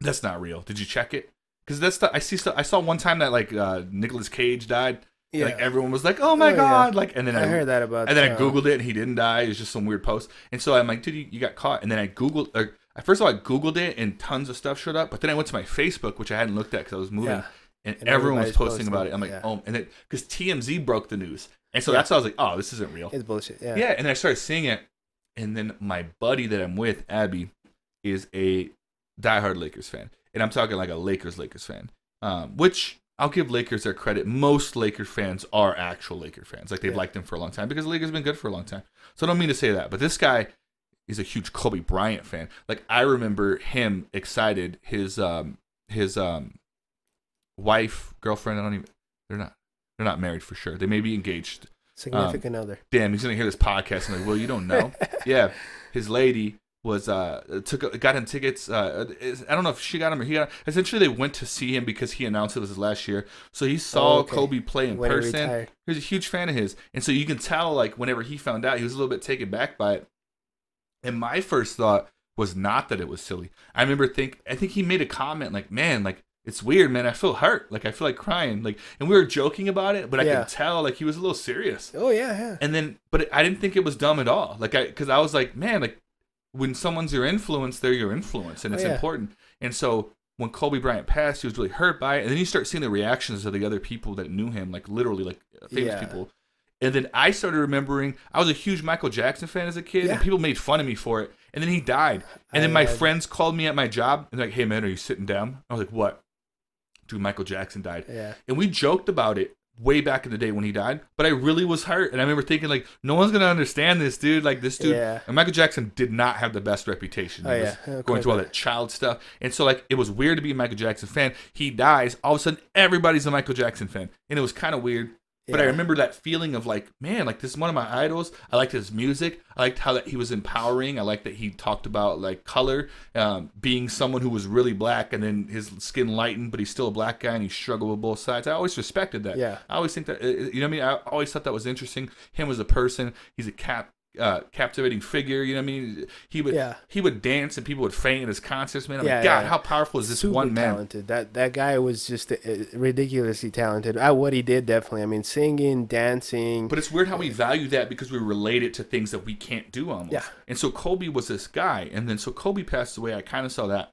that's not real. Did you check it? Because that's the I see. I saw one time that like uh, Nicolas Cage died. Yeah Like everyone was like, "Oh my Oh, yeah. god!" Like, and then I, I, heard that about and then I googled it, and he didn't die. It was just some weird post. And so I'm like, dude, you, you got caught. And then I googled. Or, first of all, I googled it, and tons of stuff showed up. But then I went to my Facebook, which I hadn't looked at because I was moving, yeah and, and everyone was posting posting, about it. I'm like, yeah. oh, and it because TMZ broke the news, And so Yeah. that's why I was like, oh, this isn't real. It's bullshit. Yeah. Yeah, and then I started seeing it, and then my buddy that I'm with, Abby, is a diehard Lakers fan, and I'm talking like a Lakers Lakers fan. Um, which I'll give Lakers their credit. Most Lakers fans are actual Laker fans, like they've Yeah. liked them for a long time because the Lakers have been good for a long time. So I don't mean to say that, but this guy is a huge Kobe Bryant fan. Like I remember him excited his um his um wife girlfriend. I don't even. They're not. They're not married for sure. They may be engaged Significant other. damn, he's gonna hear this podcast and like, well, you don't know. yeah, his lady was uh took got him tickets. Uh, I don't know if she got him or he got. Essentially, they went to see him because he announced it was his last year. So he saw Oh, okay. Kobe play in When person. He was a huge fan of his, and so you can tell like whenever he found out, he was a little bit taken back by it. And my first thought was not that it was silly. I remember think I think he made a comment like, "Man, like." It's weird, man. I feel hurt. Like I feel like crying. Like, and we were joking about it, but I Yeah. could tell like he was a little serious Oh yeah, yeah. and then but i didn't think it was dumb at all like i because i was like man like when someone's your influence they're your influence and Oh, it's yeah. important and so when kobe bryant passed he was really hurt by it and then you start seeing the reactions of the other people that knew him like literally like uh, famous Yeah. people and then i started remembering i was a huge michael jackson fan as a kid Yeah. and people made fun of me for it and then he died and then my I- friends called me at my job and they're like hey man are you sitting down i was like what dude michael jackson died Yeah. and we joked about it way back in the day when he died but i really was hurt and i remember thinking like no one's gonna understand this dude. Like this dude Yeah. and michael jackson did not have the best reputation. Oh, he yeah. going through all that child stuff. And so like it was weird to be a michael jackson fan. He dies. All of a sudden everybody's a michael jackson fan. And it was kind of weird but I remember that feeling of like, man, like this is one of my idols. I liked his music. I liked how that he was empowering. I liked that he talked about like color, um, being someone who was really black, and then his skin lightened, but he's still a black guy and he struggled with both sides. I always respected that. Yeah. I always think that uh, you know what I mean. I always thought that was interesting. Him as a person, he's a cap. Uh, captivating figure, you know what I mean? He would Yeah. he would dance and people would faint at his concerts, man. I'm Yeah, like, God, yeah. how powerful is this Super one man? talented. That that guy was just uh, ridiculously talented. At what he did, definitely. I mean, singing, dancing. But it's weird how we value that because we relate it to things that we can't do almost. Yeah. And so Kobe was this guy, and then so Kobe passed away. I kind of saw that,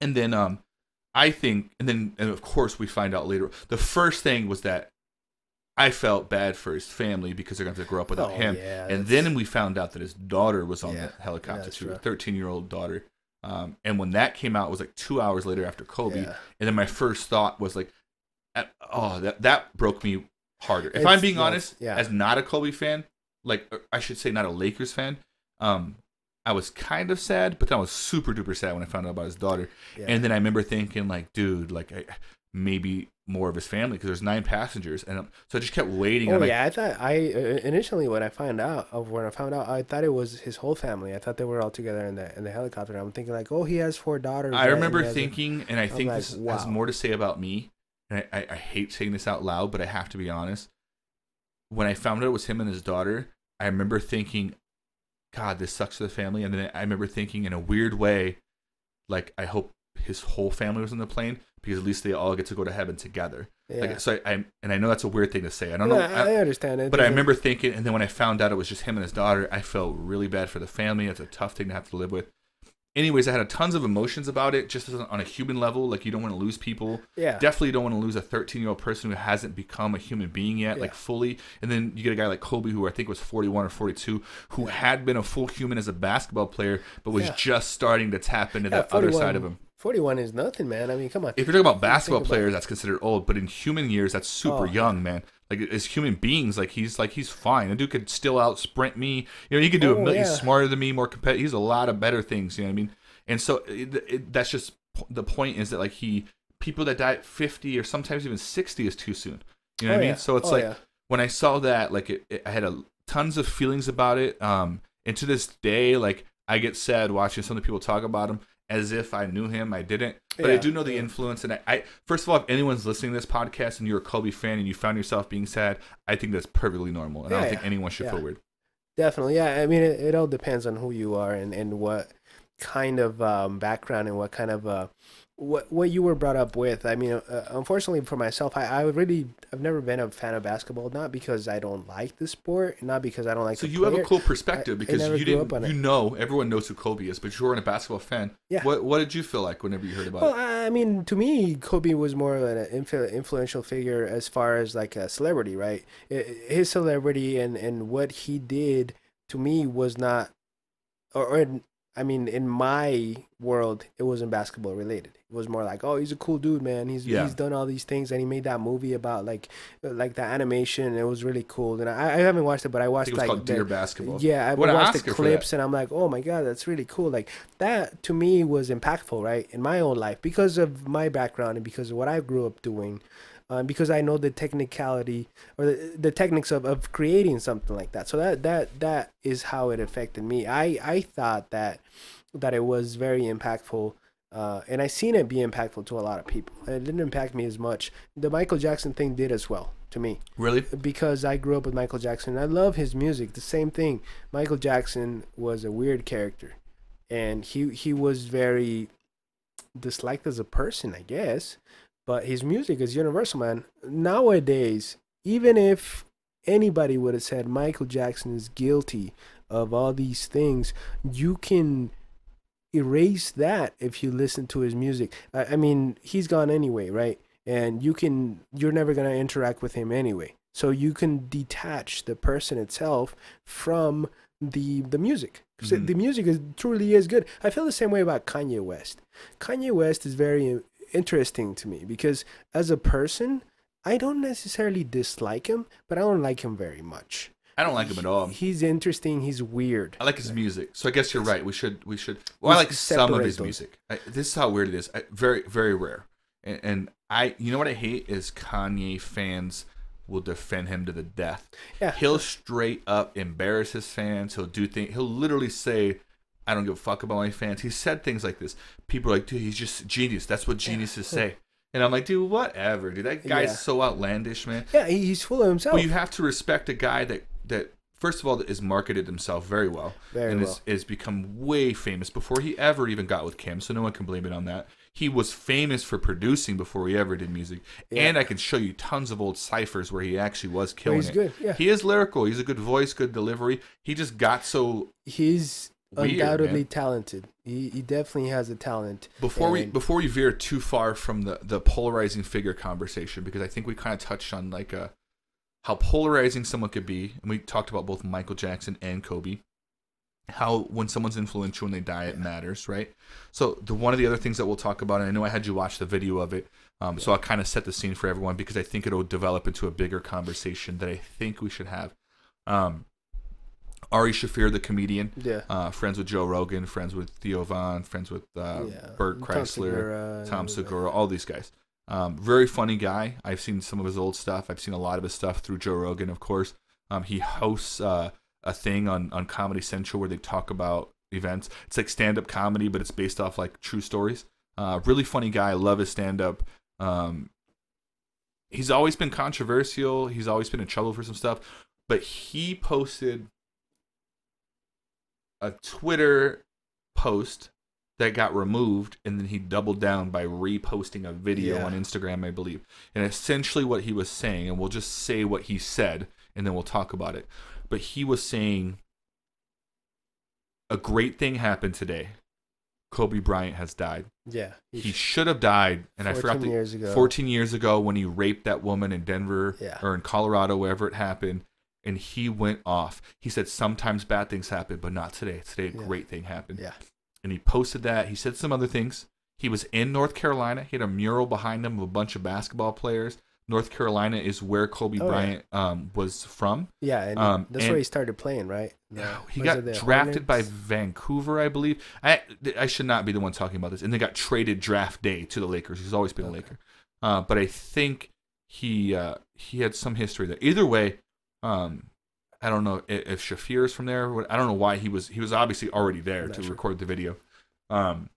and then um, I think, and then and of course we find out later. The first thing was that I felt bad for his family because they're going to have to grow up without Oh, him. yeah, and then we found out that his daughter was on Yeah, the helicopter too, a 13 year old daughter. Um, and when that came out, it was like two hours later after Kobe. Yeah. And then my first thought was like, oh, that that broke me harder. If It's I'm being honest, yeah. as not a Kobe fan, like I should say not a Lakers fan, um, I was kind of sad, but then I was super duper sad when I found out about his daughter. And then I remember thinking, like, dude, like I, maybe more of his family because there's nine passengers, and um, so I just kept waiting. Oh I'm like, yeah, I thought I uh, initially when I found out of when I found out, I thought it was his whole family. I thought they were all together in the in the helicopter. I'm thinking like, oh, he has four daughters. I right, remember he a- thinking, and I think like, this has more to say about me. And I, I, I hate saying this out loud, but I have to be honest. When I found out it was him and his daughter, I remember thinking, God, this sucks for the family. And then I remember thinking in a weird way, like, I hope his whole family was on the plane because at least they all get to go to heaven together. yeah. Like, so I, I, and I know that's a weird thing to say. I don't No, know. I, I understand it. But I remember thinking, and then when I found out it was just him and his daughter, I felt really bad for the family. It's a tough thing to have to live with. Anyways, I had a tons of emotions about it, just as on a human level. Like you don't want to lose people. Yeah. Definitely don't want to lose a 13 year old person who hasn't become a human being yet, like Yeah. fully. And then you get a guy like Kobe, who I think was 41 or 42, who had been a full human as a basketball player, but was Yeah. just starting to tap into Yeah, that other side of him. 41 is nothing, man. I mean, come on. If you're talking about basketball about players, that's considered old, but in human years, that's super Oh. young, man. Like as human beings, like he's like he's fine. A dude could still out sprint me. You know, he could do a million. yeah. He's smarter than me, more competitive. He's a lot of better things. You know what I mean? And so it, it, that's just the point is that like he people that die at 50 or sometimes even 60 is too soon. You know what Oh, I mean? yeah. So it's Oh, like yeah. when I saw that, like it, it, I had a tons of feelings about it. Um, and to this day, like I get sad watching some of the people talk about him as if I knew him. I didn't, but I do know the yeah. influence. And I, I, first of all, if anyone's listening to this podcast and you're a Kobe fan and you found yourself being sad, I think that's perfectly normal, and I don't think anyone should Yeah. feel weird. Definitely, yeah. I mean, it, it all depends on who you are and, and what kind of um, background and what kind of uh, what what you were brought up with. I mean, uh, unfortunately for myself, I, I really I've never been a fan of basketball. Not because I don't like the sport, not because I don't like. So you have a cool perspective I- I because never you didn't. You know, everyone knows who Kobe is, but you weren't a basketball fan. Yeah. What What did you feel like whenever you heard about Well, it? I mean, to me, Kobe was more of an influ- influential figure as far as like a celebrity, right? His celebrity and and what he did to me was not, or, or I mean, in my world, it wasn't basketball related. It was more like, oh, he's a cool dude, man. He's Yeah. he's done all these things, and he made that movie about like uh, like the animation. And it was really cool. And I, I haven't watched it, but I I watched was like called the- Dear Basketball. yeah, I an watched the Oscar clips and I'm like, oh my god, that's really cool. Like that to me was impactful, right, in my own life because of my background and because of what I grew up doing, um, because I know the technicality or the, the techniques of, of creating something like that. So that that that is how it affected me. I I thought that that it was very impactful. Uh, and I seen it be impactful to a lot of people. It didn't impact me as much. The Michael Jackson thing did as well to me Really? because I grew up with Michael Jackson. I love his music. The same thing. Michael Jackson was a weird character, and he he was very disliked as a person, I guess. But his music is universal, man. Nowadays, even if anybody would have said Michael Jackson is guilty of all these things, you can erase that if you listen to his music. I, I mean, he's gone anyway, right? And you can, you're never gonna interact with him anyway. So you can detach the person itself from the the music. 'Cause Mhm. The music is truly is good. I feel the same way about Kanye West. Kanye West is very interesting to me because as a person, I don't necessarily dislike him, but I don't like him very much. I don't like him at all. He's interesting. He's weird. I like his music, so I guess you're right. We should we should. Well, I like some of his those. music. I, this is how weird it is. I, very very rare. And, and I, you know what I hate is Kanye fans will defend him to the death. Yeah. He'll straight up embarrass his fans. He'll do things. He'll literally say, "I don't give a fuck about my fans." He said things like this. People are like, "Dude, he's just genius." That's what geniuses say. And I'm like, dude, whatever, dude. That guy's Yeah. so outlandish, man. Yeah, he's full of himself. Well, you have to respect a guy that that first of all is marketed himself very well Very and well. is, is become way famous before he ever even got with Kim. So no one can blame it on that. He was famous for producing before he ever did music, Yeah. and I can show you tons of old ciphers where he actually was But killing he's it. good. Yeah, He is lyrical. He's a good voice, good delivery. He just got so he's Weird, undoubtedly man. talented. He he definitely has a talent. before we before we veer too far from the the polarizing figure conversation because I think we kind of touched on like uh how polarizing someone could be and we talked about both Michael Jackson and Kobe how when someone's influential when they die it matters right so the one of the other things that we'll talk about and I know I had you watch the video of it um, so I'll kind of set the scene for everyone because I think it'll develop into a bigger conversation that I think we should have um Ari Shaffir the comedian Yeah. uh, friends with Joe Rogan, friends with Theo Von, friends with uh, yeah. Bert Tom Segura, Tom Segura, all these guys. Um, very funny guy. I've seen some of his old stuff. I've seen a lot of his stuff through Joe Rogan, of course. Um, he hosts uh, a thing on, on Comedy Central where they talk about events. It's like stand up comedy, but it's based off like true stories. Uh, really funny guy. I love his stand up. Um, he's always been controversial. He's always been in trouble for some stuff. But he posted a Twitter post that got removed and then he doubled down by reposting a video Yeah. on Instagram, I believe. And essentially what he was saying, and we'll just say what he said and then we'll talk about it. But he was saying a great thing happened today. Kobe Bryant has died. Yeah. He should have died, and I forgot 14 the years ago. 14 years ago when he raped that woman in Denver Yeah. or in Colorado, wherever it happened, and he went off. He said sometimes bad things happen, but not today. Today a Yeah. great thing happened. Yeah. And he posted that. He said some other things. He was in North Carolina. He had a mural behind him of a bunch of basketball players. North Carolina is where Kobe Oh, yeah. Bryant um, was from. Yeah, and Um, that's and- where he started playing, right? The- He got drafted by Vancouver, I believe. I I should not be the one talking about this. And they got traded draft day to the Lakers. He's always been a Laker. Uh, but I think he uh, he had some history there. Either way, um, I don't know if, if Shaffir is from there. I don't know why he was he was obviously already there to sure. record the video. Um,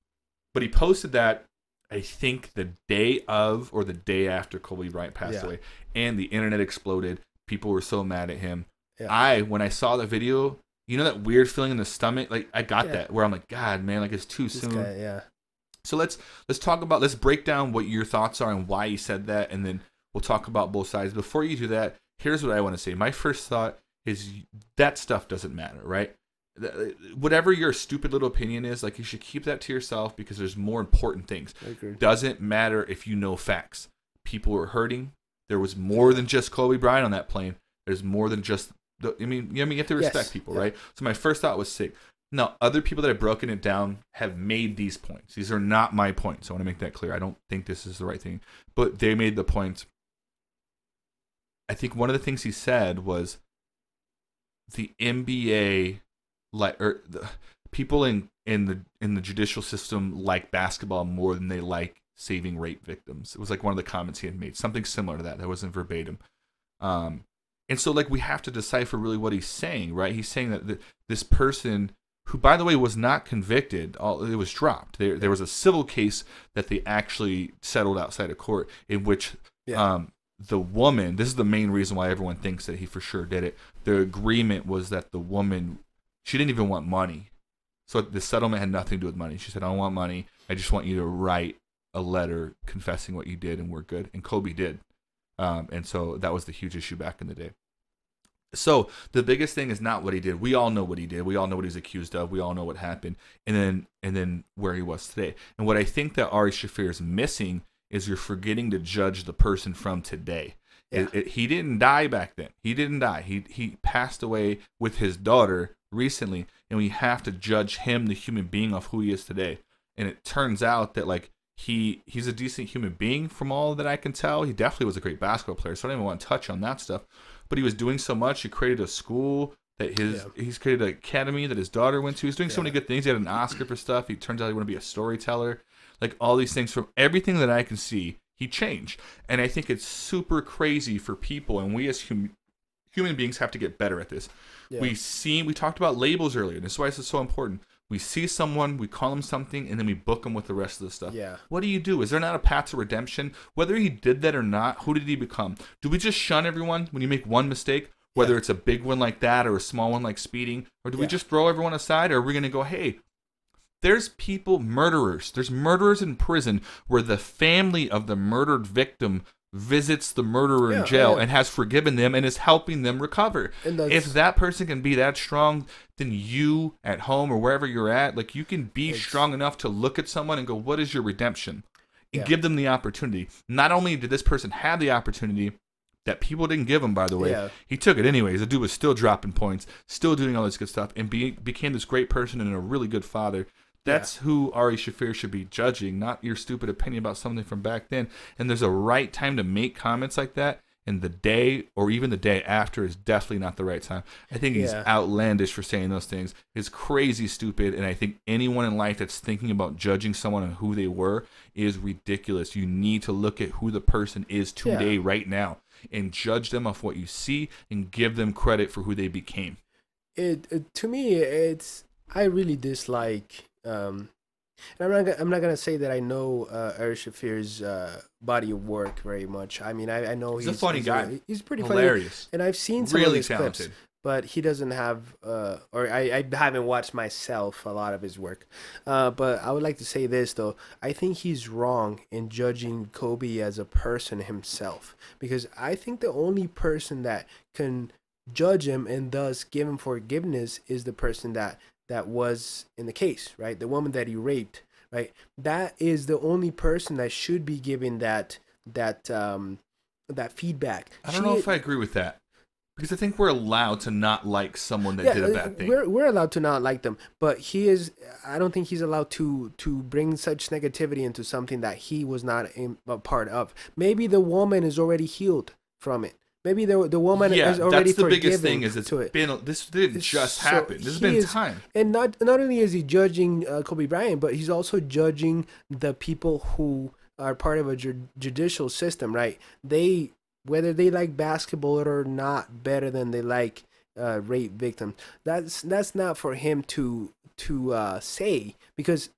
but he posted that I think the day of or the day after Kobe Bryant passed Yeah. away, and the internet exploded. People were so mad at him. Yeah. I when I saw the video, you know that weird feeling in the stomach, like I got Yeah. that where I'm like, God, man, like it's too This soon. guy, yeah. So let's let's talk about let's break down what your thoughts are and why he said that, and then we'll talk about both sides. Before you do that, here's what I want to say. My first thought is that stuff doesn't matter, right? Uh, whatever your stupid little opinion is, like you should keep that to yourself because there's more important things. Doesn't matter if you know facts. People were hurting. There was more than just Kobe Bryant on that plane. There's more than just the, I mean, you, know, I mean, you have to respect yes. people, yeah. right? So my first thought was sick. Now, other people that have broken it down have made these points. These are not my points. I want to make that clear. I don't think this is the right thing, but they made the point. I think one of the things he said was the NBA, like, or the people in in the in the judicial system like basketball more than they like saving rape victims. It was like one of the comments he had made, something similar to that. That wasn't verbatim. Um, and so, like, we have to decipher really what he's saying, right? He's saying that the, this person who, by the way, was not convicted. All it was dropped. There, there was a civil case that they actually settled outside of court, in which yeah. um, the woman. This is the main reason why everyone thinks that he for sure did it. The agreement was that the woman, she didn't even want money, so the settlement had nothing to do with money. She said, "I don't want money. I just want you to write a letter confessing what you did, and we're good." And Kobe did, um, and so that was the huge issue back in the day. So the biggest thing is not what he did. We all know what he did. We all know what he's accused of. We all know what happened. And then and then where he was today. And what I think that Ari Shaffir is missing is you're forgetting to judge the person from today. Yeah. It, it, he didn't die back then. He didn't die. He he passed away with his daughter recently, and we have to judge him, the human being, of who he is today. And it turns out that like he he's a decent human being from all that I can tell. He definitely was a great basketball player, so I don't even want to touch on that stuff but he was doing so much. He created a school that his yeah. he's created an academy that his daughter went to. He's doing yeah. so many good things. He had an Oscar for stuff. He turns out he want to be a storyteller. Like all these things from everything that I can see, he changed. And I think it's super crazy for people and we as hum- human beings have to get better at this. Yeah. We see we talked about labels earlier. This is why this is so important. We see someone, we call them something, and then we book them with the rest of the stuff. Yeah. What do you do? Is there not a path to redemption? Whether he did that or not, who did he become? Do we just shun everyone when you make one mistake? Whether yeah. it's a big one like that or a small one like speeding, or do yeah. we just throw everyone aside? Or are we going to go, hey, there's people, murderers. There's murderers in prison where the family of the murdered victim visits the murderer yeah, in jail yeah. and has forgiven them and is helping them recover. If that person can be that strong, then you at home or wherever you're at, like you can be strong enough to look at someone and go, "What is your redemption?" and yeah. give them the opportunity. Not only did this person have the opportunity that people didn't give him, by the way, he took it anyways. The dude was still dropping points, still doing all this good stuff, and be, became this great person and a really good father that's yeah. who Ari Shaffir should be judging, not your stupid opinion about something from back then. And there's a right time to make comments like that. And the day or even the day after is definitely not the right time. I think he's yeah. outlandish for saying those things. It's crazy stupid. And I think anyone in life that's thinking about judging someone and who they were is ridiculous. You need to look at who the person is today, yeah. right now, and judge them off what you see and give them credit for who they became. It, it to me, it's I really dislike um, and I'm not I'm not gonna say that I know uh, Ari Shaffir's uh, body of work very much. I mean, I, I know he's, he's a funny he's guy. He's pretty hilarious, funny, and I've seen some really of his talented. clips. But he doesn't have, uh, or I, I haven't watched myself a lot of his work. Uh, but I would like to say this though: I think he's wrong in judging Kobe as a person himself, because I think the only person that can judge him and thus give him forgiveness is the person that that was in the case, right? The woman that he raped, right? That is the only person that should be given that that um that feedback. I don't she, know if I agree with that. Because I think we're allowed to not like someone that yeah, did a bad thing. We're we're allowed to not like them, but he is. I don't think he's allowed to to bring such negativity into something that he was not a part of. Maybe the woman is already healed from it. Maybe the the woman yeah, has already that's the biggest thing is it's it. been this didn't just so happen. This has been is, time. And not not only is he judging uh, Kobe Bryant, but he's also judging the people who are part of a ju- judicial system, right? They whether they like basketball or not better than they like uh, rape victims. That's that's not for him to to uh, say because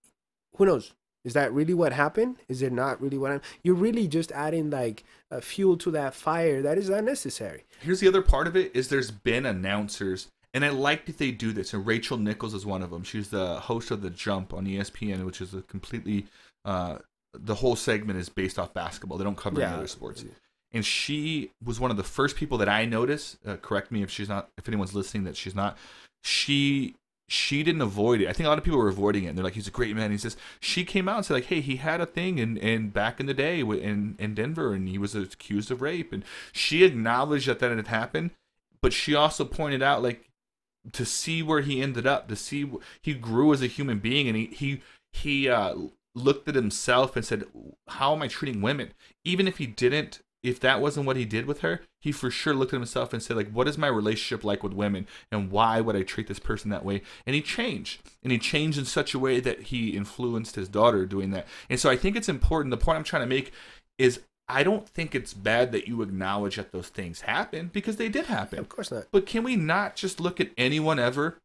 who knows is that really what happened? Is it not really what happened? You're really just adding like fuel to that fire that is unnecessary. Here's the other part of it: is there's been announcers And I like that they do this. And Rachel Nichols is one of them. She's the host of The Jump on ESPN, which is a completely, uh, the whole segment is based off basketball. They don't cover any other sports. And she was one of the first people that I noticed. Uh, correct me if she's not, if anyone's listening that she's not. She she didn't avoid it. I think a lot of people were avoiding it. And they're like, he's a great man. He's this. She came out and said like, hey, he had a thing in, in back in the day in in Denver, and he was accused of rape. And she acknowledged that that had happened, but she also pointed out like to see where he ended up, to see he grew as a human being, and he he he uh, looked at himself and said, "How am I treating women?" Even if he didn't, if that wasn't what he did with her, he for sure looked at himself and said, "Like, what is my relationship like with women, and why would I treat this person that way?" And he changed, and he changed in such a way that he influenced his daughter doing that. And so I think it's important. The point I'm trying to make is. I don't think it's bad that you acknowledge that those things happen because they did happen. Of course not. But can we not just look at anyone ever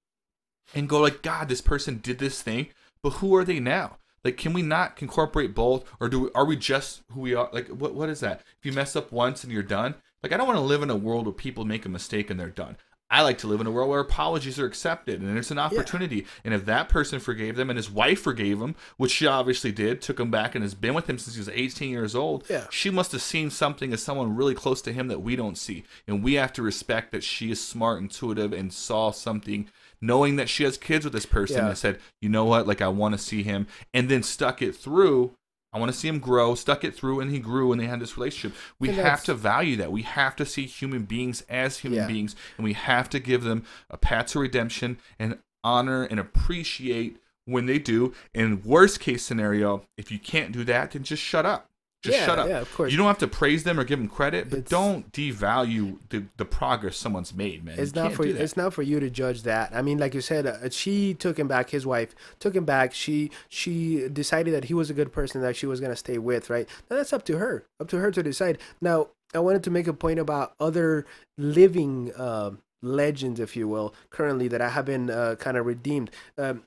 and go like, God, this person did this thing, but who are they now? Like, can we not incorporate both, or do we, are we just who we are? Like, what what is that? If you mess up once and you're done, like I don't want to live in a world where people make a mistake and they're done. I like to live in a world where apologies are accepted and it's an opportunity. And if that person forgave them and his wife forgave him, which she obviously did, took him back and has been with him since he was 18 years old, Yeah. she must have seen something as someone really close to him that we don't see. And we have to respect that she is smart, intuitive, and saw something, knowing that she has kids with this person Yeah. and said, you know what, like I want to see him, and then stuck it through. I want to see him grow, stuck it through, and he grew, and they had this relationship. We And have to value that. We have to see human beings as human Yeah. beings, and we have to give them a path to redemption and honor and appreciate when they do. In worst case scenario, if you can't do that, then just shut up. Just Yeah, shut up. yeah, of course. You don't have to praise them or give them credit, but It's- don't devalue the, the progress someone's made, man. It's You not for it's not for you to judge that. I mean, like you said, uh, she took him back. His wife took him back. She she decided that he was a good person that she was gonna stay with. Right now, that's up to her. Up to her to decide. Now, I wanted to make a point about other living uh, legends, if you will, currently that I have been uh, kind of redeemed. Um,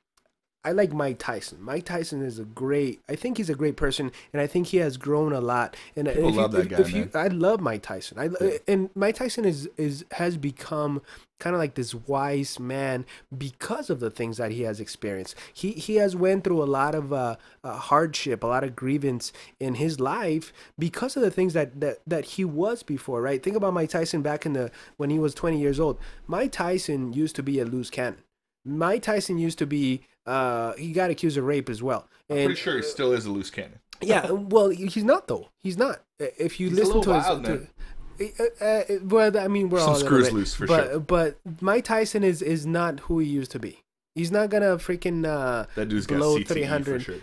I like Mike Tyson. Mike Tyson is a great. I think he's a great person, and I think he has grown a lot. And People if love you, that guy, you. I love Mike Tyson. I Yeah. and Mike Tyson is is has become kind of like this wise man because of the things that he has experienced. He he has went through a lot of uh, uh, hardship, a lot of grievance in his life because of the things that, that that he was before. Right? Think about Mike Tyson back in the when he was 20 years old. Mike Tyson used to be a loose cannon. Mike Tyson used to be. Uh, he got accused of rape as well. And, I'm pretty sure he still is a loose cannon. yeah, well, he's not though. He's not. If you He's listen to his, wild, to, uh, uh, well, I mean, we're Some all screws loose for but, sure. But Mike Tyson is is not who he used to be. He's not gonna freaking uh, That dude's got below CTE 300. for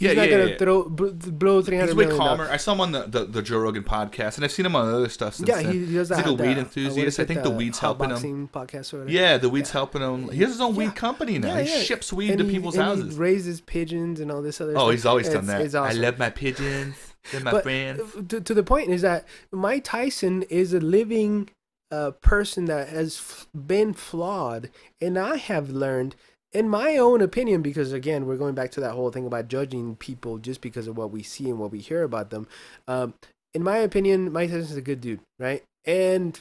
he's Yeah, not yeah, gonna yeah. throw bl- blow three He's hundred way million. calmer. dollars. I saw him on the, the, the Joe Rogan podcast, and I've seen him on other stuff since Yeah, then. he does that. He's like a weed uh, what enthusiast. I think the weed's helping him. podcast or whatever. Yeah, the weed's helping him. He has his own Yeah. weed company now. Yeah, he ships weed And to he- people's houses. He raises pigeons and all this other. Oh, stuff. he's always done that. awesome. I love my pigeons. They're my But, friends. uh, To, to the point is that Mike Tyson is a living uh, person that has f- been flawed, and I have learned, in my own opinion, because again, we're going back to that whole thing about judging people just because of what we see and what we hear about them. Um, in my opinion, Mike Tyson is a good dude, right? And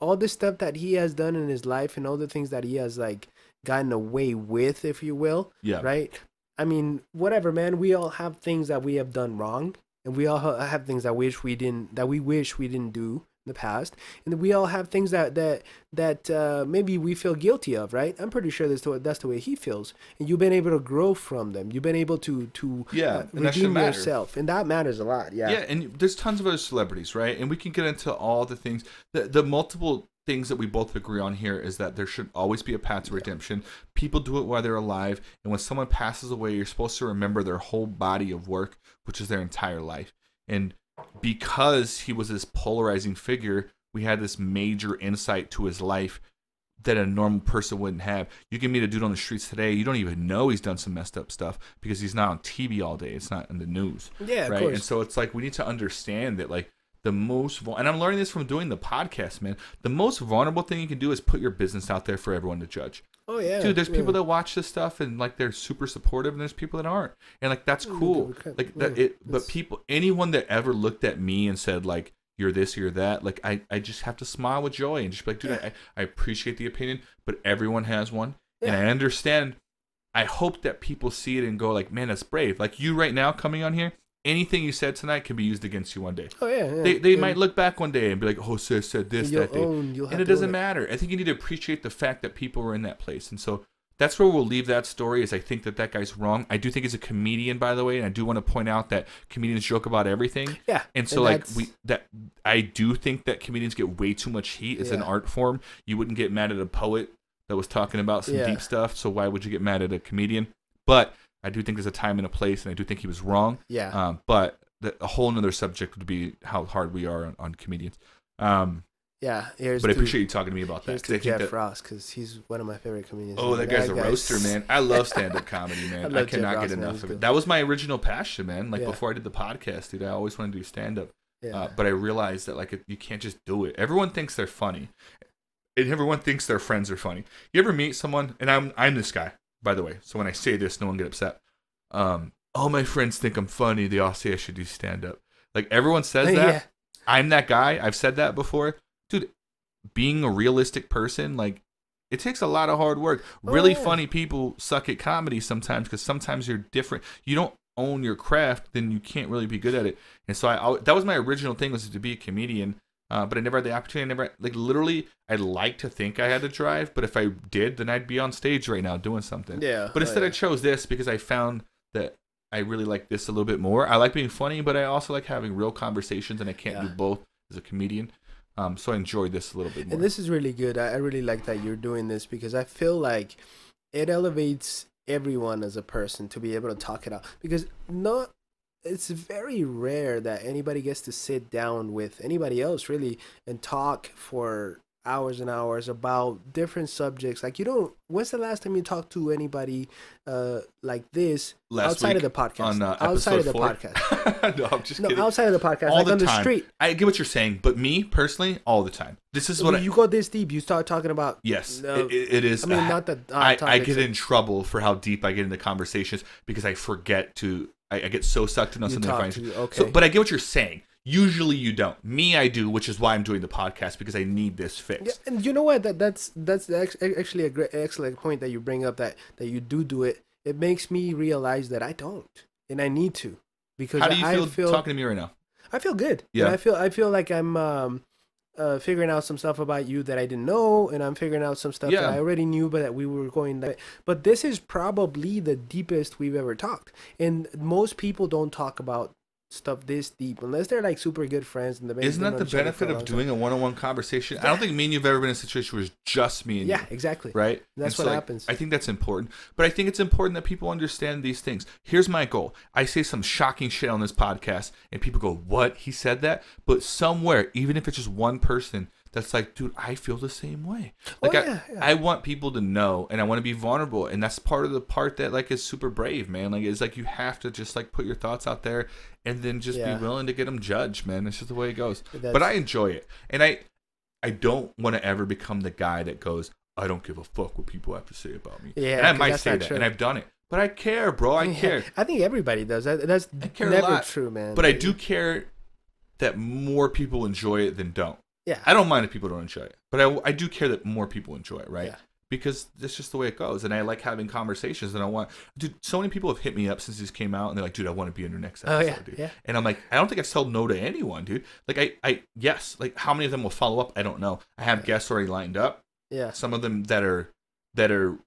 all the stuff that he has done in his life and all the things that he has like gotten away with, if you will, Yeah. right? I mean, whatever, man. We all have things that we have done wrong, and we all have things that wish we didn't that we wish we didn't do the past, and we all have things that that that uh, maybe we feel guilty of, right? I'm pretty sure that's the, that's the way he feels, and you've been able to grow from them. You've been able to to Yeah, uh, and that should redeem yourself, and that matters a lot. Yeah, Yeah, and there's tons of other celebrities, right? And we can get into all the things. The, the multiple things that we both agree on here is that there should always be a path to redemption. People do it while they're alive, and when someone passes away, you're supposed to remember their whole body of work, which is their entire life. And because he was this polarizing figure, we had this major insight to his life that a normal person wouldn't have. You can meet a dude on the streets today, you don't even know he's done some messed up stuff because he's not on TV all day. It's not in the news yeah, right? And so it's like we need to understand that like the most and I'm learning this from doing the podcast, man. The most vulnerable thing you can do is put your business out there for everyone to judge. Oh yeah, Dude, there's yeah. people that watch this stuff and like they're super supportive, and there's people that aren't, and like that's cool. Like that, it. But people, anyone that ever looked at me and said like, you're this you're that. Like I, I just have to smile with joy and just be like, dude, I, I appreciate the opinion, but everyone has one, and I understand. I hope that people see it and go like, man, that's brave. Like you right now coming on here, anything you said tonight can be used against you one day. Oh yeah, yeah. They, they And might look back one day and be like, oh, sis said this that day own- and it doesn't matter. I think you need to appreciate the fact that people were in that place, and so that's where we'll leave that story. Is I think that that guy's wrong. I do think he's a comedian, by the way, and I do want to point out that comedians joke about everything. Yeah, and so and like that's- we that I do think that comedians get way too much heat as an art form. You wouldn't get mad at a poet that was talking about some Yeah. deep stuff, so why would you get mad at a comedian? But I do think there's a time and a place, and I do think he was wrong. Yeah. Um, but the, a whole nother subject would be how hard we are on, on comedians. Um, yeah. Here's but I to- appreciate you talking to me about that. I to Jeff that- Ross because he's one of my favorite comedians. Oh, that guy's a roaster, man. I love stand up comedy, man. I, Jeff cannot Ross, get enough of it. good. That was my original passion, man. Like Yeah. before I did the podcast, dude, I always wanted to do stand up. Yeah. Uh, but I realized that like you can't just do it. Everyone thinks they're funny. And everyone thinks their friends are funny. You ever meet someone and I'm I'm this guy, by the way. So when I say this, no one get upset. Um, all my friends think I'm funny. They all say I should do stand up. Like everyone says that. Yeah. I'm that guy. I've said that before. Dude, being a realistic person, like, it takes a lot of hard work. Oh, Really yeah. funny people suck at comedy sometimes because sometimes you're different. You don't own your craft, then you can't really be good at it. And so I, I that was my original thing was to be a comedian. Uh, but I never had the opportunity. I never like literally. I'd like to think I had to drive, but if I did, then I'd be on stage right now doing something. Yeah. But oh, instead, yeah. I chose this because I found that I really like this a little bit more. I like being funny, but I also like having real conversations, and I can't do both as a comedian. Um, so I enjoyed this a little bit more. And this is really good. I, I really like that you're doing this because I feel like it elevates everyone as a person to be able to talk it out. Because not it's very rare that anybody gets to sit down with anybody else really and talk for hours and hours about different subjects. Like you don't when's the last time you talked to anybody uh like this Last outside of the podcast? on uh, outside of the four. podcast. no, I'm just No, kidding. outside of the podcast, all like the on the time. street. I get what you're saying, but me personally, all the time. This is what When I. you go this deep, you start talking about yes, No, it, it is. I mean, uh, not that I, I get in trouble for how deep I get into conversations because I forget to. I, I get so sucked into You something. I talk find- to- So, okay. but I get what you're saying. Usually you don't. Me, I do, which is why I'm doing the podcast because I need this Yeah, and you know what? That that's that's actually a great, excellent point that you bring up. That that you do do it. It makes me realize that I don't, and I need to, because How do you I feel, feel talking to me right now? I feel good. Yeah. And I feel I feel like I'm um, uh, figuring out some stuff about you that I didn't know, and I'm figuring out some stuff Yeah. that I already knew, but that we were going that. But this is probably the deepest we've ever talked, and most people don't talk about stuff this deep unless they're like super good friends. And the Isn't that the benefit of doing a one-on-one conversation? I don't think me and you've ever been in a situation where it's just me and Yeah, you. exactly. right? That's And what like, happens. I think that's important, but I think it's important that people understand these things. Here's my goal: I say some shocking shit on this podcast, and people go, "What? He said that?" But somewhere, even if it's just one person, that's like, "Dude, I feel the same way." Oh, like, Oh, I, yeah, yeah. I want people to know, and I want to be vulnerable, and that's part of the part that like is super brave, man. Like, it's like you have to just like put your thoughts out there, and then just Yeah. be willing to get them judged, man. It's just the way it goes. That's- But I enjoy it, and I I don't want to ever become the guy that goes, I don't give a fuck what people have to say about me. Yeah, and I might say that, true. and I've done it, but I care, bro. I Yeah, care, I think everybody does. That, that's I care never true, man. but I do care that more people enjoy it than don't. Yeah. I don't mind if people don't enjoy it, but I, I do care that more people enjoy it, right? Yeah. Because that's just the way it goes, and I like having conversations. And I want, dude. So many people have hit me up since this came out, and they're like, "Dude, I want to be in your next episode, Oh, yeah, dude." yeah. And I'm like, I don't think I've told no to anyone, dude. Like, I, I, yes, like how many of them will follow up? I don't know. I have guests already lined up. Yeah. Some of them that are that are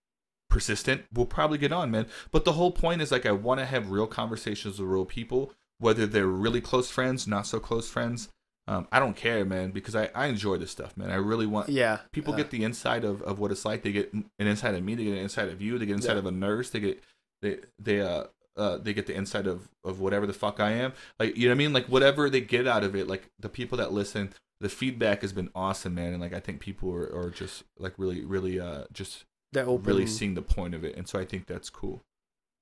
persistent will probably get on, man. But the whole point is like I want to have real conversations with real people, whether they're really close friends, not so close friends. Um, I don't care, man, because I, I enjoy this stuff, man. I really want Yeah. people uh, get the inside of, of what it's like. They get an inside of me. They get an inside of you. They get inside Yeah. of a nurse. They get they they uh uh they get the inside of of whatever the fuck I am. Like you know what I mean? Like whatever they get out of it. Like the people that listen, the feedback has been awesome, man. And like I think people are, are just like really really uh just they're open. really seeing the point of it. And so I think that's cool.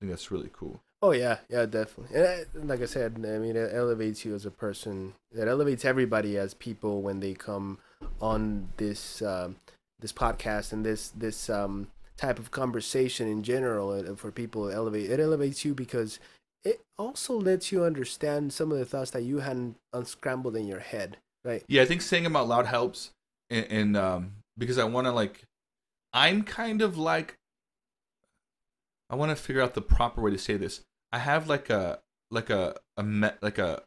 Think that's really cool. Oh yeah, yeah, definitely. And I, like I said, I mean, it elevates you as a person. It elevates everybody as people when they come on this um, this podcast and this this um, type of conversation in general. For people, to elevate it elevates you because it also lets you understand some of the thoughts that you hadn't unscrambled in your head. Right. Yeah, I think saying them out loud helps, and, and um, because I want to like, I'm kind of like, I want to figure out the proper way to say this. I have like a like a a me, like a.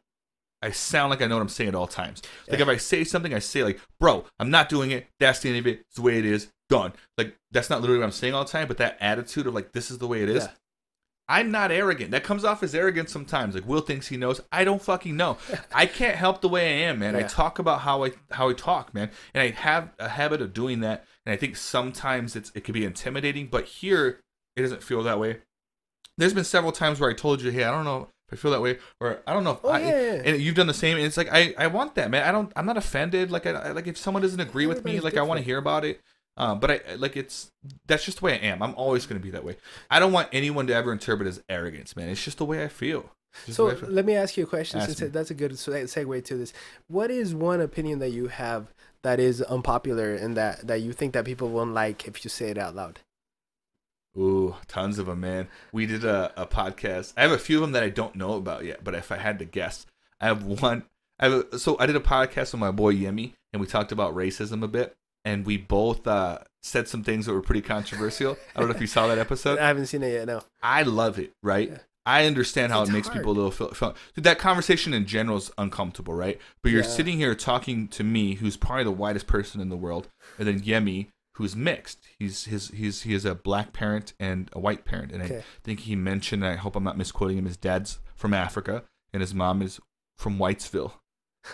I sound like I know what I'm saying at all times. Like Yeah. if I say something, I say like, "Bro, I'm not doing it. That's the end of it. It's the way it is. Done." Like that's not literally what I'm saying all the time, but that attitude of like, "This is the way it is." Yeah. I'm not arrogant. That comes off as arrogant sometimes. Like Will thinks he knows. I don't fucking know. I can't help the way I am, man. I talk about how I how I talk, man, and I have a habit of doing that. And I think sometimes it's it can be intimidating, but here it doesn't feel that way. There's been several times where I told you, "Hey, I don't know if I feel that way," or "I don't know if Oh, I." yeah. And you've done the same. And it's like I I want that, man. I don't. I'm not offended. Like I I- like if someone doesn't agree with me, like I want to hear about it. Um, but I like it's that's just the way I am. I'm always going to be that way. I don't want anyone to ever interpret as arrogance, man. It's just the way I feel. So I feel. let me ask you a question. Since me. that's a good segue to this, what is one opinion that you have that is unpopular and that that you think that people won't like if you say it out loud? Ooh, tons of them, man. We did a, a podcast. I have a few of them that I don't know about yet, but if I had to guess, I have one. I have a, so I did a podcast with my boy Yemi, and we talked about racism a bit, and we both uh, said some things that were pretty controversial. I don't know if you saw that episode. I haven't seen it yet. No. I love it, right? Yeah. I understand how It's it makes hard. people a little feel, feel. Dude, that conversation in general is uncomfortable, right? But you're Yeah. sitting here talking to me, who's probably the whitest person in the world, and then Yemi, who's mixed. He's his he's he has a black parent and a white parent, and I think he mentioned. I hope I'm not misquoting him. His dad's from Africa, and his mom is from Whitesville,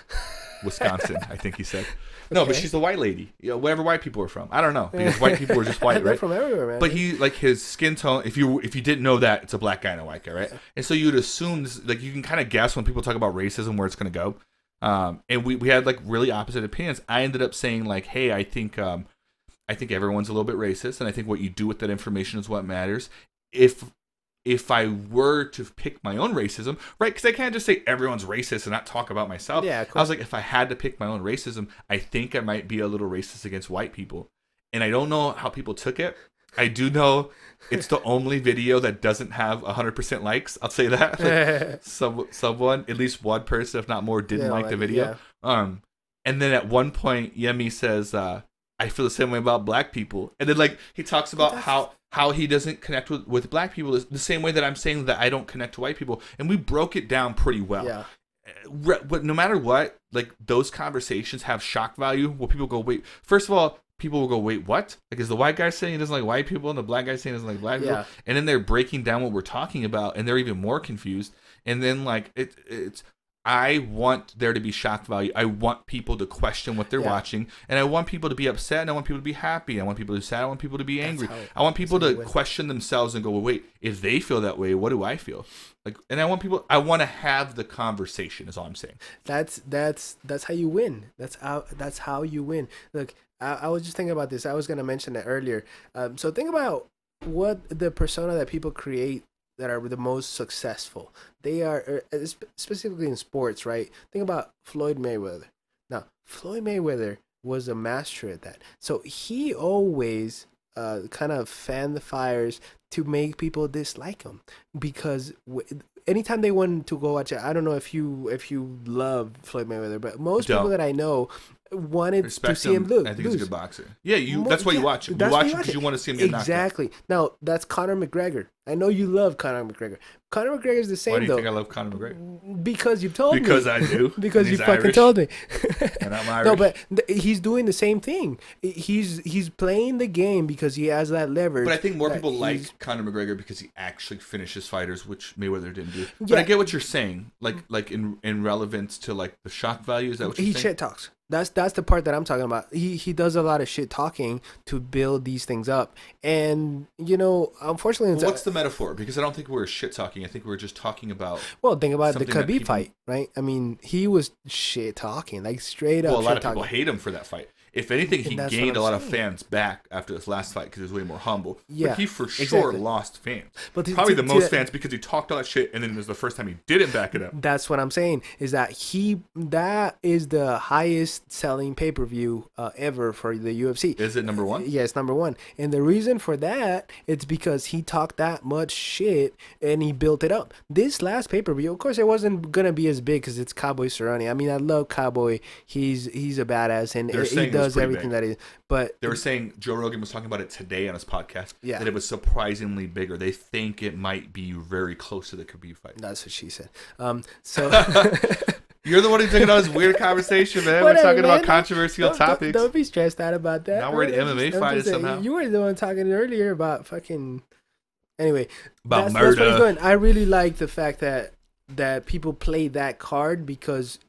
Wisconsin. I think he said. No, but she's the white lady. You know, wherever white people are from. I don't know because white people are just white, right? from everywhere, man. But he like his skin tone. If you if you didn't know that, it's a black guy and a white guy, right? And so you'd assume this, like you can kind of guess when people talk about racism where it's gonna go. Um, and we we had like really opposite opinions. I ended up saying like, hey, I think um, I think everyone's a little bit racist, and I think what you do with that information is what matters. If if I were to pick my own racism, right? Because I can't just say everyone's racist and not talk about myself. Yeah, of I was like, if I had to pick my own racism, I think I might be a little racist against white people. And I don't know how people took it. I do know it's the only video that doesn't have 100% likes. I'll say that. Like, some, someone, at least one person, if not more, didn't Yeah, like the video. yeah. Um, and then at one point, Yemi says, uh, "I feel the same way about black people." And then like he talks about that's- how how he doesn't connect with with black people is the same way that I'm saying that I don't connect to white people, and we broke it down pretty well. yeah. Eh, re- but no matter what, like those conversations have shock value. Where people go, "Wait," first of all. People will go, wait, what? Like, is the white guy saying he doesn't like white people, and the black guy saying he doesn't like black people? Yeah. and then they're breaking down what we're talking about and they're even more confused and then like it it's i want there to be shock value i want people to question what they're Yeah. watching and i want people to be upset and i want people to be happy i want people to be sad i want people to be angry i want people to question themselves and go well, wait if they feel that way what do i feel like and i want people i want to have the conversation is all i'm saying That's that's that's how you win. That's how that's how you win. Look, I, I was just thinking about this. I was gonna mention it earlier. Um, so think about what the persona that people create that are the most successful. They are uh, specifically in sports, right? Think about Floyd Mayweather. Now, Floyd Mayweather was a master at that. So he always uh, kind of fanned the fires to make people dislike him because w- anytime they wanted to go watch it, I don't know if you if you love Floyd Mayweather, but most people Don't. that I know wanted respect to see him, lose. i think he's a good boxer yeah you that's why you watch him you watch him because you want to see him get knocked out. Exactly. Now that's Conor McGregor. I know you love Conor McGregor. Conor McGregor is the same why do you though. think i love conor mcgregor because you've told because me. Because I do because you fucking Irish, told me. and i'm irish no, but th- he's doing the same thing. He's he's playing the game because he has that leverage. But I think more people like Conor McGregor because he actually finishes fighters, which Mayweather didn't do. But Yeah. I get what you're saying, like like in in relevance to like the shock value. Is that what you're he saying? shit talks. That's that's the part that I'm talking about. He he does a lot of shit talking to build these things up, and you know, unfortunately, it's Well, what's the metaphor? Because I don't think we were shit talking. I think we were just talking about. well, think about the Khabib people- fight, right? I mean, he was shit talking, like straight up. Well, a lot of people hate him for that fight. If anything, he And that's what gained a lot of fans back after this last fight because he was way more humble. Yeah, but he for sure exactly. lost fans. But to- Probably to- the most fans because he talked all that shit, and then it was the first time he didn't back it up. That's what I'm saying. Is that he? That is the highest selling pay per view uh, ever for the UFC. Is it number one? Yes, number one. And the reason for that, it's because he talked that much shit and he built it up. This last pay per view, of course, it wasn't gonna be as big because it's Cowboy Cerrone. I mean, I love Cowboy. He's he's a badass and They're he saying does everything big. that is. But They were saying Joe Rogan was talking about it today on his podcast. Yeah. That it was surprisingly bigger. They think it might be very close to the Khabib fight. that's what she said. Um, so You're the one who's taking all this weird conversation, man. Whatever, We're talking man. about controversial don't, don't- topics. Don't, be stressed out about that. Now we're in I'm MMA just- I'm fighters just saying, somehow. You were the one talking earlier about fucking. Anyway, about that's, that's what he's murder. doing. I really like the fact that that people play that card because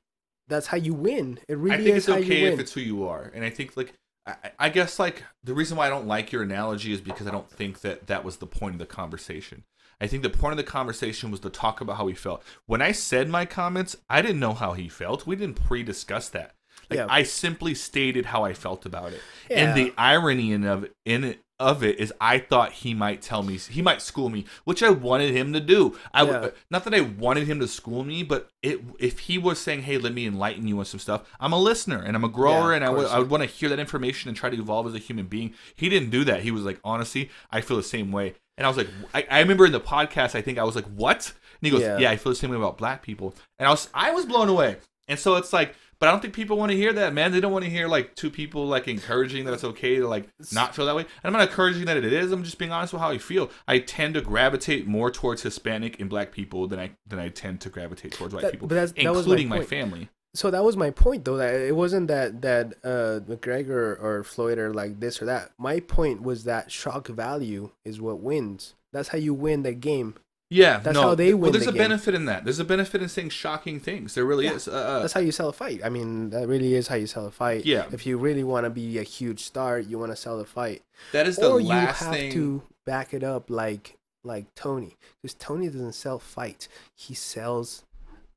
that's how you win. It really I think is it's okay if it's who you are, and I think like I, I guess like the reason why I don't like your analogy is because I don't think that that was the point of the conversation. I think the point of the conversation was to talk about how he felt. When I said my comments, I didn't know how he felt. We didn't pre-discuss that. Like Yeah. I simply stated how I felt about it. Yeah. And the irony in of in it of it is I thought he might tell me he might school me, which I wanted him to do. I Yeah. not that I wanted him to school me, but it if he was saying, "Hey, let me enlighten you on some stuff," I'm a listener and I'm a grower, Yeah, and I would. I would want to hear that information and try to evolve as a human being. He didn't do that. He was like, honestly, I feel the same way. And I was like, I, I remember in the podcast, I think I was like, what? And he goes, Yeah. yeah. I feel the same way about black people. And I was I was blown away. And so it's like, but I don't think people want to hear that, man. They don't want to hear like two people like encouraging that it's okay to like not feel that way. And I'm not encouraging that it is. I'm just being honest with how I feel. I tend to gravitate more towards Hispanic and black people than I than I tend to gravitate towards white That- people, but that's- that was my including my family. so that was my point though that it wasn't that that uh mcgregor or floyd are like this or that my point was that shock value is what wins that's how you win the game Yeah, That's no. how they Well, there's the a game. benefit in that. There's a benefit in saying shocking things. There really Yeah. is. Uh, uh, that's how you sell a fight i mean that really is how you sell a fight Yeah. if you really want to be a huge star you want to sell the fight that is the or you last have thing. to back it up like like Tony because Tony doesn't sell fights he sells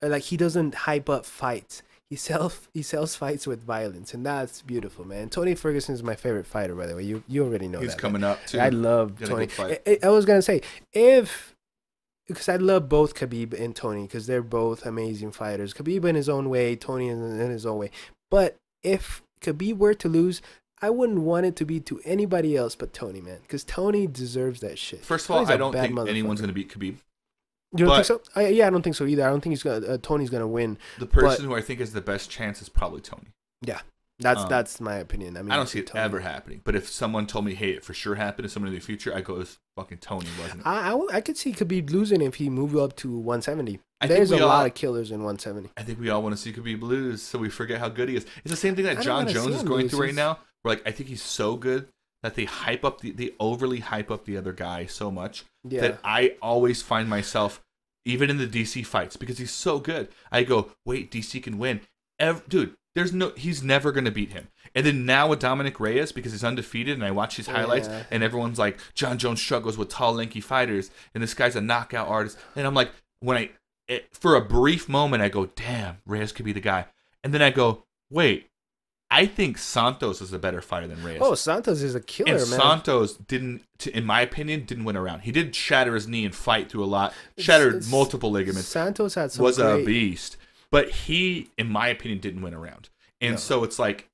uh, like he doesn't hype up fights he sells he sells fights with violence and that's beautiful man Tony Ferguson is my favorite fighter by the way you you already know He's that coming up too. I love Tony good fight. I, I- I was gonna say if because I love both Khabib and Tony because they're both amazing fighters. Khabib in his own way, Tony in, in his own way. But if Khabib were to lose, I wouldn't want it to be to anybody else but Tony, man, because Tony deserves that shit. First of all, Tony's I don't think anyone's going to beat Khabib. You don't but- think so? I, yeah, I don't think so either. I don't think he's gonna. Uh, Tony's gonna win. The person who I think has the best chance is probably Tony. That's Um, that's my opinion. I mean, I don't see it Tony. ever happening. But if someone told me, "Hey, it for sure happened to someone in the future," I go, "It's fucking Tony, wasn't it?" I could see Khabib losing if he moved up to 170. I think There's a all- lot of killers in 170. I think we all want to see Khabib lose, so we forget how good he is. It's the same thing that Jon Jones is going lose. through right now. We're like I think he's so good that they hype up the they overly hype up the other guy so much Yeah. that I always find myself, even in the DC fights, because he's so good. I go, wait, DC can win, Ev- dude. There's no, he's never gonna beat him. And then now with Dominick Reyes, because he's undefeated, and I watch his highlights, Yeah. and everyone's like, Jon Jones struggles with tall, lanky fighters, and this guy's a knockout artist. And I'm like, when I, it, for a brief moment, I go, damn, Reyes could be the guy. And then I go, wait, I think Santos is a better fighter than Reyes. Oh, Santos is a killer, And man. Santos didn't, to, in my opinion, didn't win a round. He did shatter his knee and fight through a lot, shattered It's- multiple ligaments, Santos had some was great, a beast. But he, in my opinion, didn't win a round. And No. so it's like,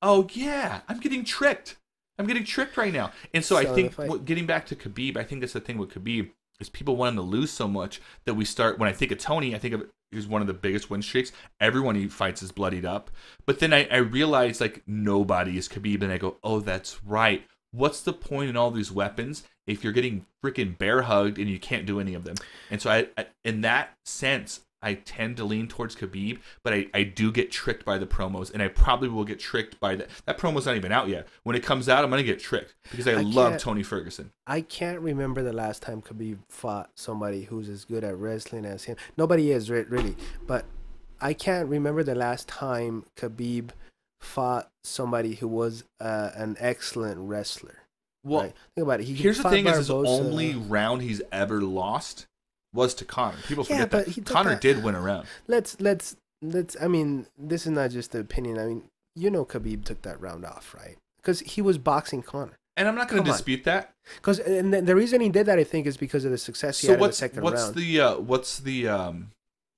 oh yeah, I'm getting tricked. I'm getting tricked right now. And so I think the fight. what- getting back to Khabib, I think that's the thing with Khabib is people want him to lose so much that we start. When I think of Tony, I think of he's one of the biggest win streaks. Everyone he fights is bloodied up. But then I, I realize like nobody is Khabib, and I go, oh, that's right. What's the point in all these weapons if you're getting freaking bear hugged and you can't do any of them? And so I, I in that sense, I tend to lean towards Khabib, but I, I do get tricked by the promos, and I probably will get tricked by that. That promo's not even out yet. When it comes out, I'm gonna get tricked because I, I love Tony Ferguson. I can't remember the last time Khabib fought somebody who's as good at wrestling as him. Nobody is really, but I can't remember the last time Khabib fought somebody who was uh, an excellent wrestler. Well, right? think about it. He here's the thing: is his only round he's ever lost was to Conor. People Yeah, forget but that Conor that- did win around. let's let's let's. I mean, this is not just the opinion. I mean, you know Khabib took that round off, right? Because he was boxing Conor. And I'm not going to on. dispute that. Because and the, the reason he did that, I think, is because of the success he So had what's in the second what's round. the uh, what's the um,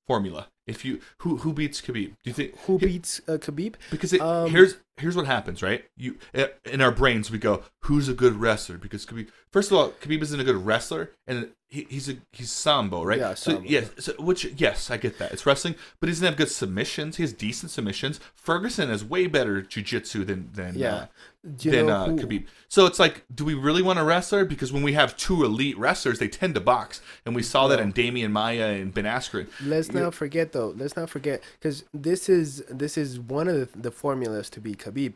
formula? If you who who beats Khabib? Do you think Who beats uh, Khabib? Because it, Um, here's here's what happens, right? You uh, in our brains we go, who's a good wrestler? Because Khabib, first of all, Khabib isn't a good wrestler, and he, he's a he's sambo, right? Yeah, so sambo. yes, so, which yes, I get that it's wrestling, but he doesn't have good submissions. He has decent submissions. Ferguson has way better jujitsu than than Yeah. uh, than uh, Khabib. So it's like, do we really want a wrestler? Because when we have two elite wrestlers, they tend to box, and we saw that in Demian Maia and Ben Askren. Let's You- not forget though. Let's not forget because this is this is one of the, the formulas to be Khabib.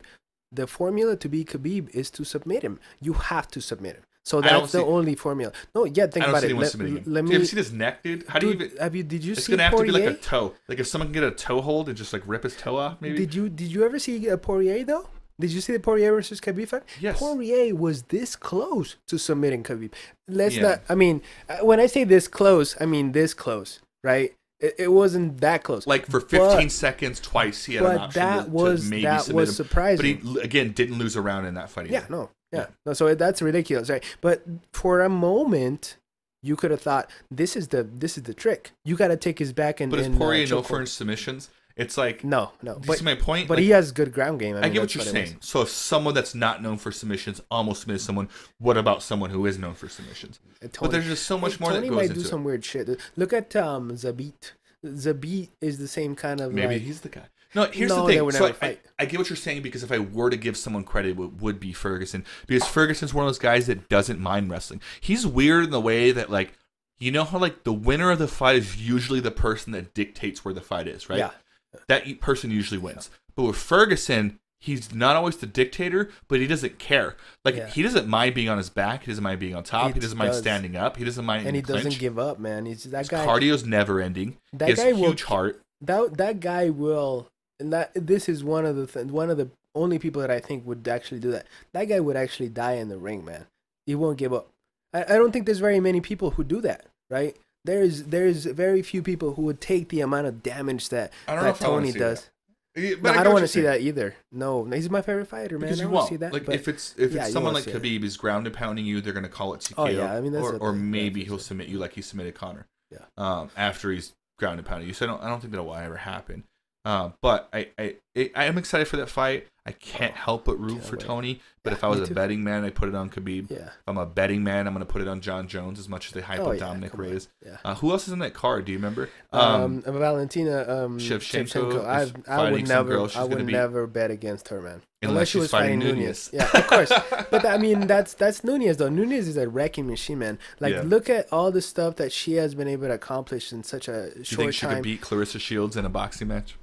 The formula to be Khabib is to submit him. You have to submit him. So that's the only formula. No, yeah, think about it. Let, let me. you ever see this neck, dude? How do you even? have you? Did you It's see It's gonna have Poirier? to be like a toe. Like if someone can get a toe hold and just like rip his toe off, maybe. Did you did you ever see a Poirier though? Did you see the Poirier versus Khabib fight? Yes. Poirier was this close to submitting Khabib. Let's Yeah. not. I mean, uh, when I say this close, I mean this close, right? It, it wasn't that close. like for But- 15 seconds twice, he had an but option that to, was to maybe that submit was him. surprising. But he again didn't lose a round in that fight. Yeah, no, yeah, Yeah. no. So that's ridiculous, right? But for a moment, you could have thought this is the this is the trick. You got to take his back and. But is uh, Poirier no for submissions? It's like, No, no. do you But see my point? but Like, he has good ground game. I, I mean, get what you're was. saying. So if someone that's not known for submissions almost submitted someone, what about someone who is known for submissions? Uh, But there's just so much more Tony that might goes do into some weird shit. Look at um Zabit. Zabit is the same kind of Maybe like, he's the guy. No, here's No, the thing. So I, I. I get what you're saying because if I were to give someone credit, it would, would be Ferguson because Ferguson's one of those guys that doesn't mind wrestling. He's weird in the way that like, you know how like the winner of the fight is usually the person that dictates where the fight is, right? Yeah. That person usually wins. But with Ferguson, he's not always the dictator, but he doesn't care. Like Yeah. he doesn't mind being on his back. He doesn't mind being on top. he He doesn't mind standing up. He doesn't mind and he clinch. doesn't give up, man. He's that His guy. cardio's never ending. That he guy a will huge heart. that that guy will and that this is one of the th- one of the only people that I think would actually do that. That guy would actually die in the ring, man. He won't give up. I, I don't think there's very many people who do that, right? There's there's very few people who would take the amount of damage that I that I Tony does. Yeah, No, but I don't want to see that either. No, he's my favorite fighter, man. Because I you want to won't. see that. like but if it's if Yeah, it's someone like. Khabib is ground and pounding you, they're gonna call it TKO. Oh, yeah, I mean, that's or, or maybe Yeah, he'll sure. submit you like he submitted Conor. Yeah. Um, after he's ground and pounding you, so I don't I don't think that will ever happen. Uh, but I I I I am excited for that fight. I can't help but root Oh, for wait. Tony. But Yeah, if I was a too. betting man, I'd put it on Khabib. yeah. If I'm a betting man, I'm gonna put it on Jon Jones as much as they hype Oh, up yeah, Dominick. Reyes. Yeah. Uh, who else is in that card? Do you remember? Um, Valentina um, Shevchenko I, I would never, I would beat. never bet against her, man. Unless she was fighting fighting, Nunes. Nunes. Yeah, of course. but I mean, that's that's Nunes though. Nunes is a wrecking machine, man. Like, Yeah. look at all the stuff that she has been able to accomplish in such a short Do you think she time. could beat Claressa Shields in a boxing match?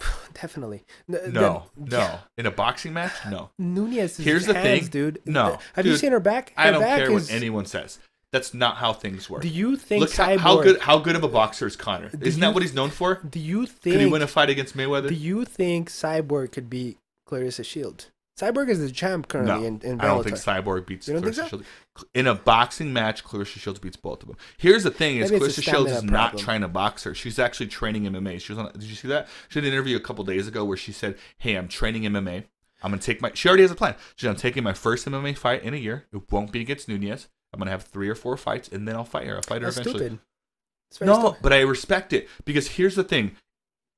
Definitely. No, the- no. yeah, In a boxing match, no. Nunes. Here's the hands, thing. dude. No, Have you seen her back? Her I don't back care is, what anyone says. That's not how things work. Do you think Look how, Cyborg? how good how good of a boxer is Conor. Isn't you- that what he's known for? Do you think Could he win a fight against Mayweather? do you think Cyborg could beat Claressa Shields? Cyborg is the champ currently no, in, in Bellator. I don't think Cyborg beats You don't think so? Shields. In a boxing match, Claressa Shields beats both of them. Here's the thing: is Maybe Claressa Shields is stamina not problem. trying to box her. She's actually training MMA. She was on. Did you see that? She did an interview a couple days ago where she said, "Hey, I'm training MMA. I'm gonna take my. She already has a plan. She's I'm taking my first MMA fight in a year. It won't be against Nunes. I'm gonna have three or four fights, and then I'll fight her. I'll fight her That's eventually. stupid. No, stupid. but I respect it because here's the thing: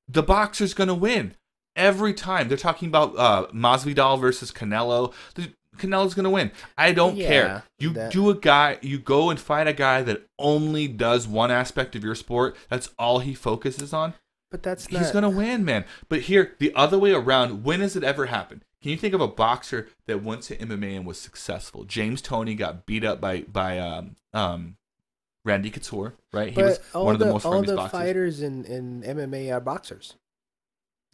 the boxer's gonna win every time. They're talking about uh, Masvidal versus Canelo. The, Canelo's gonna win. I don't Yeah, care. You that- do a guy. You go and fight a guy that only does one aspect of your sport. That's all he focuses on. But that's not. He's gonna win, man. But here, the other way around. When has it ever happened? Can you think of a boxer that went to MMA and was successful? James Toney got beat up by by um um Randy Couture, right? He But was all one of the, the, most all famous the boxers. fighters in, in MMA are boxers.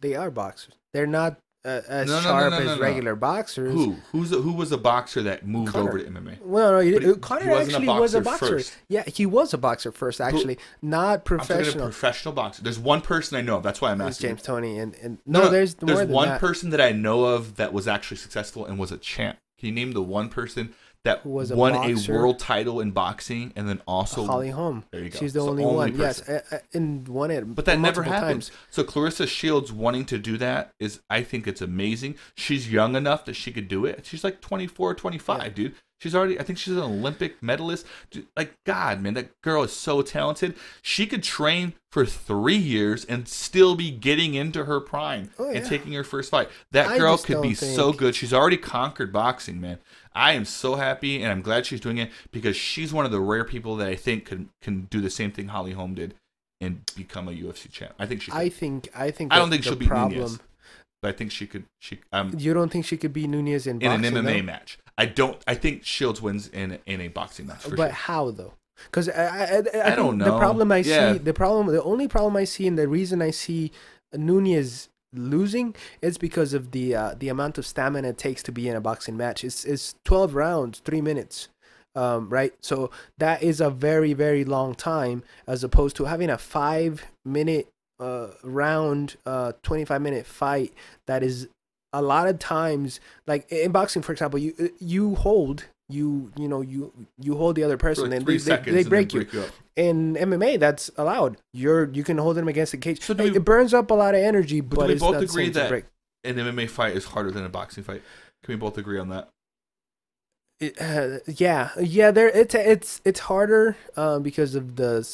They are boxers. They're not uh, as No, sharp no, no, as regular boxers. Who? Who's a, who was a boxer that moved Conor. over to MMA? Well, no, he, But he- Conor he wasn't a actually was a boxer first. Yeah, he was a boxer first, actually, not I'm a professional. professional boxer. There's one person I know of. That's why I'm asking. James Toney and, and No, there's more there's one that. person that I know of that was actually successful and was a champ. Can you name the one person that Who was a won boxer. a world title in boxing and then also Holly Holm. There you go. She's the only, only one. person. Yes, and won it. But that never happens. times. So Claressa Shields wanting to do that is, I think it's amazing. She's young enough that she could do it. She's like 24, 25, Yeah. dude. She's already, I think she's an Olympic medalist. Dude, like, God, man, that girl is so talented. She could train for three years and still be getting into her prime Oh, and taking her first fight. That I girl could be don't so good. She's already conquered boxing, man. I am so happy and I'm glad she's doing it because she's one of the rare people that I think can can do the same thing Holly Holm did and become a UFC champ. I think she could. I think. I think. I don't think she'll beat problem. Nunes. but I think she could she um You don't think she could beat Nunes in, in boxing, an MMA though? match. I don't I think Shields wins in in a boxing match for but sure. how though? Because I, I, I, I, don't know. The problem I Yeah. see, the problem, the only problem I see, and the reason I see Nunes losing is because of the uh, the amount of stamina it takes to be in a boxing match. It's it's twelve rounds, three minutes, um, right? So that is a very very long time as opposed to having a five minute uh, round, uh, twenty five minute fight that is a lot of times like in boxing for example you you hold you you know you you hold the other person like and they, they, they break you break in MMA that's allowed you're you can hold them against the cage So it, we- it burns up a lot of energy but, But we it's both agree that. An MMA fight is harder than a boxing fight. Can we both agree on that? It, uh, yeah yeah there it's it's it's harder um, because of the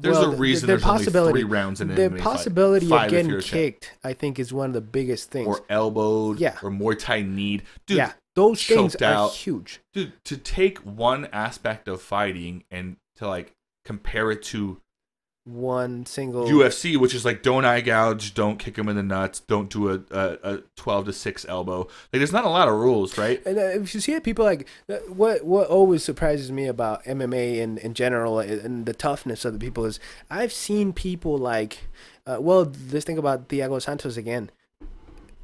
There's well, a reason the, there's the only possibility three rounds in an the possibility fight. Of getting you're champ. kicked I think is one of the biggest things or elbowed Yeah. or Muay Thai kneed. Dude, yeah those things are out. huge dude, to take one aspect of fighting and to like compare it to one single UFC, which is like don't eye gouge, don't kick him in the nuts, don't do a, a, a twelve to six elbow. Like there's not a lot of rules, right? And uh, if you see it, people like uh, what what always surprises me about MMA in in general uh, and the toughness of the people is I've seen people like, uh, well, let's think about Thiago Santos again.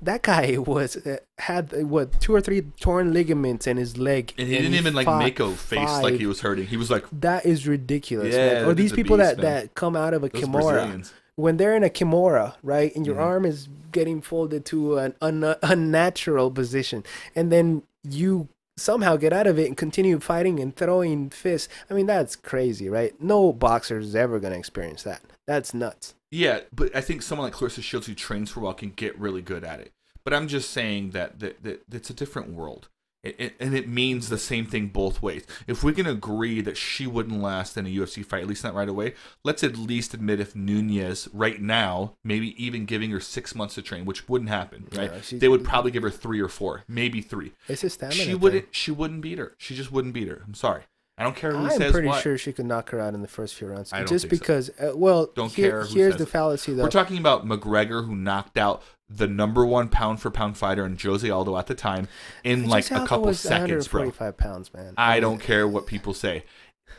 That guy was uh, had uh, what two or three torn ligaments in his leg, And he didn't even like fought make a face like he was hurting. He was like That is ridiculous. Yeah. Or these people beast, that man. that come out of a those kimura Brazilians. when they're in a kimura, right, and your Mhm. arm is getting folded to an un- unnatural position, and then you somehow get out of it and continue fighting and throwing fists. I mean, that's crazy, right? No boxer is ever gonna experience that. That's nuts. Yeah, but I think someone like Claressa Shields who trains for a while can get really good at it. But I'm just saying that that, that it's a different world. It, it, and it means the same thing both ways. If we can agree that she wouldn't last in a UFC fight, at least not right away, let's at least admit if Nunes right now, maybe even giving her six months to train, which wouldn't happen, right? Yeah, they would probably give her three or four, maybe three. It's a stamina. She wouldn't. She wouldn't beat her. She just wouldn't beat her. I'm sorry. I don't care who says. I'm says pretty what. sure she could knock her out in the first few rounds. Just think so. because, uh, well, Don't here- care here's the it. fallacy, though. We're talking about McGregor, who knocked out the number one pound for pound fighter and Jose Aldo at the time in like a couple was seconds, bro. 145 pounds, man. I don't care what people say.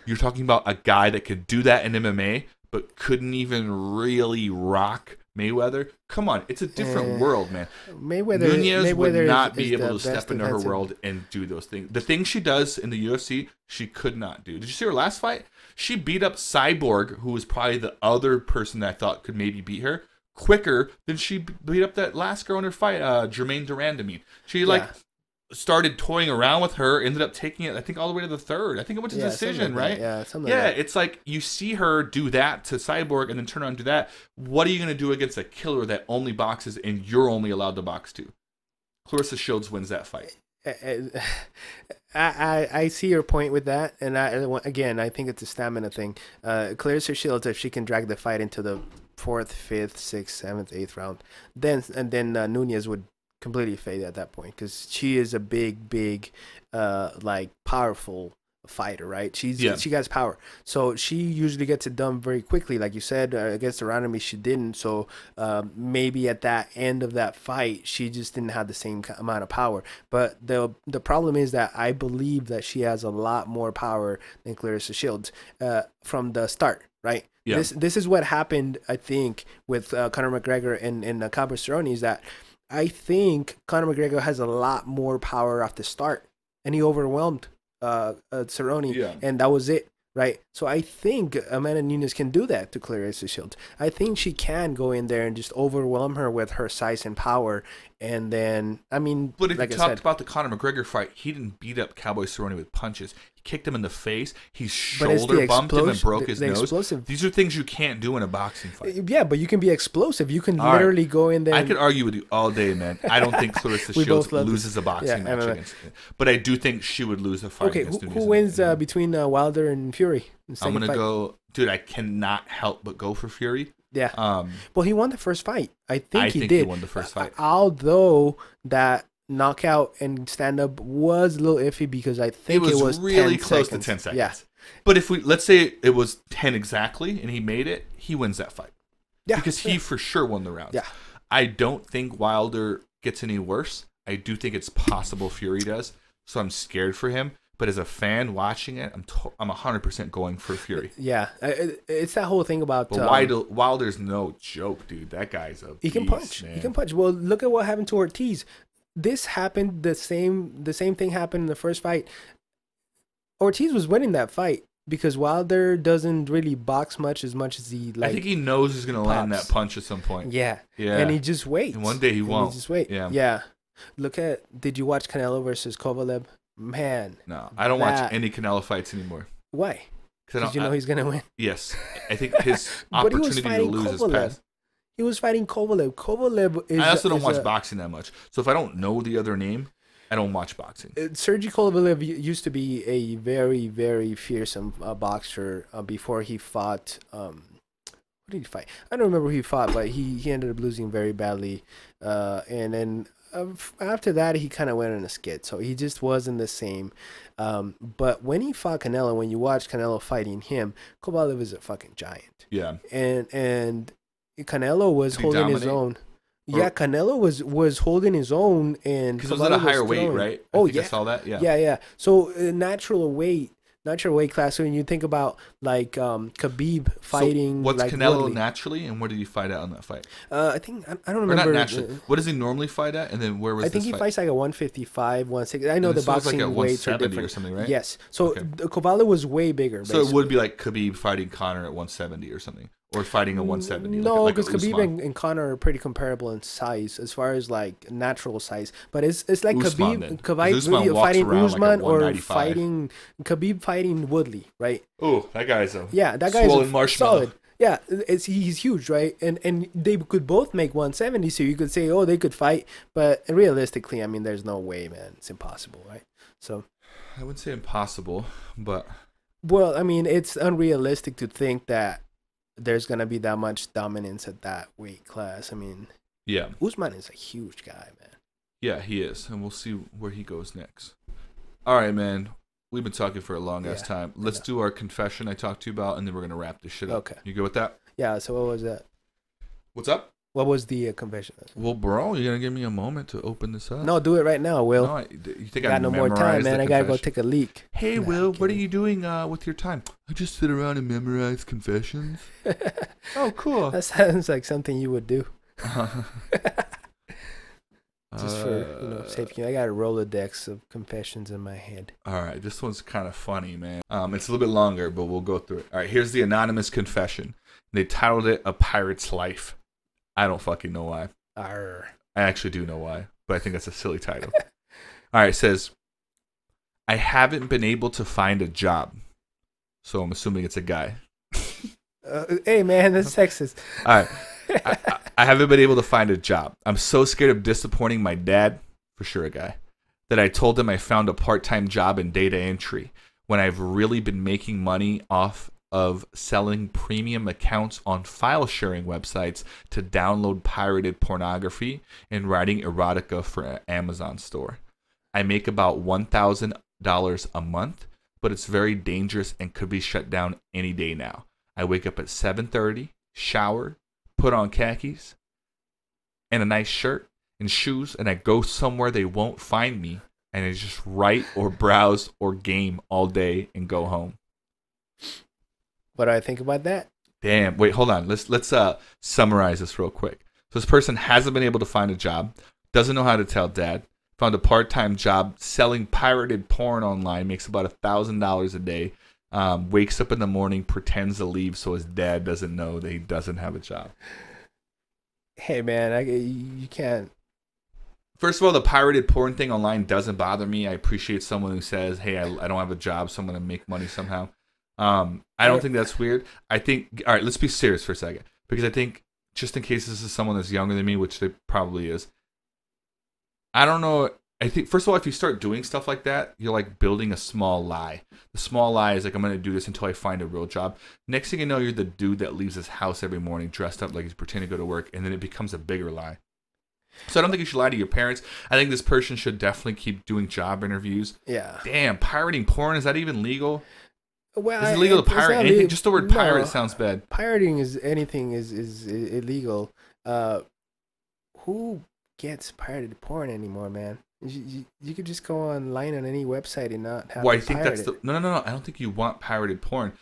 You're talking about a guy that could do that in MMA, but couldn't even really rock Mayweather. Come on, it's a different Eh, world, man. Mayweather, Nunes Mayweather would not is be the able to step into her world and do those things. The things she does in the UFC, she could not do. Did you see her last fight? She beat up Cyborg, who was probably the other person that I thought could maybe beat her quicker than she beat up that last girl in her fight, uh, Jermaine Durand. I mean, she like Yeah. Started toying around with her, ended up taking it. I think all the way to the third. I think it went to Yeah, decision, like right? Yeah, something Yeah, like that. it's like you see her do that to Cyborg and then turn around and do that. What are you going to do against a killer that only boxes and you're only allowed to box too? Claressa Shields wins that fight. I, I I see your point with that, and I again I think it's a stamina thing. Uh, Claressa Shields, if she can drag the fight into the fourth, fifth, sixth, seventh, eighth round, then and then uh, Nunes would completely fade at that point because she is a big, big, uh, like powerful fighter, right? She's Yeah. she got power, so she usually gets it done very quickly. Like you said, uh, against the enemy, she didn't. So um, maybe at that end of that fight, she just didn't have the same amount of power. But the the problem is that I believe that she has a lot more power than Claressa Shields uh, from the start, right? Yeah. This this is what happened, I think, with uh, Conor McGregor and and uh, Cowboy Cerrone is that I think Conor McGregor has a lot more power off the start, and he overwhelmed uh, uh Cerrone, Yeah. and that was it. Right, so I think Amanda Nunes can do that to Claressa Shields. I think she can go in there and just overwhelm her with her size and power, And then, I mean, But if like you I talked said, about the Conor McGregor fight, he didn't beat up Cowboy Cerrone with punches. He kicked him in the face. He But it's the shoulder bumped him and broke the- his the nose. explosive- These are things you can't do in a boxing fight. yeah, but you can be explosive. You can All right. literally go in there. I could argue with you all day, man. I don't think Claressa Shields loses a boxing Yeah, match against But I do think she would lose a fight okay, who, who wins uh, between uh, Wilder and Fury? I'm gonna fight? go, dude. I cannot help but go for Fury. Yeah. Um, Well, he won the first fight. I think I he think did. he won the first fight. Uh, although that knockout and stand up was a little iffy because I it think was, it was, really 10 close seconds. to ten seconds. Yeah. But if we let's say it was ten exactly and he made it, he wins that fight Yeah. because he for sure won the round. Yeah. I don't think Wilder gets any worse. I do think it's possible Fury does. So I'm scared for him. But as a fan watching it, I'm to- I'm 100% going for Fury. Yeah. It's that whole thing about But um, Wilder, Wilder's no joke, dude. That guy's a He can punch. Man. He can punch. Well, look at what happened to Ortiz. This happened the same. The same thing happened in the first fight. Ortiz was winning that fight because Wilder doesn't really box much as much as he like. I think he knows he's gonna land that punch at some point. yeah. Yeah. and he just waits. And one day he And won't. He just wait. Yeah. yeah. Look at. Did you watch Canelo versus Kovalev? Man, no, I don't watch any Canelo fights anymore. why? Because I don't. you know I- he's gonna win. yes, I think his opportunity to lose is Kovalev. past. He was fighting Kovalev. Kovalev is. I also don't watch a- boxing that much. So if I don't know the other name, I don't watch boxing. Uh, Sergey Kovalev used to be a very, very fearsome uh, boxer uh, before he fought. Um, what did he fight? I don't remember who he fought, but he, he ended up losing very badly. Uh, and then after that, he kind of went on a skid. So he just wasn't the same. Um, but when he fought Canelo, when you watch Canelo fighting him, Kovalev is a fucking giant. Yeah. And and Canelo was holding his own. Or- Yeah, Canelo was was holding his own, and Because it was at a higher weight, right? I Oh think I yeah, saw that. Yeah. yeah, yeah. So uh, natural weight, natural weight class. So when you think about like um Khabib fighting, So what's like Canelo Woodley. naturally, and where did he fight at on that fight? Uh, I think I, I don't remember. Or not naturally. uh, What does he normally fight at? And then where was I think he fight? fights like a 155, 160. I know And the was like boxing weights are different. or something, right? Yes. So Okay. the Kovalev was way bigger. So it would be like Khabib fighting Conor at 170 or something, or fighting a 170. like- No, like a because Khabib and, and Conor are pretty comparable in size as far as like natural size. But it's it's like Usman then. Khabib, 'Cause Khabib Usman really fighting around like or fighting Khabib fighting Woodley, right? Oh, that guy's a Yeah, that guy's Swollen a marshmallow. solid. Yeah, it's he's huge, right? And and they could both make 170, so you could say, oh, they could fight, but realistically, I mean, there's no way, man. It's impossible, right? So, I wouldn't say impossible, but well, I mean, it's unrealistic to think that there's gonna be that much dominance at that weight class. I mean, yeah, Usman is a huge guy, man. yeah, he is, and we'll see where he goes next. All right, man. We've been talking for a long ass time. Let's do our confession I talked to you about, and then we're gonna wrap this shit up. Okay. You good with that? Yeah. So what was that? What's up? What was the uh, confession? Well, bro, you're gonna give me a moment to open this up. No, do it right now, Will. No, I, you think I I got no more time, man. I gotta go take a leak. Hey, Nah, Will, what are you doing uh, with your time? I just sit around and memorize confessions. oh, cool. That sounds like something you would do. Just for you know Uh, safety. I got a Rolodex of confessions in my head. All right, this one's kind of funny, man. Um, it's a little bit longer, but we'll go through it. All right, here's the anonymous confession. They titled it "A Pirate's Life." I don't fucking know why. Arr. I actually do know why, but I think that's a silly title. All right, it says, "I haven't been able to find a job," so I'm assuming it's a guy. Uh, hey man, that's Texas. All right. I, I, I haven't been able to find a job. I'm so scared of disappointing my dad, for sure a guy, that I told him I found a part time job in data entry when I've really been making money off of selling premium accounts on file sharing websites to download pirated pornography and writing erotica for an Amazon store. I make about $1,000 a month, but it's very dangerous and could be shut down any day now. I wake up at 7:30, shower, put on khakis and a nice shirt and shoes and I go somewhere they won't find me and I just write or browse or game all day and go home. What do I think about that? Damn. Wait, hold on. Let's let's uh summarize this real quick. So this person hasn't been able to find a job, doesn't know how to tell dad, found a part-time job selling pirated porn online, makes about a thousand dollars a day. Um, wakes up in the morning, pretends to leave so his dad doesn't know that he doesn't have a job. Hey man, I, you can't First of all, the pirated porn thing online doesn't bother me. I appreciate someone who says, "Hey, I, I don't have a job, so I'm gonna make money somehow." Um, I don't think that's weird. I think. All right, let's be serious for a second, because I think just in case this is someone that's younger than me, which they probably is. I don't know. I think first of all, if you start doing stuff like that, you're like building a small lie. The small lie is like I'm gonna do this until I find a real job. Next thing you know, you're the dude that leaves his house every morning dressed up like he's pretending to go to work, and then it becomes a bigger lie. So I don't think you should lie to your parents. I think this person should definitely keep doing job interviews. Yeah. Damn, pirating porn is that even legal? Well, Is it I- to pirate anything? Just the word no, pirate sounds bad. Pirating is anything is is illegal. Uh, who gets pirated porn anymore, man? You, you, you could just go online on any website and not have Well, I think pirate that's the no, no, no, no. I don't think you want pirated porn.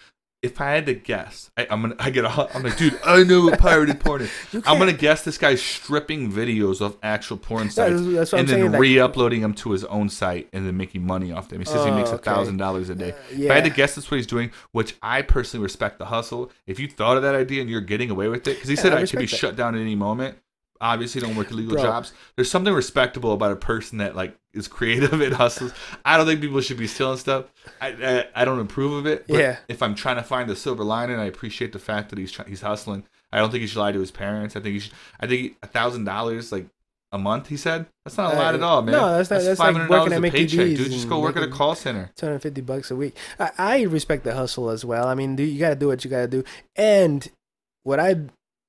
If I had to guess, I, I'm gonna, I get, a, I'm like, dude, I know what pirated porn is. I'm gonna guess this guy's stripping videos of actual porn sites and I'm then re-uploading them to his own site and then making money off them. He says he Oh, makes a thousand dollars a day. uh, If I had to guess, that's what he's doing, which I personally respect the hustle. If you thought of that idea and you're getting away with it, because he Yeah, said I I could be that. shut down at any moment. Obviously, don't work illegal Bro. jobs. There's something respectable about a person that like is creative and hustles. I don't think people should be stealing stuff. I I, I don't approve of it. but Yeah. If I'm trying to find the silver lining, I appreciate the fact that he's try- he's hustling. I don't think he should lie to his parents. I think he should. I think a thousand dollars like a month. He said that's not a lot at Uh, all, man. no, that's not- that's like $500 working a at Mickey paycheck, dude. Just go work at a call center. 250 bucks a week. I, I respect the hustle as well. I mean, you got to do what you got to do. And what I,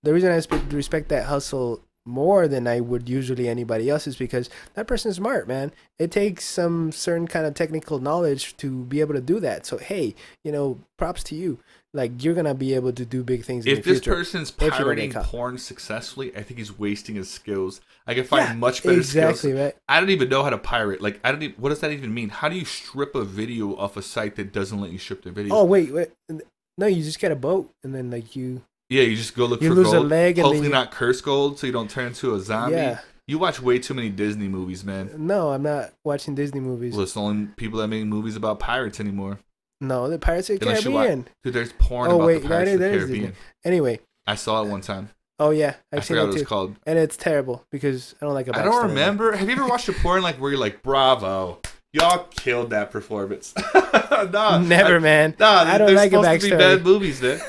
the reason I respect that hustle more than I would usually anybody else's because that person's smart, man. It takes some certain kind of technical knowledge to be able to do that. So hey, you know, props to you. Like you're gonna be able to do big things in If the this future. person's if you don't pirating porn successfully, I think he's wasting his skills. I can find Yeah, much better exactly skills. right. I don't even know how to pirate. Like, I don't. Even, what does that even mean? How do you strip a video off a site that doesn't let you strip the video? Oh wait, wait, no, you just get a boat and then like you yeah, you just go look you for lose a gold. leg and Hopefully, you- not curse gold, so you don't turn into a zombie. Yeah. You watch way too many Disney movies, man. no, I'm not watching Disney movies. Well, it's the only people that make movies about pirates anymore. No, the Pirates of the Unless Caribbean. Dude, there's porn Oh, about wait, the Pirates of the Caribbean. Disney. Anyway, I saw it one time. oh yeah, I I've seen forgot it what it was called. and it's terrible because I don't like a I don't backstory. remember. Have you ever watched a porn like where you're like, "Bravo, y'all killed that performance"? nah, Never, I, man. nah. I don't like a supposed to be backstory. bad movies, man.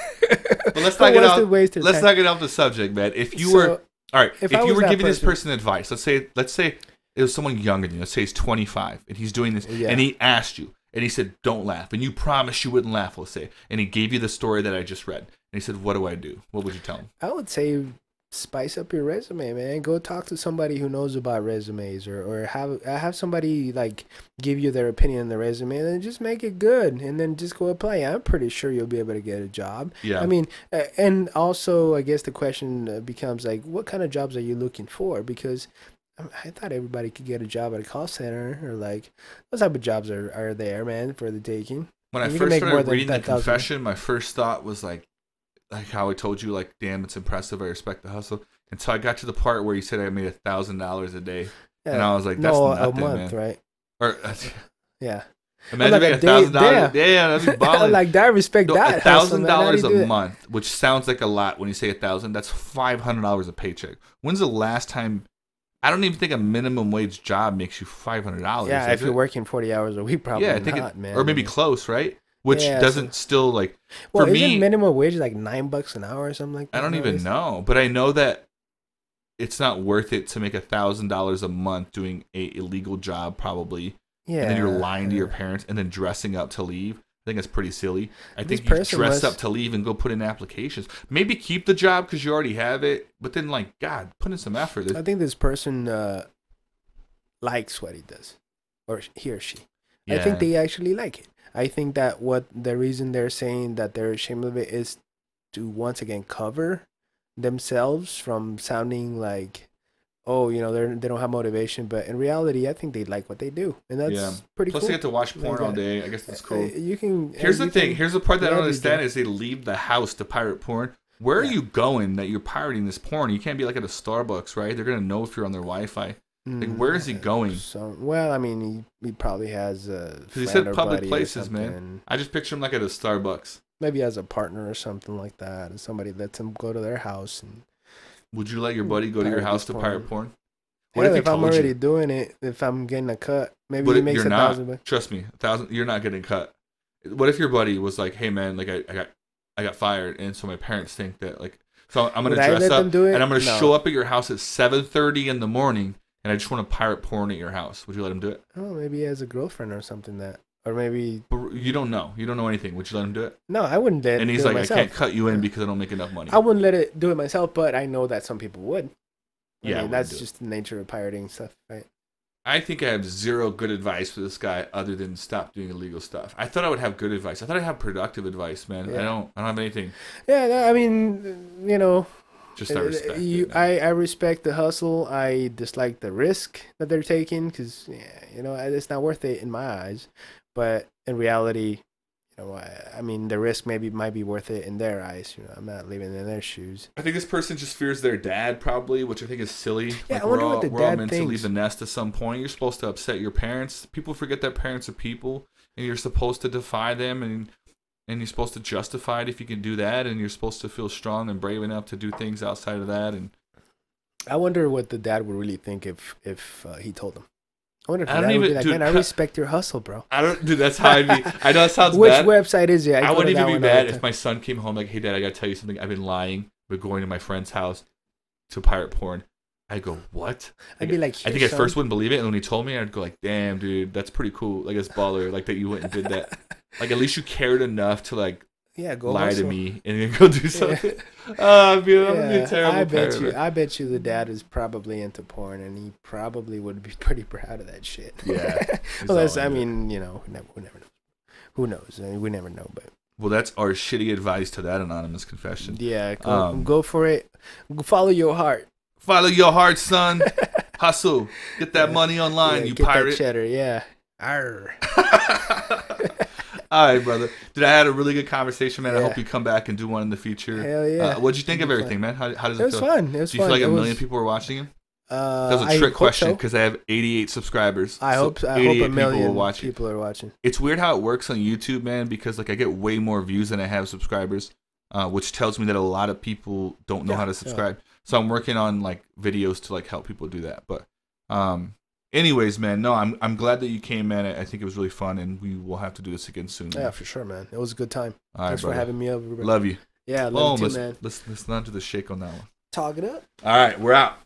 But let's not get off. Let's time? not get off the subject, man. If you So, were all right, if, if you were giving this person- person advice, let's say, let's say it was someone younger than you. Let's say he's 25 and he's doing this, Yeah. and he asked you, and he said, "Don't laugh," and you promised you wouldn't laugh. Let's say, and he gave you the story that I just read, and he said, "What do I do?" What would you tell him? I would say spice up your resume, man. Go talk to somebody who knows about resumes, or or have have somebody like give you their opinion on the resume, and then just make it good, and then just go apply. I'm pretty sure you'll be able to get a job. Yeah, I mean, and also, I guess the question uh, becomes like, what kind of jobs are you looking for? Because I, I thought everybody could get a job at a call center, or like those type of jobs are, are there, man, for the taking. when I first started reading the 10,000. confession, my first thought was like, like how I told you, like, damn, it's impressive. I respect the hustle. Until I got to the part where he said I made a thousand dollars a day, and I was like, that's no, nothing, a month, man. right? Or Yeah. imagine like making a thousand dollars. damn. Yeah, that'd be balling. like that, I respect No, that. a thousand man. How do dollars a month, which sounds like a lot when you say a thousand. That's five hundred dollars a paycheck. When's the last time? I don't even think a minimum wage job makes you five hundred dollars. Yeah, if you're working forty hours a week, probably yeah, I think not, it, man. or maybe close, right? Which Yeah, doesn't still like well, for isn't me. minimum wage like nine bucks an hour or something like that? I don't even know, but I know that it's not worth it to make a thousand dollars a month doing a illegal job, probably, Yeah, and then you're lying to your parents and then dressing up to leave. I think it's pretty silly. I This think you person dress up to leave and go put in applications. Maybe keep the job because you already have it, but then like God, put in some effort. I think this person uh, likes what he does, or he or she. I think they actually like it. I think that what the reason they're saying that they're ashamed of it is to once again cover themselves from sounding like, oh, you know, they they don't have motivation. But in reality, I think they like what they do, and that's Yeah. pretty Plus, cool. they get to watch Like porn all day. I guess that's cool. You can. Here's the thing. can- Here's the part that I don't understand is they leave the house to pirate porn. Where are you going that you're pirating this porn? You can't be like at a Starbucks, right? They're gonna know if you're on their Wi-Fi. Like, Mm, where is he going? So, well, I mean, he, he probably has a. 'Cause he said public places, man. I just picture him like at a Starbucks. Maybe has a partner or something like that, and somebody lets him go to their house and Would you let your buddy go to your house to porn. pirate porn? What Hell, if if I'm already you? doing it, if I'm getting a cut, maybe What he makes you're a not? thousand bucks. Trust me, a thousand. You're not getting cut. What if your buddy was like, "Hey man, like I, I got I got fired, and so my parents think that like so I'm gonna Would dress up and I'm gonna No. show up at your house at 7:30 in the morning, and I just want to pirate porn at your house. Would you let him do it? Oh, maybe he has a girlfriend or something that, or maybe But you don't know. You don't know anything. Would you let him do it? no, I wouldn't let And he's like, I can't cut you in because I don't make enough money. I wouldn't let it do it myself, but I know that some people would. I Yeah, mean, that's do it. just the nature of pirating stuff, right? I think I have zero good advice for this guy other than stop doing illegal stuff. I thought I would have good advice. I thought I'd have productive advice, man. Yeah. I don't. I don't have anything. Yeah, I mean, you know, Just I uh, respect. you, it. I, I respect the hustle. I dislike the risk that they're taking because, yeah, you know, it's not worth it in my eyes. But in reality, you know, I, I mean, the risk maybe might be worth it in their eyes. You know, I'm not living in their shoes. I think this person just fears their dad, probably, which I think is silly. Yeah, like I we're wonder all, what the we're all dad meant to leave the nest at some point. You're supposed to upset your parents. People forget that parents are people, and you're supposed to defy them, and and you're supposed to justify it if you can do that, and you're supposed to feel strong and brave enough to do things outside of that. And I wonder what the dad would really think if if uh, he told him. I wonder if I don't dad would be even- like, dude, man, I respect your hustle, bro. I don't, dude. That's how I'd be. I know that sounds Which bad. website is it? I, to wouldn't even be mad if my son came home like, "Hey, Dad, I gotta tell you something. I've been lying. We're going to my friend's house to pirate porn." I go, "What?" I'd be like, I think "Here, at first wouldn't believe it, and when he told me, I'd go like, "Damn, dude, that's pretty cool. Like it's baller. Like that you went and did that. Like at least you cared enough to like yeah, go lie to me and then go do something." Oh, I'd be, I'm a terrible I bet parent. you. I bet you the dad is probably into porn, and he probably would be pretty proud of that shit. Yeah, Unless I mean, you know, we never, never know. Who knows? I mean, we never know. But Well, that's our shitty advice to that anonymous confession. yeah, go, Um, go for it. Follow your heart. Follow your heart, son. Hustle. Get that Yeah. money online, Yeah, you pirate. cheddar. Yeah. Arr. All right, brother. Did I had a really good conversation, man? I hope you come back and do one in the future. Hell yeah. Uh, what'd you think of everything, man? How, how does It it, was feel? fun. It was Do you fun. feel like a million was- people were watching you? Uh, That was a I trick question so. because I have 88 subscribers. I So hope. I hope 88 a people million watch it. people are watching. It's weird how it works on YouTube, man, because like I get way more views than I have subscribers, uh, which tells me that a lot of people don't know Yeah, how to yeah. subscribe. So I'm working on like videos to like help people do that. But um, anyways, man, no, I'm I'm glad that you came, man. I think it was really fun, and we will have to do this again soon. Yeah, man. for sure, man. It was a good time. All right, Thanks for brother. having me over. Love you. Yeah, Oh, love you oh, let's, man. let's let's not do the shake on that one. Talk it up. All right, we're out.